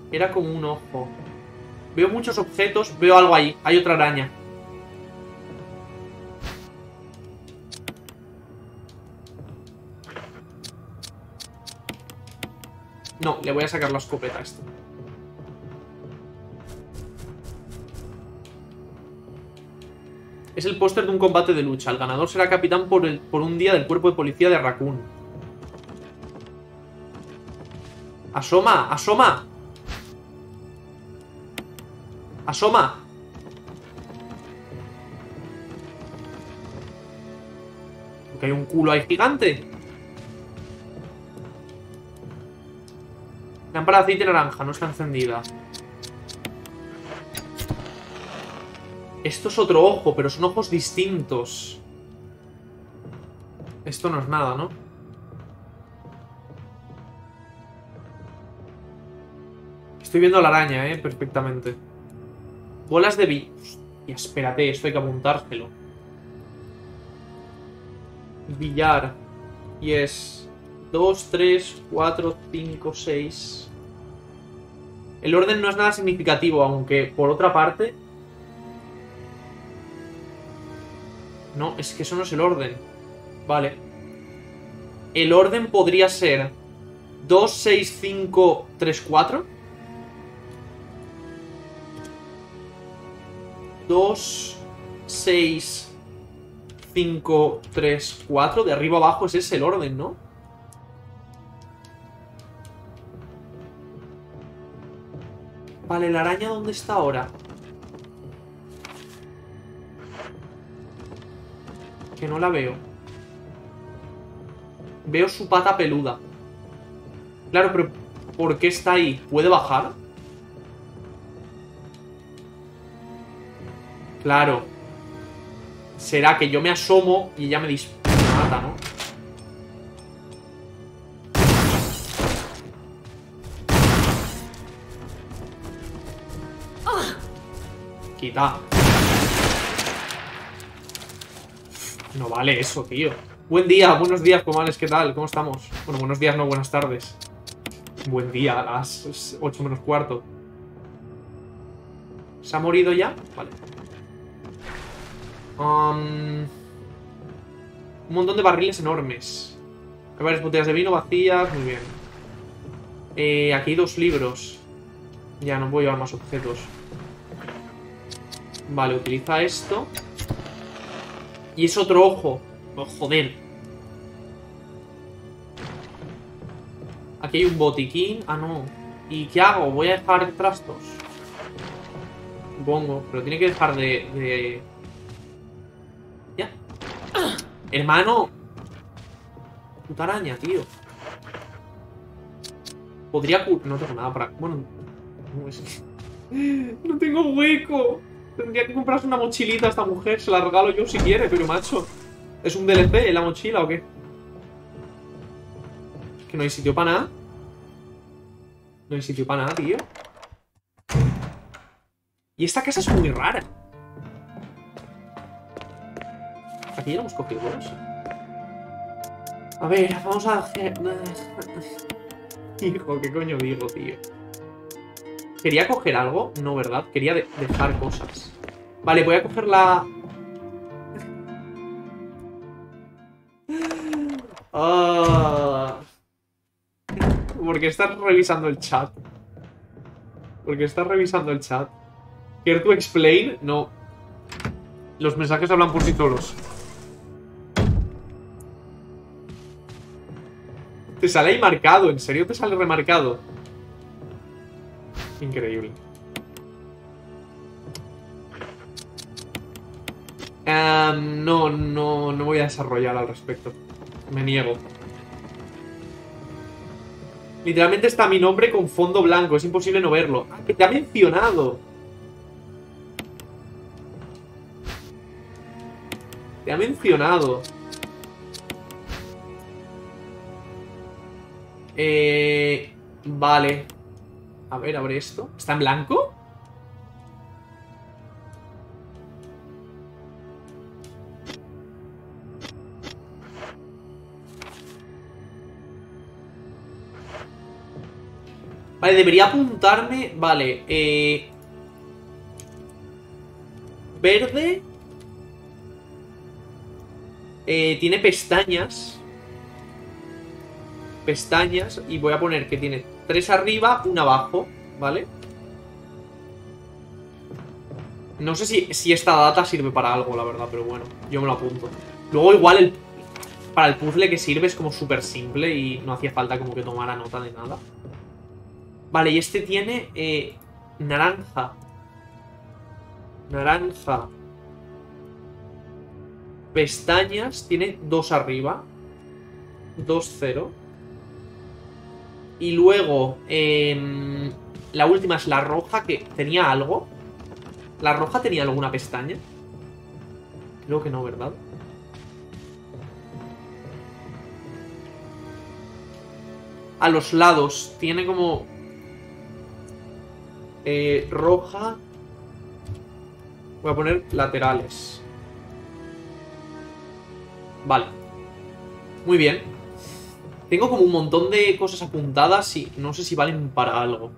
Era como un ojo. Veo muchos objetos, veo algo ahí. Hay otra araña. No, le voy a sacar la escopeta a esto. Es el póster de un combate de lucha. El ganador será capitán por, el- por un día del cuerpo de policía de Raccoon. ¡Asoma! ¡Asoma! ¡Asoma! Porque hay un culo ahí gigante. Lámpara de aceite naranja, no está encendida. Esto es otro ojo, pero son ojos distintos. Esto no es nada, ¿no? Estoy viendo a la araña, ¿eh? Perfectamente. Bolas de vi... Hostia, espérate, esto hay que apuntárselo. Billar. Y es... 2, 3, 4, 5, 6... El orden no es nada significativo, aunque por otra parte... No, es que eso no es el orden. Vale. El orden podría ser 2, 6, 5, 3, 4. 2, 6, 5, 3, 4. De arriba abajo ese es el orden, ¿no? Vale, ¿la araña dónde está ahora? Que no la veo. Veo su pata peluda. Claro, pero ¿por qué está ahí? ¿Puede bajar? Claro. Será que yo me asomo y ella me dispara, ¿no? Quita. No vale eso, tío. Buen día, buenos días, comales, ¿qué tal? ¿Cómo estamos? Bueno, buenos días, no, buenas tardes. Buen día, a las 8 menos cuarto. ¿Se ha morido ya? Vale. Un montón de barriles enormes. Hay varias botellas de vino vacías, muy bien. Eh, aquí hay dos libros. Ya, no puedo llevar más objetos. Vale, utiliza esto. Y es otro ojo. Oh, joder. Aquí hay un botiquín. Ah, no. ¿Y qué hago? Voy a dejar trastos. Supongo. Pero tiene que dejar de... de... Ya. Hermano. Puta araña, tío. Podría... No tengo nada para... Bueno... No tengo hueco. Tendría que comprarse una mochilita a esta mujer. Se la regalo yo si quiere, pero macho. ¿Es un DLC la mochila o qué? Es que no hay sitio para nada. No hay sitio para nada, tío. Y esta casa es muy rara. Aquí ya hemos cogido. A ver, vamos a hacer... Hijo, ¿qué coño digo, tío? ¿Quería coger algo? No, ¿verdad? Quería de- dejar cosas. Vale, voy a coger la... Ah. ¿Por qué estás revisando el chat? ¿Por qué estás revisando el chat? ¿Care to explain? No. Los mensajes hablan por sí solos. Te sale ahí marcado, ¿en serio te sale remarcado? Increíble. No, no, no voy a desarrollar al respecto. Me niego. Literalmente está mi nombre con fondo blanco. Es imposible no verlo. Ah, te ha mencionado. Te ha mencionado. Eh, vale. A ver, abre esto. ¿Está en blanco? Vale, debería apuntarme. Vale, eh. Verde. Eh, tiene pestañas. Pestañas. Y voy a poner que tiene tres arriba, una abajo. ¿Vale? No sé si, si esta data sirve para algo, la verdad, pero bueno, yo me lo apunto. Luego igual el, para el puzzle que sirve es como súper simple y no hacía falta como que tomara nota de nada. Vale, y este tiene eh, naranja. Naranja. Pestañas, tiene dos arriba. Dos cero. Y luego, em, la última es la roja, que tenía algo. ¿La roja tenía alguna pestaña? Creo que no, ¿verdad? A los lados tiene como... eh, roja. Voy a poner laterales. Vale. Muy bien. Tengo como un montón de cosas apuntadas y no sé si valen para algo.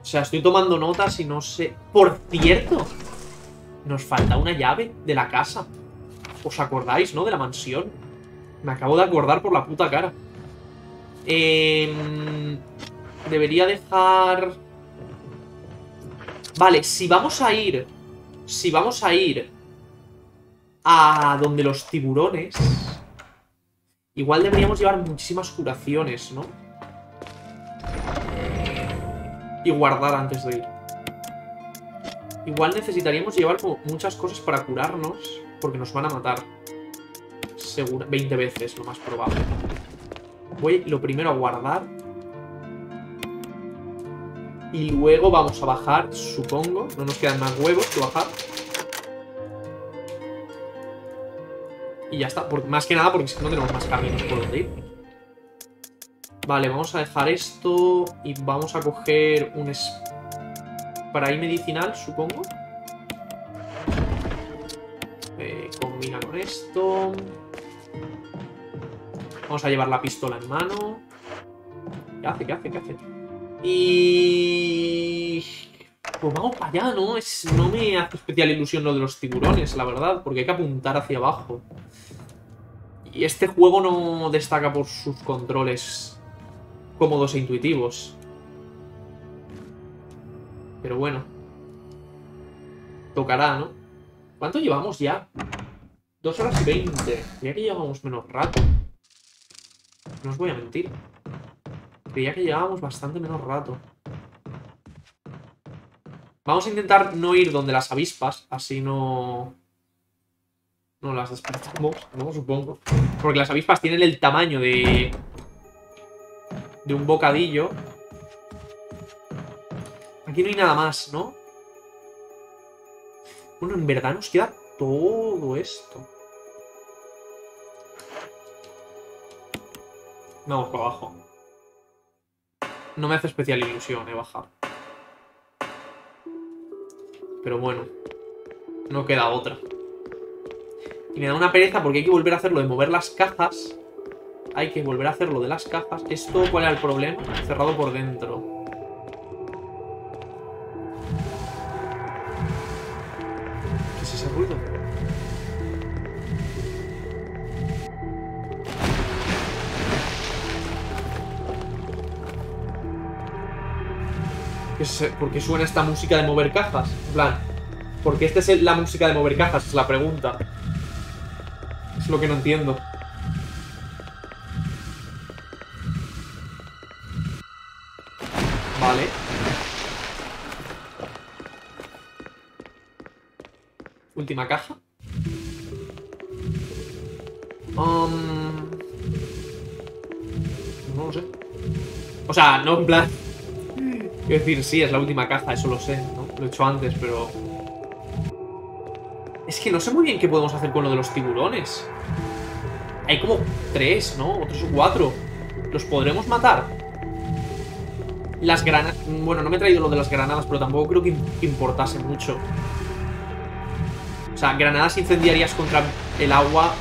O sea, estoy tomando notas y no sé... Por cierto, nos falta una llave de la casa. ¿Os acordáis, no? De la mansión. Me acabo de acordar por la puta cara. Em, debería dejar... Vale, si vamos a ir... Si vamos a ir... A donde los tiburones... Igual deberíamos llevar muchísimas curaciones, ¿no? Y guardar antes de ir. Igual necesitaríamos llevar muchas cosas para curarnos. Porque nos van a matar. Seguro. 20 veces, lo más probable. Voy lo primero a guardar. Y luego vamos a bajar, supongo. No nos quedan más huevos que bajar. Y ya está. Por- más que nada porque no tenemos más caminos por donde ir. Vale, vamos a dejar esto. Y vamos a coger un spray medicinal, supongo. Eh, combina con esto. Vamos a llevar la pistola en mano. ¿Qué hace? ¿Qué hace? ¿Qué hace? Y... Pues vamos para allá, ¿no? Es... No me hace especial ilusión lo de los tiburones, la verdad, porque hay que apuntar hacia abajo. Y este juego no destaca por sus controles cómodos e intuitivos. Pero bueno. Tocará, ¿no? ¿Cuánto llevamos ya? Dos horas y veinte. Creía que llevábamos menos rato. No os voy a mentir. Creía que llevábamos bastante menos rato. Vamos a intentar no ir donde las avispas, así no... No las despertamos, ¿no? Supongo. Porque las avispas tienen el tamaño de... De un bocadillo. Aquí no hay nada más, ¿no? Bueno, en verdad nos queda todo esto. Vamos para abajo. No me hace especial ilusión, eh, bajar. Pero bueno. No queda otra. Y me da una pereza porque hay que volver a hacerlo de mover las cajas. Hay que volver a hacerlo de las cajas. ¿Esto cuál era el problema? Cerrado por dentro. ¿Qué ese- ¿Por qué suena esta música de mover cajas? En plan, ¿por qué esta es la música de mover cajas? Es la pregunta. Es lo que no entiendo. Vale. Última caja. Um, No lo sé. O sea, no en plan... Quiero decir, sí, es la última caja, eso lo sé, ¿no? Lo he hecho antes, pero... Es que no sé muy bien qué podemos hacer con lo de los tiburones. Hay como tres, ¿no? O tres o cuatro. ¿Los podremos matar? Las granadas... Bueno, no me he traído lo de las granadas, pero tampoco creo que im- importase mucho. O sea, granadas incendiarias contra el agua...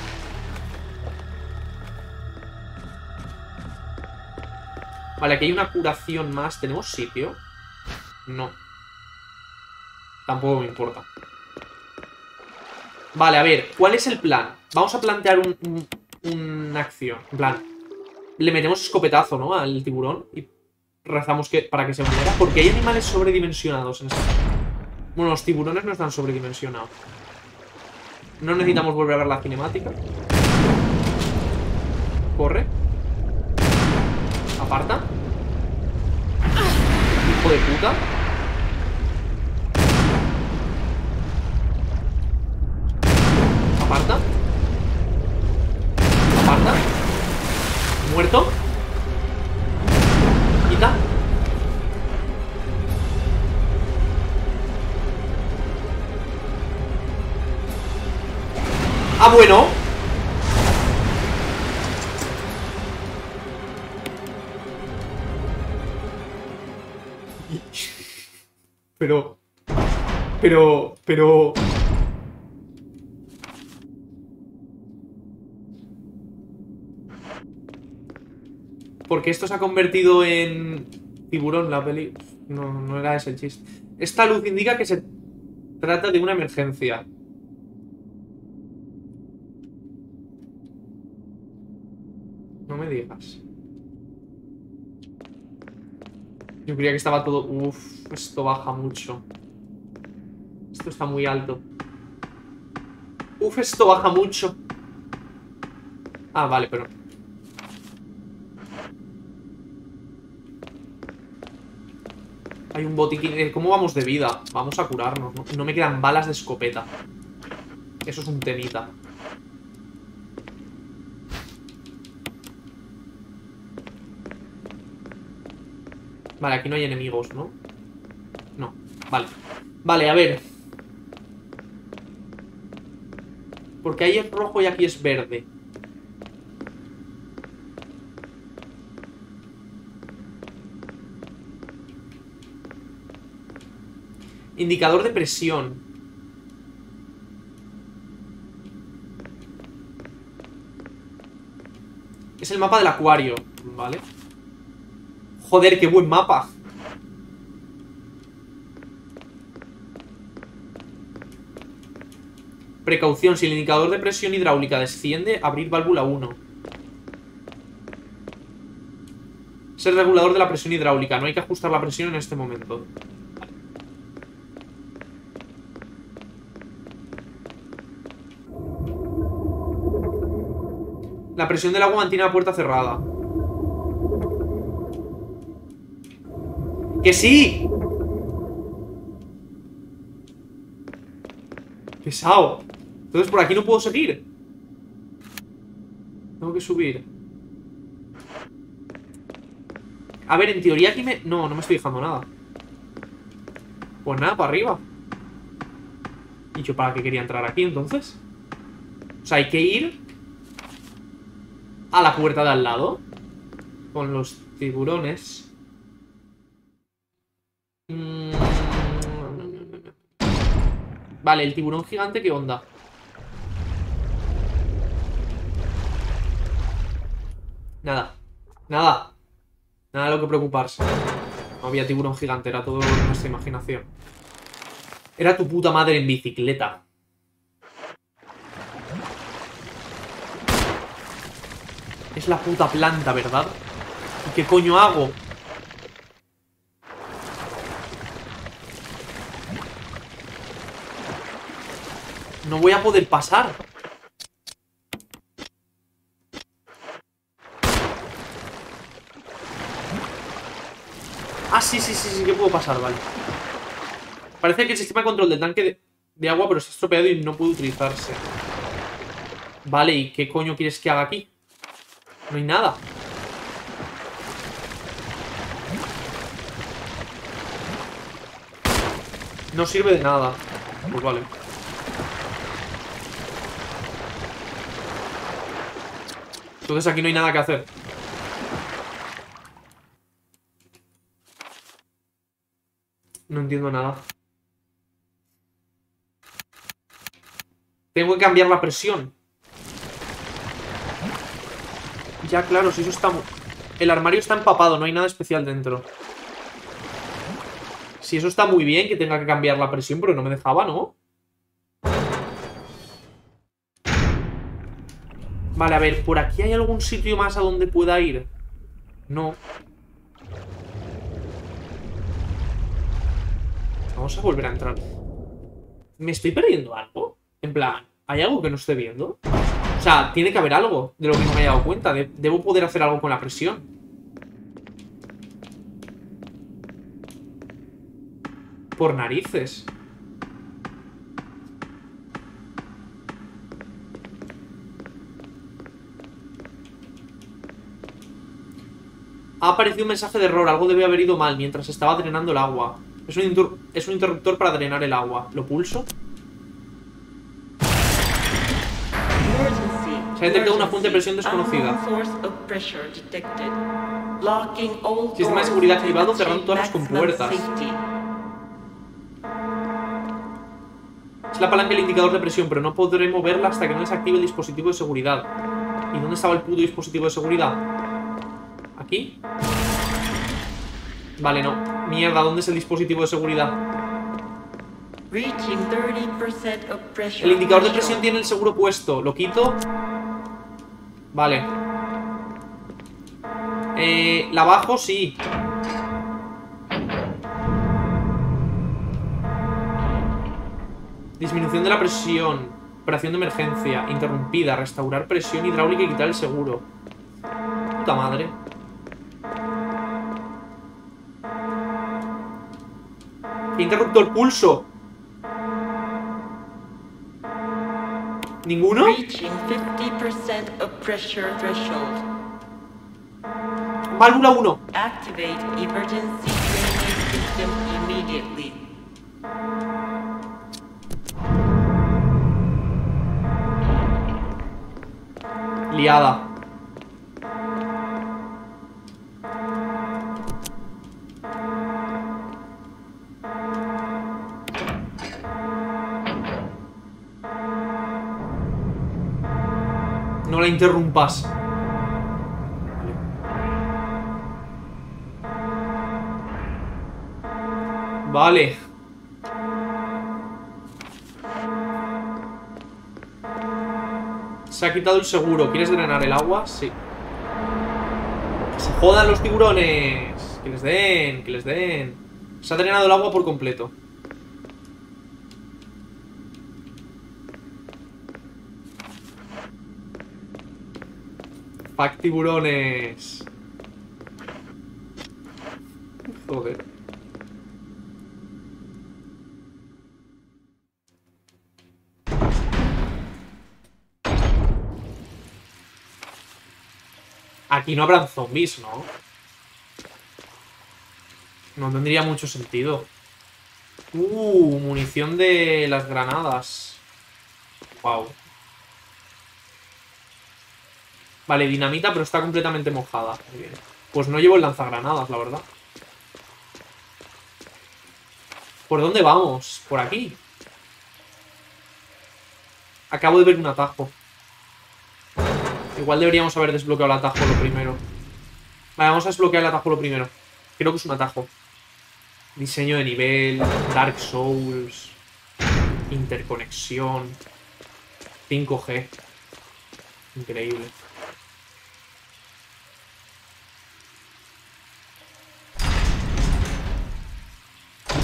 Vale, aquí hay una curación más. ¿Tenemos sitio? No. Tampoco me importa. Vale, a ver, ¿cuál es el plan? Vamos a plantear un, un- una acción. En plan, le metemos escopetazo, ¿no? Al tiburón y rezamos que, para que se muera. Porque hay animales sobredimensionados en esta. Bueno, los tiburones no están sobredimensionados. No necesitamos volver a ver la cinemática. Corre. Aparta. Hijo de puta. Aparta. Aparta. Muerto. Quita. Ah, bueno. Pero... Pero... Pero... Porque esto se ha convertido en tiburón la peli. No, no era ese chiste. Esta luz indica que se trata de una emergencia. No me digas. Yo creía que estaba todo... Uf, esto baja mucho. Esto está muy alto. Uf, esto baja mucho. Ah, vale, pero... Hay un botiquín. eh, ¿Cómo vamos de vida? Vamos a curarnos, ¿no? No me quedan balas de escopeta. Eso es un temita. Vale, aquí no hay enemigos, ¿no? No, vale. Vale, a ver. Porque ahí es rojo y aquí es verde. Indicador de presión. Es el mapa del acuario, ¿vale? Joder, qué buen mapa. Precaución, si el indicador de presión hidráulica desciende, abrir válvula 1. Es el regulador de la presión hidráulica, no hay que ajustar la presión en este momento. La presión del agua mantiene la puerta cerrada. ¡Que sí! Pesado. Entonces por aquí no puedo seguir. Tengo que subir. A ver, en teoría aquí me... No, no me estoy dejando nada. Pues nada, para arriba. ¿Y yo para qué quería entrar aquí entonces? O sea, hay que ir a la puerta de al lado. Con los tiburones. Vale, el tiburón gigante, ¿qué onda? Nada. Nada. Nada de lo que preocuparse. No había tiburón gigante, era todo nuestra imaginación. Era tu puta madre en bicicleta. Es la puta planta, ¿verdad? ¿Y qué coño hago? No voy a poder pasar. Ah, sí, sí, sí, sí que puedo pasar, vale. Parece que el sistema de control del tanque de, de agua pero se estropeado y no puede utilizarse. Vale, ¿y qué coño quieres que haga aquí? No hay nada. No sirve de nada. Pues vale. Entonces aquí no hay nada que hacer. No entiendo nada. Tengo que cambiar la presión. Ya, claro, si eso está... El armario está empapado, no hay nada especial dentro. Si eso está muy bien, que tenga que cambiar la presión, pero no me dejaba, ¿no? Vale, a ver, ¿por aquí hay algún sitio más a donde pueda ir? No. Vamos a volver a entrar. ¿Me estoy perdiendo algo? En plan, ¿hay algo que no esté viendo? O sea, tiene que haber algo de lo que no me haya dado cuenta. De- debo poder hacer algo con la presión. Por narices. Ha aparecido un mensaje de error. Algo debe haber ido mal mientras estaba drenando el agua. Es un, es un interruptor para drenar el agua. ¿Lo pulso? Se ha detectado una fuente de presión desconocida. Sistema de seguridad activado, cerrando todas las compuertas. Es la palanca del indicador de presión, pero no podré moverla hasta que no desactive el dispositivo de seguridad. ¿Y dónde estaba el puto dispositivo de seguridad? ¿Aquí? Vale, no. Mierda, ¿dónde es el dispositivo de seguridad? El indicador de presión tiene el seguro puesto. ¿Lo quito? Vale. Eh, ¿La bajo? Sí. Disminución de la presión. Operación de emergencia. Interrumpida. Restaurar presión hidráulica y quitar el seguro. Puta madre. Interruptor pulso? ¿Ninguno? Reaching 50% of pressure threshold. Válvula 1. Activate emergency system immediately. Liada. No la interrumpas. Vale. Se ha quitado el seguro. ¿Quieres drenar el agua? Sí. Que se jodan los tiburones. Que les den, que les den. Se ha drenado el agua por completo. Pack tiburones. Joder. Aquí no habrán zombies, ¿no? No tendría mucho sentido. Uh, munición de las granadas. Wow. Vale, dinamita, pero está completamente mojada. Muy bien. Pues no llevo el lanzagranadas, la verdad. ¿Por dónde vamos? Por aquí. Acabo de ver un atajo. Igual deberíamos haber desbloqueado el atajo lo primero. Vale, vamos a desbloquear el atajo lo primero. Creo que es un atajo. Diseño de nivel, Dark Souls, interconexión, 5G. Increíble.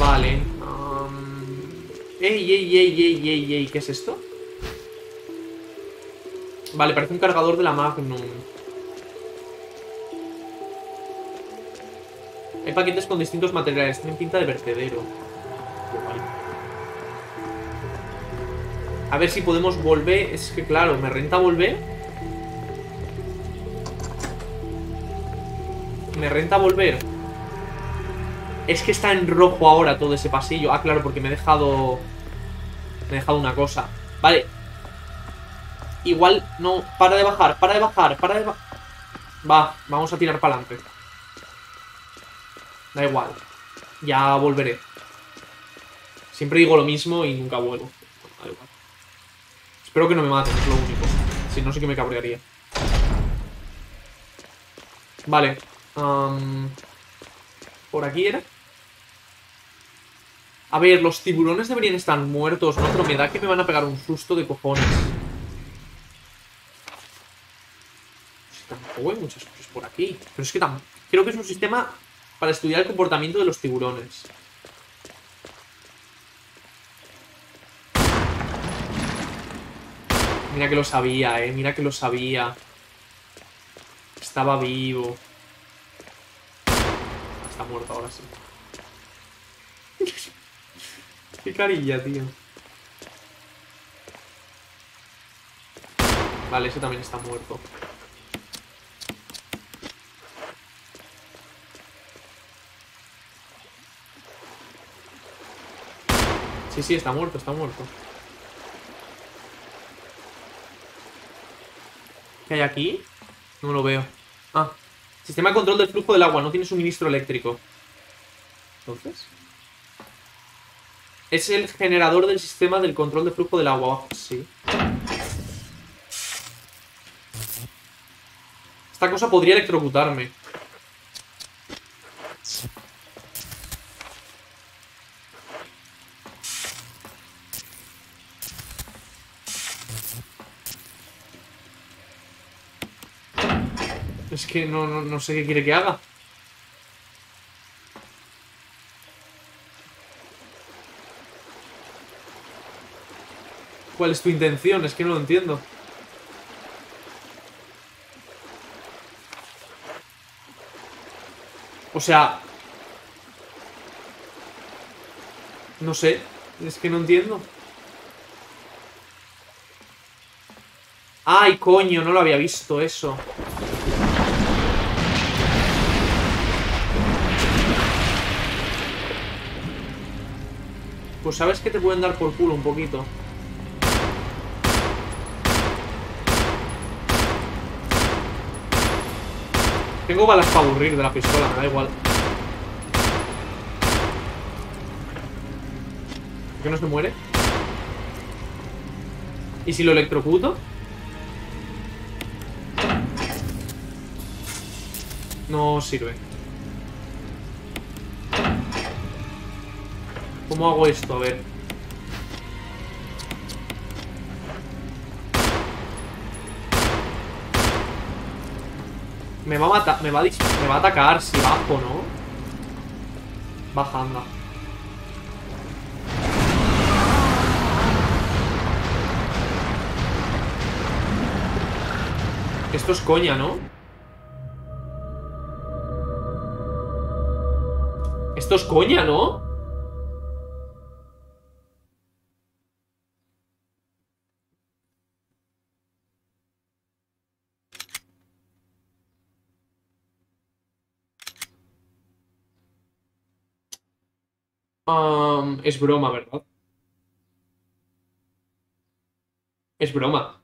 Vale. um, Ey, ey, ey, ey, ey, ey, ¿qué es esto? Vale, parece un cargador de la Magnum. Hay paquetes con distintos materiales. Tienen pinta de vertedero. A ver si podemos volver. Es que claro, me renta volver. Me renta volver. Es que está en rojo ahora todo ese pasillo. Ah, claro, porque me he dejado... Me he dejado una cosa. Vale, Igual, no, para de bajar, para de bajar, para de bajar. Va, vamos a tirar para adelante. Da igual. Ya volveré. Siempre digo lo mismo y nunca vuelvo. Da igual. Espero que no me maten, es lo único. Si no, sí que me cabrearía. Vale. ¿Por aquí era? A ver, los tiburones deberían estar muertos, ¿no? Pero me da que me van a pegar un susto de cojones. Tampoco hay muchas cosas por aquí. Pero es que tam- creo que es un sistema para estudiar el comportamiento de los tiburones. Mira que lo sabía, eh. Mira que lo sabía. Estaba vivo. Está muerto ahora sí. Qué carilla, tío. Vale, ese también está muerto. Sí, sí, está muerto, está muerto. ¿Qué hay aquí? No lo veo. Ah, sistema de control del flujo del agua, no tiene suministro eléctrico. Entonces. Es el generador del sistema del control de flujo del agua. Sí. Esta cosa podría electrocutarme. Es que no, no, no sé qué quiere que haga. ¿Cuál es tu intención? Es que no lo entiendo. O sea... No sé, es que no entiendo. Ay, coño, no lo había visto eso. Pues sabes que te pueden dar por culo un poquito. Tengo balas para aburrir de la pistola, me da igual. ¿Por qué no se muere? ¿Y si lo electrocuto? No sirve. ¿Cómo hago esto? A ver. Me va a matar, me va a, me va a atacar si bajo, ¿no? Baja, anda. Esto es coña, ¿no? Esto es coña, ¿no? Am, es broma, ¿verdad? Es broma.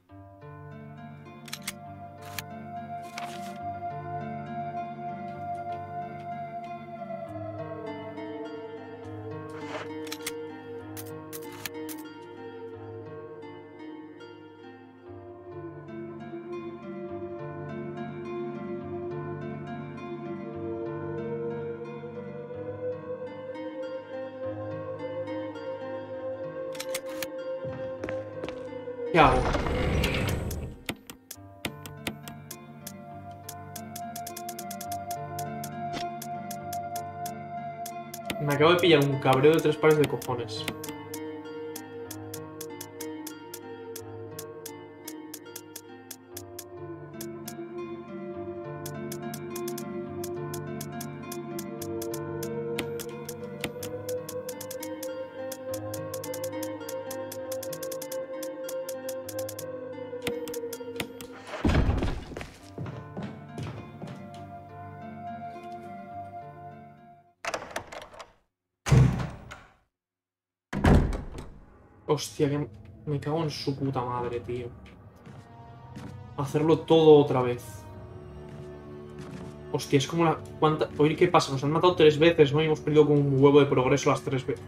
Pillar un cabreo de tres pares de cojones. Que me cago en su puta madre, tío. Hacerlo todo otra vez. Hostia, es como la... ¿cuánta... Oye, ¿qué pasa? Nos han matado tres veces, ¿no? Y hemos perdido como un huevo de progreso las tres veces.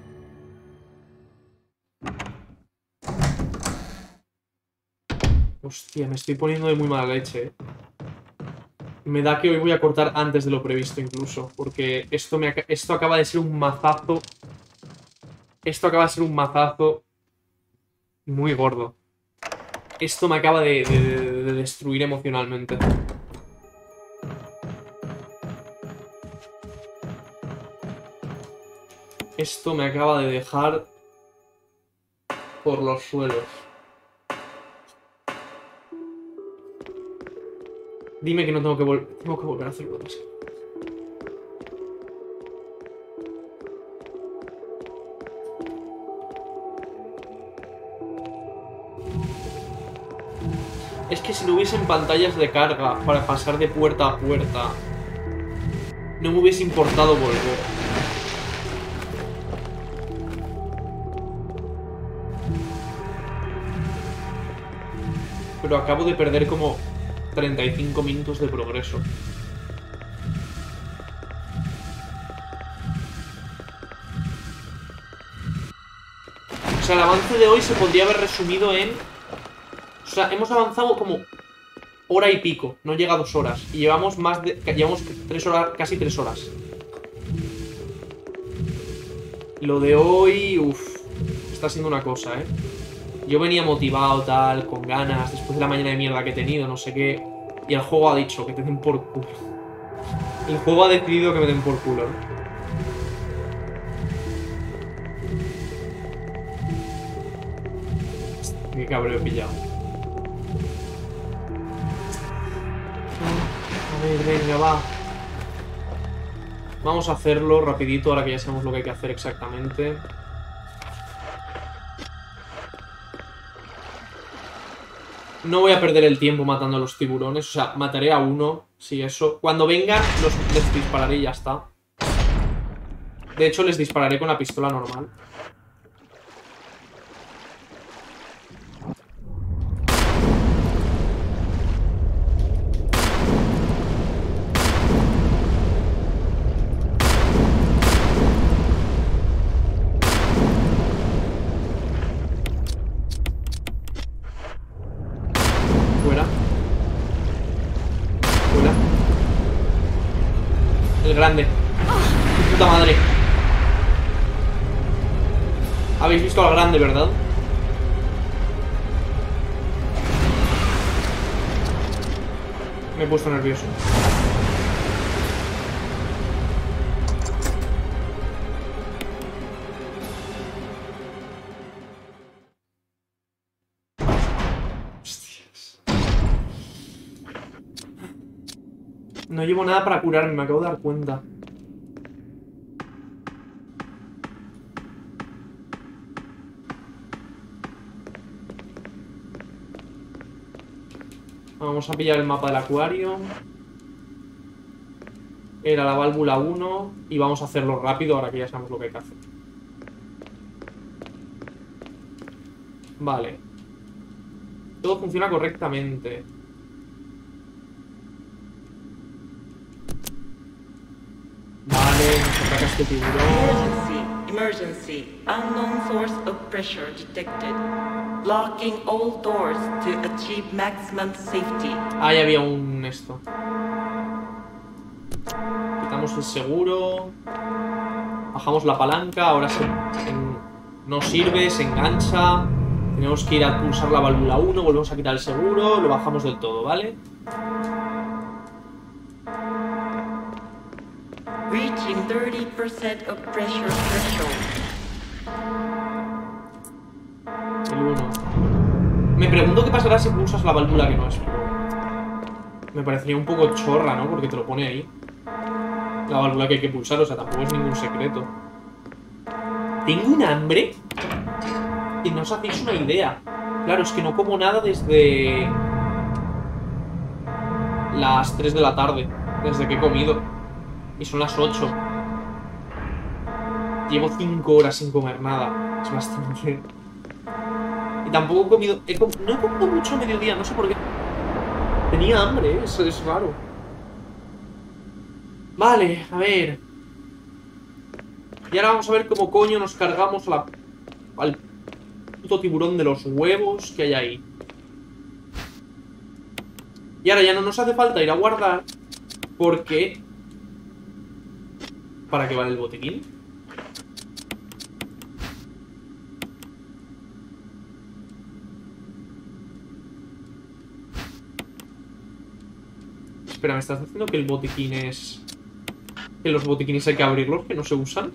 Hostia, me estoy poniendo de muy mala leche, eh. Me da que hoy voy a cortar antes de lo previsto incluso. Porque esto, me esto acaba de ser un mazazo. Esto acaba de ser un mazazo muy gordo. Esto me acaba de, de- de- de destruir emocionalmente. Esto me acaba de dejar por los suelos. Dime que no tengo que volver. Tengo que volver a hacerlo. Si no hubiesen pantallas de carga para pasar de puerta a puerta, no me hubiese importado volver. Pero acabo de perder como 35 minutos de progreso. O sea, el avance de hoy se podría haber resumido en... O sea, hemos avanzado como hora y pico, no llega a dos horas. Y llevamos más de... Llevamos tres horas, casi tres horas. Lo de hoy, uff, está siendo una cosa, ¿eh? Yo venía motivado, tal, con ganas, después de la mañana de mierda que he tenido, no sé qué. Y el juego ha dicho que te den por culo. El juego ha decidido que me den por culo. ¿no? Qué cabrón he pillado. Vamos a hacerlo rapidito, ahora que ya sabemos lo que hay que hacer exactamente. No voy a perder el tiempo matando a los tiburones. O sea, mataré a uno, si eso. Cuando vengan, los, les dispararé y ya está. De hecho, les dispararé con la pistola normal. Grande. Puta madre. Habéis visto al grande, ¿verdad? Me he puesto nervioso. No llevo nada para curarme, me acabo de dar cuenta. Vamos a pillar el mapa del acuario. Era la válvula 1 y vamos a hacerlo rápido ahora que ya sabemos lo que hay que hacer. Vale. Todo funciona correctamente. Vale, nos ataca este tiburón. Emergency, emergency. Unknown source of pressure detected. Locking all doors to achieve maximum safety. Ahí había un esto. Quitamos el seguro. Bajamos la palanca. Ahora se, en- no sirve, se engancha. Tenemos que ir a pulsar la válvula 1. Volvemos a quitar el seguro. Lo bajamos del todo, ¿vale? Reaching 30% of pressure threshold. El 1. Me pregunto qué pasará si pulsas la válvula que no es. Me parecería un poco chorra, ¿no? Porque te lo pone ahí. La válvula que hay que pulsar, o sea, tampoco es ningún secreto. Tengo un hambre que no os hacéis una idea. Claro, es que no como nada desde las 3 de la tarde, desde que he comido. Y son las 8. Llevo 5 horas sin comer nada. Es bastante. Y tampoco he comido. no he comido mucho a mediodía, no sé por qué. Tenía hambre, ¿eh? eso es raro. Vale, a ver. Y ahora vamos a ver cómo coño nos cargamos la, al puto tiburón de los huevos que hay ahí. Y ahora ya no nos hace falta ir a guardar porque... ¿Para qué vale el botiquín? Espera, ¿me estás diciendo que el botiquín es... Que los botiquines hay que abrirlos, que no se usan?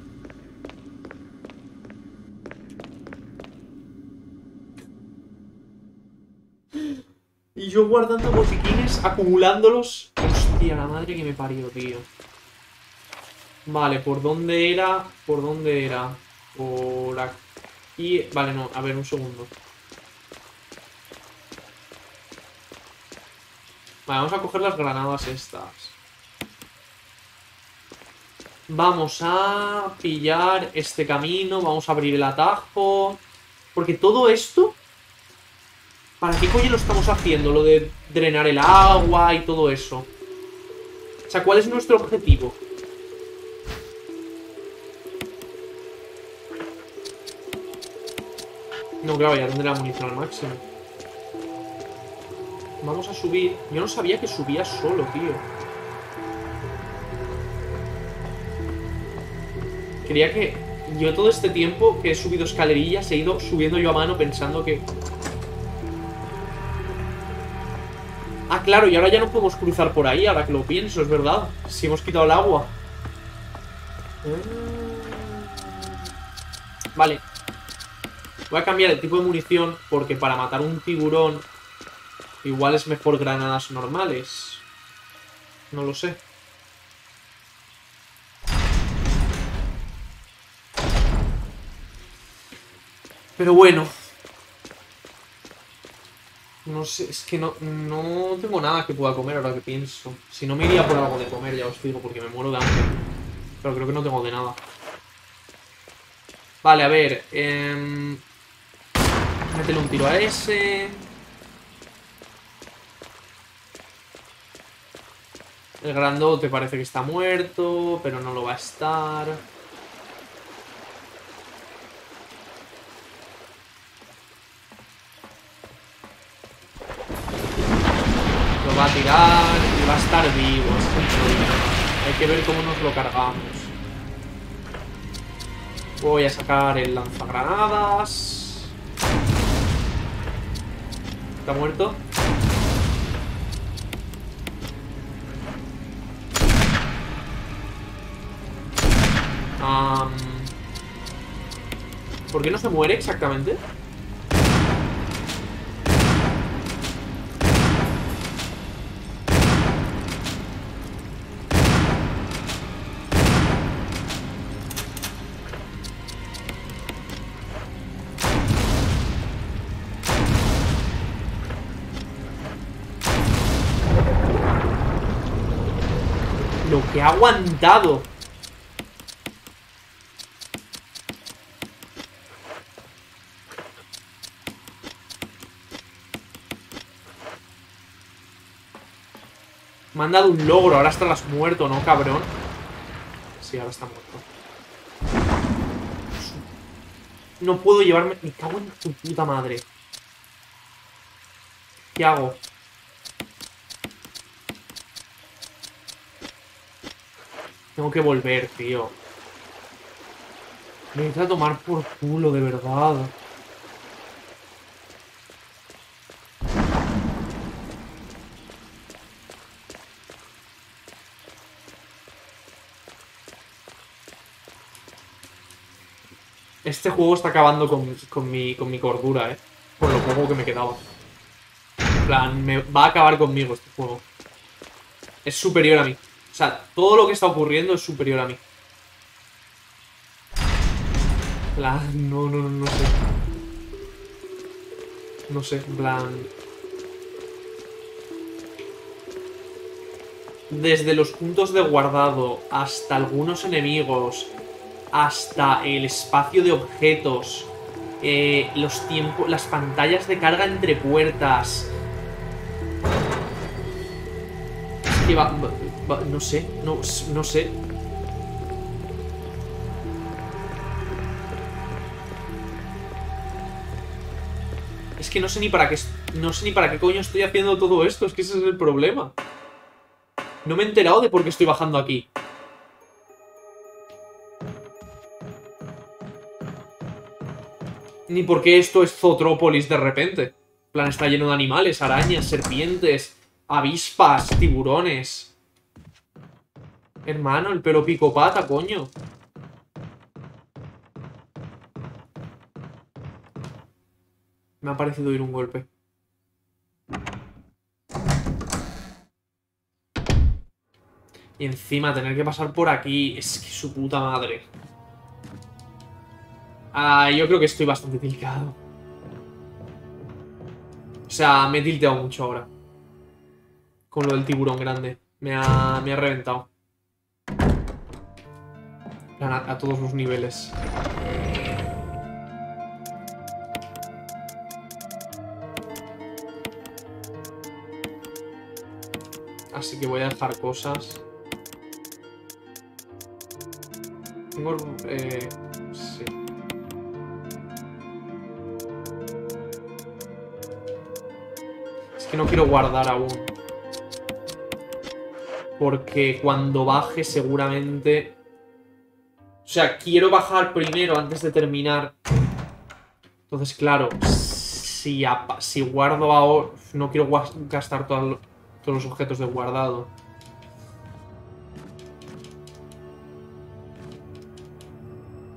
Y yo guardando botiquines, acumulándolos. Hostia, la madre que me parió, tío. Vale, ¿por dónde era? ¿Por dónde era? Por aquí... Vale, no, a ver, un segundo. Vale, vamos a coger las granadas estas. Vamos a pillar este camino, vamos a abrir el atajo. Porque todo esto... ¿Para qué coño lo estamos haciendo? Lo de drenar el agua y todo eso. O sea, ¿cuál es nuestro objetivo? No, claro, ya tendré la munición al máximo. Vamos a subir. Yo no sabía que subía solo, tío. Creía que yo todo este tiempo que he subido escalerillas he ido subiendo yo a mano pensando que... Ah, claro, y ahora ya no podemos cruzar por ahí, ahora que lo pienso, es verdad. Si hemos quitado el agua. Vale. Voy a cambiar el tipo de munición porque para matar un tiburón igual es mejor granadas normales. No lo sé. Pero bueno. No sé, es que no, no tengo nada que pueda comer ahora que pienso. Si no me iría por algo de comer, ya os digo, porque me muero de hambre. Pero creo que no tengo de nada. Vale, a ver. Eh... Métele un tiro a ese. El grandote parece que está muerto, pero no lo va a estar. Lo va a tirar y va a estar vivo. Hay que ver cómo nos lo cargamos. Voy a sacar el lanzagranadas. ¿Está muerto? ¿Por qué no se muere exactamente? Ha aguantado. Me han dado un logro, ahora estarás muerto, ¿no, cabrón? Sí, ahora está muerto. No puedo llevarme... Me cago en tu puta madre. ¿Qué hago? Tengo que volver, tío. Me a tomar por culo, de verdad. Este juego está acabando con, con mi, con mi cordura, eh. Con lo poco que me quedaba. En plan, me va a acabar conmigo este juego. Es superior a mí. O sea, todo lo que está ocurriendo es superior a mí. Plan, no, no, no, no sé. No sé, en plan... Desde los puntos de guardado hasta algunos enemigos, hasta el espacio de objetos, eh, los tiempos, las pantallas de carga entre puertas. Es que va, no sé, no, no sé. Es que no sé ni para qué, no sé ni para qué coño estoy haciendo todo esto, es que ese es el problema. No me he enterado de por qué estoy bajando aquí. Ni por qué esto es Zotrópolis de repente. En plan, está lleno de animales, arañas, serpientes, avispas, tiburones. Hermano, el pelo picopata, coño. Me ha parecido oír un golpe. Y encima tener que pasar por aquí. Es que su puta madre. Ah, yo creo que estoy bastante tilteado. O sea, me he tilteado mucho ahora. Con lo del tiburón grande. Me ha, me ha reventado. A todos los niveles. Así que voy a dejar cosas. Tengo... Eh, sí. Es que no quiero guardar aún. Porque cuando baje seguramente... Sea, quiero bajar primero antes de terminar. Entonces, claro, si, si guardo ahora... No quiero gastar todos los objetos de guardado.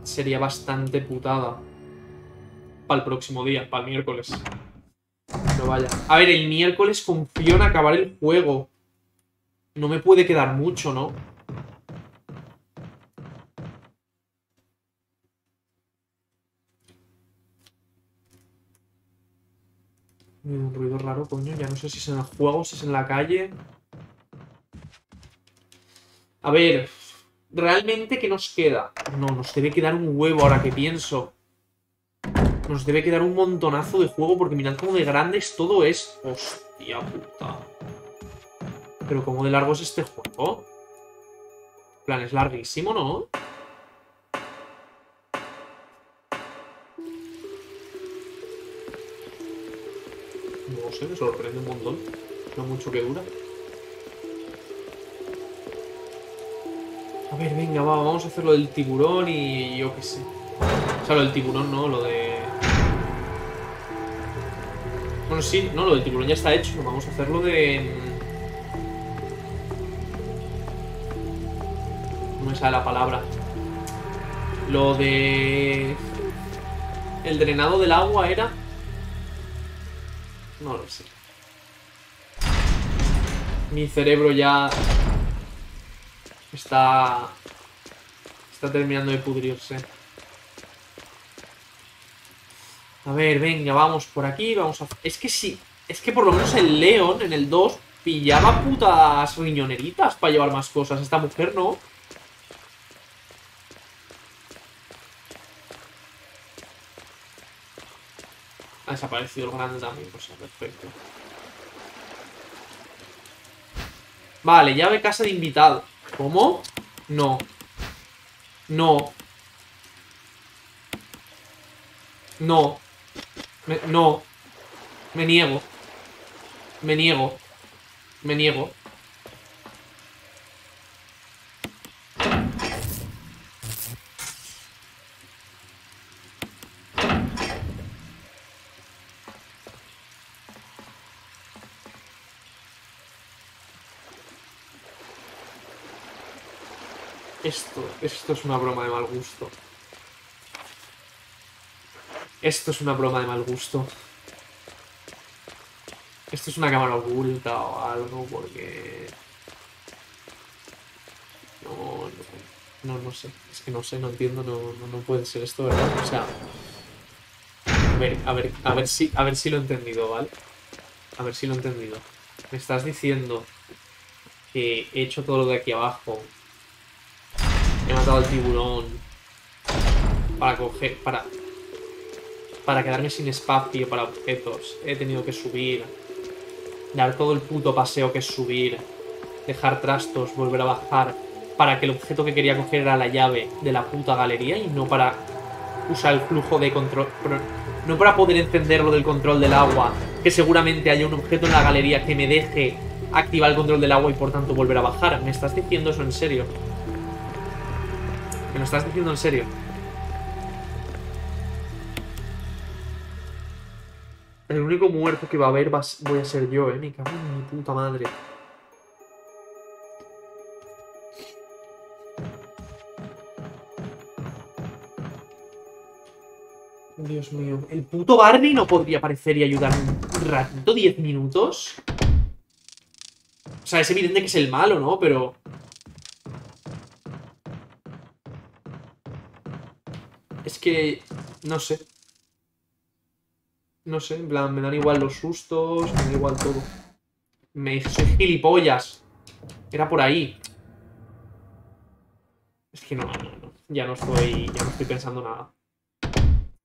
Sería bastante putada. Para el próximo día, para el miércoles. Pero vaya. A ver, el miércoles confío en acabar el juego. No me puede quedar mucho, ¿no? Un ruido raro, coño. Ya no sé si es en el juego, si es en la calle. A ver, ¿realmente qué nos queda? No, nos debe quedar un huevo ahora que pienso. Nos debe quedar un montonazo de juego porque mirad cómo de grandes todo es. Hostia puta. Pero cómo de largo es este juego. Plan, es larguísimo, ¿no? No sé, me sorprende un montón. No mucho que dura. A ver, venga, va, vamos a hacer lo del tiburón y yo qué sé. O sea, lo del tiburón no, lo de... Bueno, sí, no, lo del tiburón ya está hecho. Vamos a hacerlo de... No me sale la palabra. Lo de... El drenado del agua era... No lo sé. Mi cerebro ya está está terminando de pudrirse. A ver, venga, vamos por aquí, vamos a... Es que sí, es que por lo menos el León en el 2 pillaba putas riñoneritas para llevar más cosas. Esta mujer no. Ha desaparecido el grande también, pues perfecto. Vale, llave casa de invitado. ¿Cómo? No. No. No. Me- no. Me niego. Me niego. Me niego. Esto, esto es una broma de mal gusto. Esto es una broma de mal gusto. Esto es una cámara oculta o algo, porque... No, no, no, no sé. Es que no sé, no entiendo, no, no, no puede ser esto, ¿verdad? O sea... A ver, a ver, a ver si, a ver si lo he entendido, ¿vale? A ver si lo he entendido. Me estás diciendo que he hecho todo lo de aquí abajo He matado al tiburón. Para coger. Para. Para quedarme sin espacio para objetos. He tenido que subir. Dar todo el puto paseo que es subir. Dejar trastos, volver a bajar. Para que el objeto que quería coger era la llave de la puta galería y no para usar el flujo de control. No para poder encender lo del control del agua. Que seguramente haya un objeto en la galería que me deje activar el control del agua y por tanto volver a bajar. ¿Me estás diciendo eso en serio? ¿Me lo estás diciendo en serio? El único muerto que va a haber va voy a ser yo, eh. Me cago en mi puta madre. Dios mío. El puto Barney no podría aparecer y ayudar un ratito, 10 minutos. O sea, es evidente que es el malo, ¿no? Pero. Es que. No sé. No sé, en plan, me dan igual los sustos, me da igual todo. Me soy gilipollas. Era por ahí. Es que no, no, no. Ya no estoy. Ya no estoy pensando nada.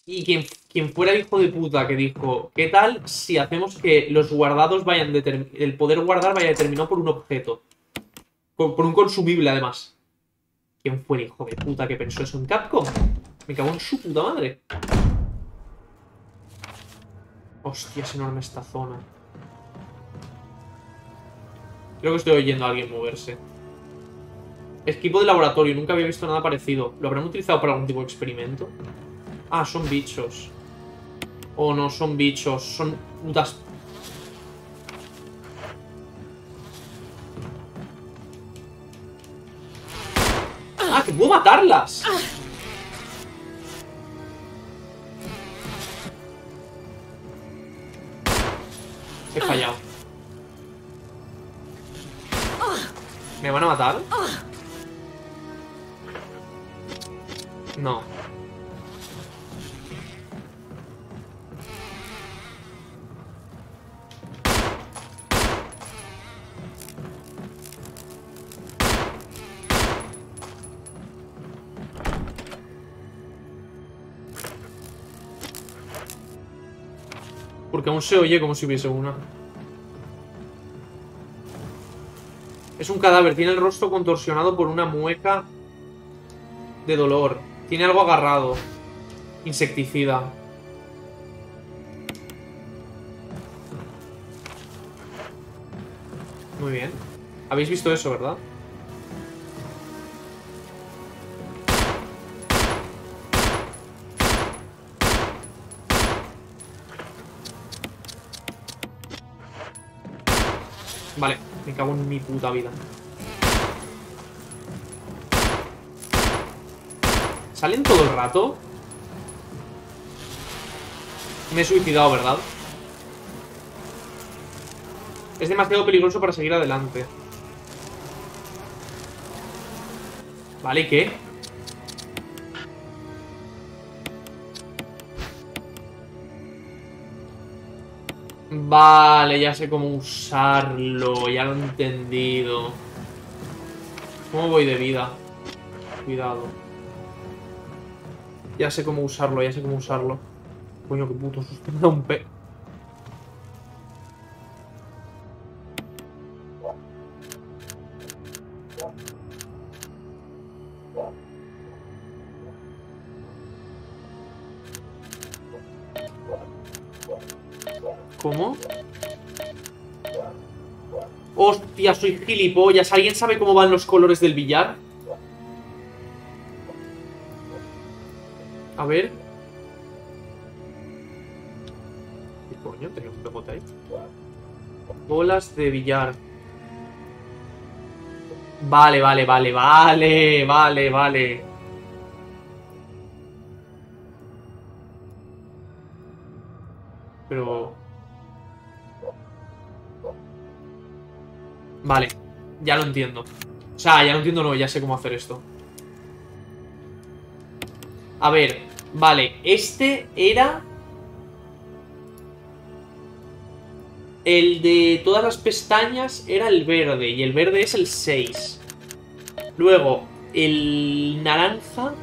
Y quien, fuera el hijo de puta que dijo, ¿qué tal si hacemos que los guardados vayan el poder guardar vaya determinado por un objeto? Con- por un consumible, además. ¿Quién fue el hijo de puta que pensó eso en Capcom? Me cago en su puta madre. Hostia, es enorme esta zona. Creo que estoy oyendo a alguien moverse. Equipo de laboratorio, nunca había visto nada parecido. ¿Lo habrán utilizado para algún tipo de experimento? Ah, son bichos. O no son bichos, son putas. ¡Ah, que puedo matarlas! He fallado. ¿Me van a matar? No. Porque aún se oye como si hubiese una. Es un cadáver. Tiene el rostro contorsionado por una mueca de dolor. Tiene algo agarrado. Insecticida. Muy bien. Habéis visto eso, ¿verdad? Vale, me cago en mi puta vida. ¿Salen todo el rato? Me he suicidado, ¿verdad? Es demasiado peligroso para seguir adelante. Vale, ¿y qué? Vale, ya sé cómo usarlo. Ya lo he entendido. ¿Cómo voy de vida? Cuidado. Ya sé cómo usarlo, ya sé cómo usarlo. Coño, qué puto susto. Me da un pe... Hostia, soy gilipollas. ¿Alguien sabe cómo van los colores del billar? A ver. ¿Qué coño? Tenía un pegote ahí. Bolas de billar. Vale, vale, vale, vale, vale, vale. Vale, ya lo entiendo. O sea, ya lo entiendo, no, ya sé cómo hacer esto. A ver, vale, este era... El de todas las pestañas era el verde, y el verde es el 6. Luego, el naranja...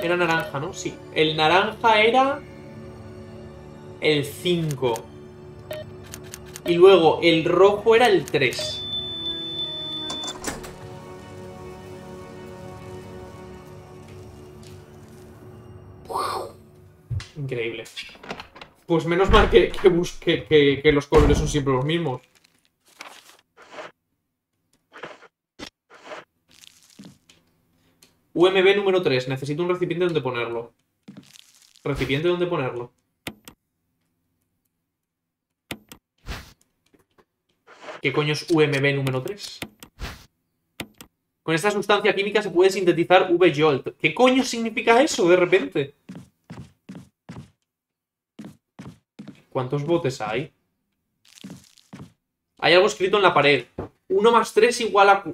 Era naranja, ¿no? Sí. El naranja era... El 5. Y luego el rojo era el 3. Increíble. Pues menos mal que, que busque que, que los colores son siempre los mismos. UMB número 3. Necesito un recipiente donde ponerlo. Recipiente donde ponerlo. ¿Qué coño es UMB número 3? Con esta sustancia química se puede sintetizar V-Jolt. ¿Qué coño significa eso de repente? ¿Cuántos botes hay? Hay algo escrito en la pared. 1 más 3 igual a...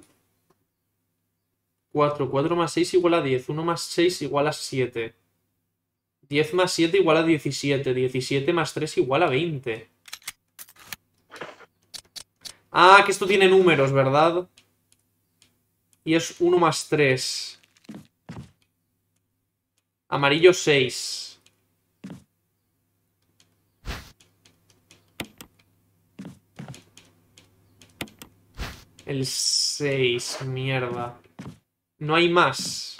4. 4 más 6 igual a 10. 1 más 6 igual a 7. 10 más 7 igual a 17. 17 más 3 igual a 20. Ah, que esto tiene números, ¿verdad? Y es 1 más 3. Amarillo 6. El 6, mierda. No hay más.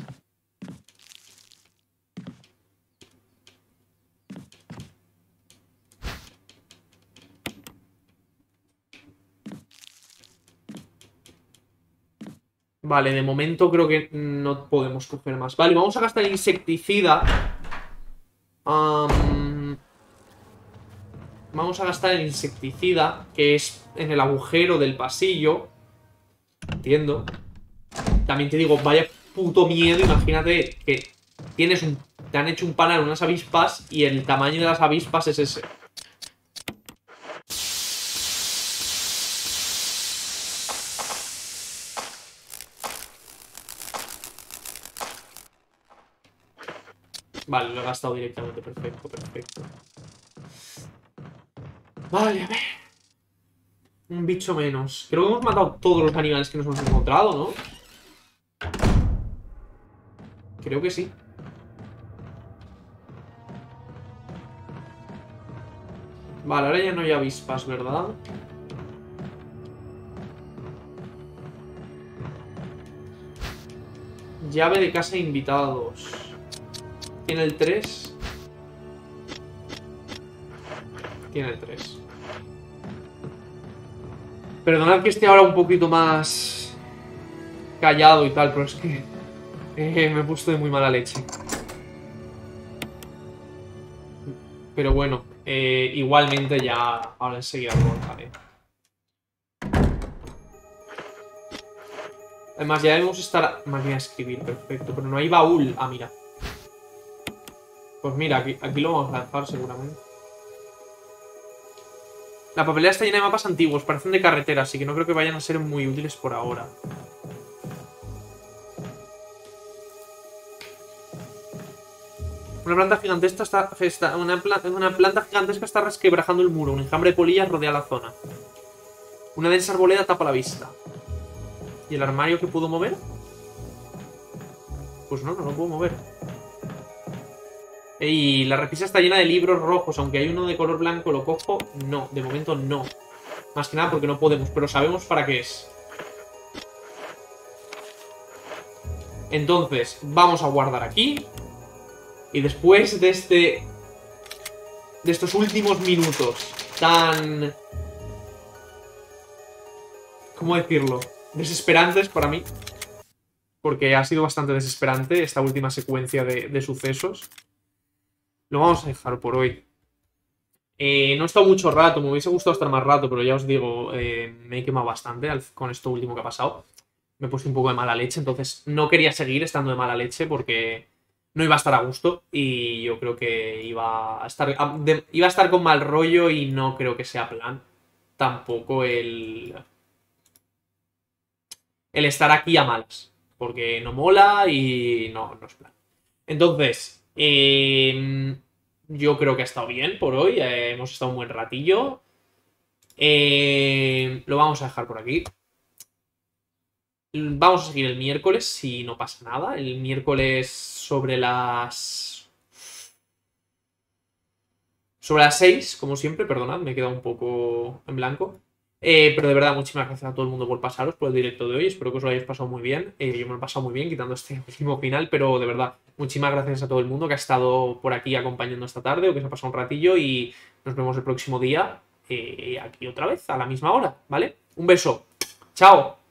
Vale, de momento creo que no podemos coger más. Vale, vamos a gastar insecticida. Am, vamos a gastar el insecticida, que es en el agujero del pasillo. Entiendo. También te digo, vaya puto miedo. Imagínate que tienes un. Te han hecho un panal unas avispas y el tamaño de las avispas es ese. Vale, lo he gastado directamente. Perfecto, perfecto. Vale, a ver. Un bicho menos. Creo que hemos matado todos los animales que nos hemos encontrado, ¿no? Creo que sí. Vale, ahora ya no hay avispas, ¿verdad? Llave de casa de invitados. ¿Tiene el 3? Tiene el 3. Perdonad que esté ahora un poquito más callado y tal, pero es que eh, me he puesto de muy mala leche. Pero bueno, eh, igualmente ya ahora enseguida lo cortaré. Además, ya debemos estar... Máquina de escribir, perfecto. Pero no hay baúl. Ah, mira. Pues mira, aquí, lo vamos a dejar seguramente. La papelera está llena de mapas antiguos, parecen de carretera, así que no creo que vayan a ser muy útiles por ahora. Una planta gigantesca está, está- una, pla- una planta gigantesca está resquebrajando el muro. Un enjambre de polillas rodea la zona. Una densa arboleda tapa la vista. ¿Y el armario que puedo mover? Pues no, no lo puedo mover. Y la repisa está llena de libros rojos, aunque hay uno de color blanco, ¿lo cojo? No, de momento no. Más que nada porque no podemos, pero sabemos para qué es. Entonces, vamos a guardar aquí. Y después de este... De estos últimos minutos tan... ¿Cómo decirlo? Desesperantes para mí. Porque ha sido bastante desesperante esta última secuencia de, de sucesos. Lo vamos a dejar por hoy. Eh, no he estado mucho rato, me hubiese gustado estar más rato, pero ya os digo, eh, me he quemado bastante con esto último que ha pasado. Me he puesto un poco de mala leche, entonces no quería seguir estando de mala leche porque no iba a estar a gusto y yo creo que iba a estar, iba a estar con mal rollo y no creo que sea plan tampoco el, el estar aquí a malas, porque no mola y no, no es plan. Entonces, eh, yo creo que ha estado bien por hoy. eh, hemos estado un buen ratillo. Eh, lo vamos a dejar por aquí. Vamos a seguir el miércoles si no pasa nada. El miércoles sobre las. Sobre las 6, como siempre, perdonad, me he quedado un poco en blanco. Eh, pero de verdad, muchísimas gracias a todo el mundo por pasaros por el directo de hoy. Espero que os lo hayáis pasado muy bien. Eh, yo me lo he pasado muy bien quitando este último final, pero de verdad, muchísimas gracias a todo el mundo que ha estado por aquí acompañando esta tarde o que se ha pasado un ratillo y nos vemos el próximo día eh, aquí otra vez a la misma hora, ¿vale? Un beso. Chao.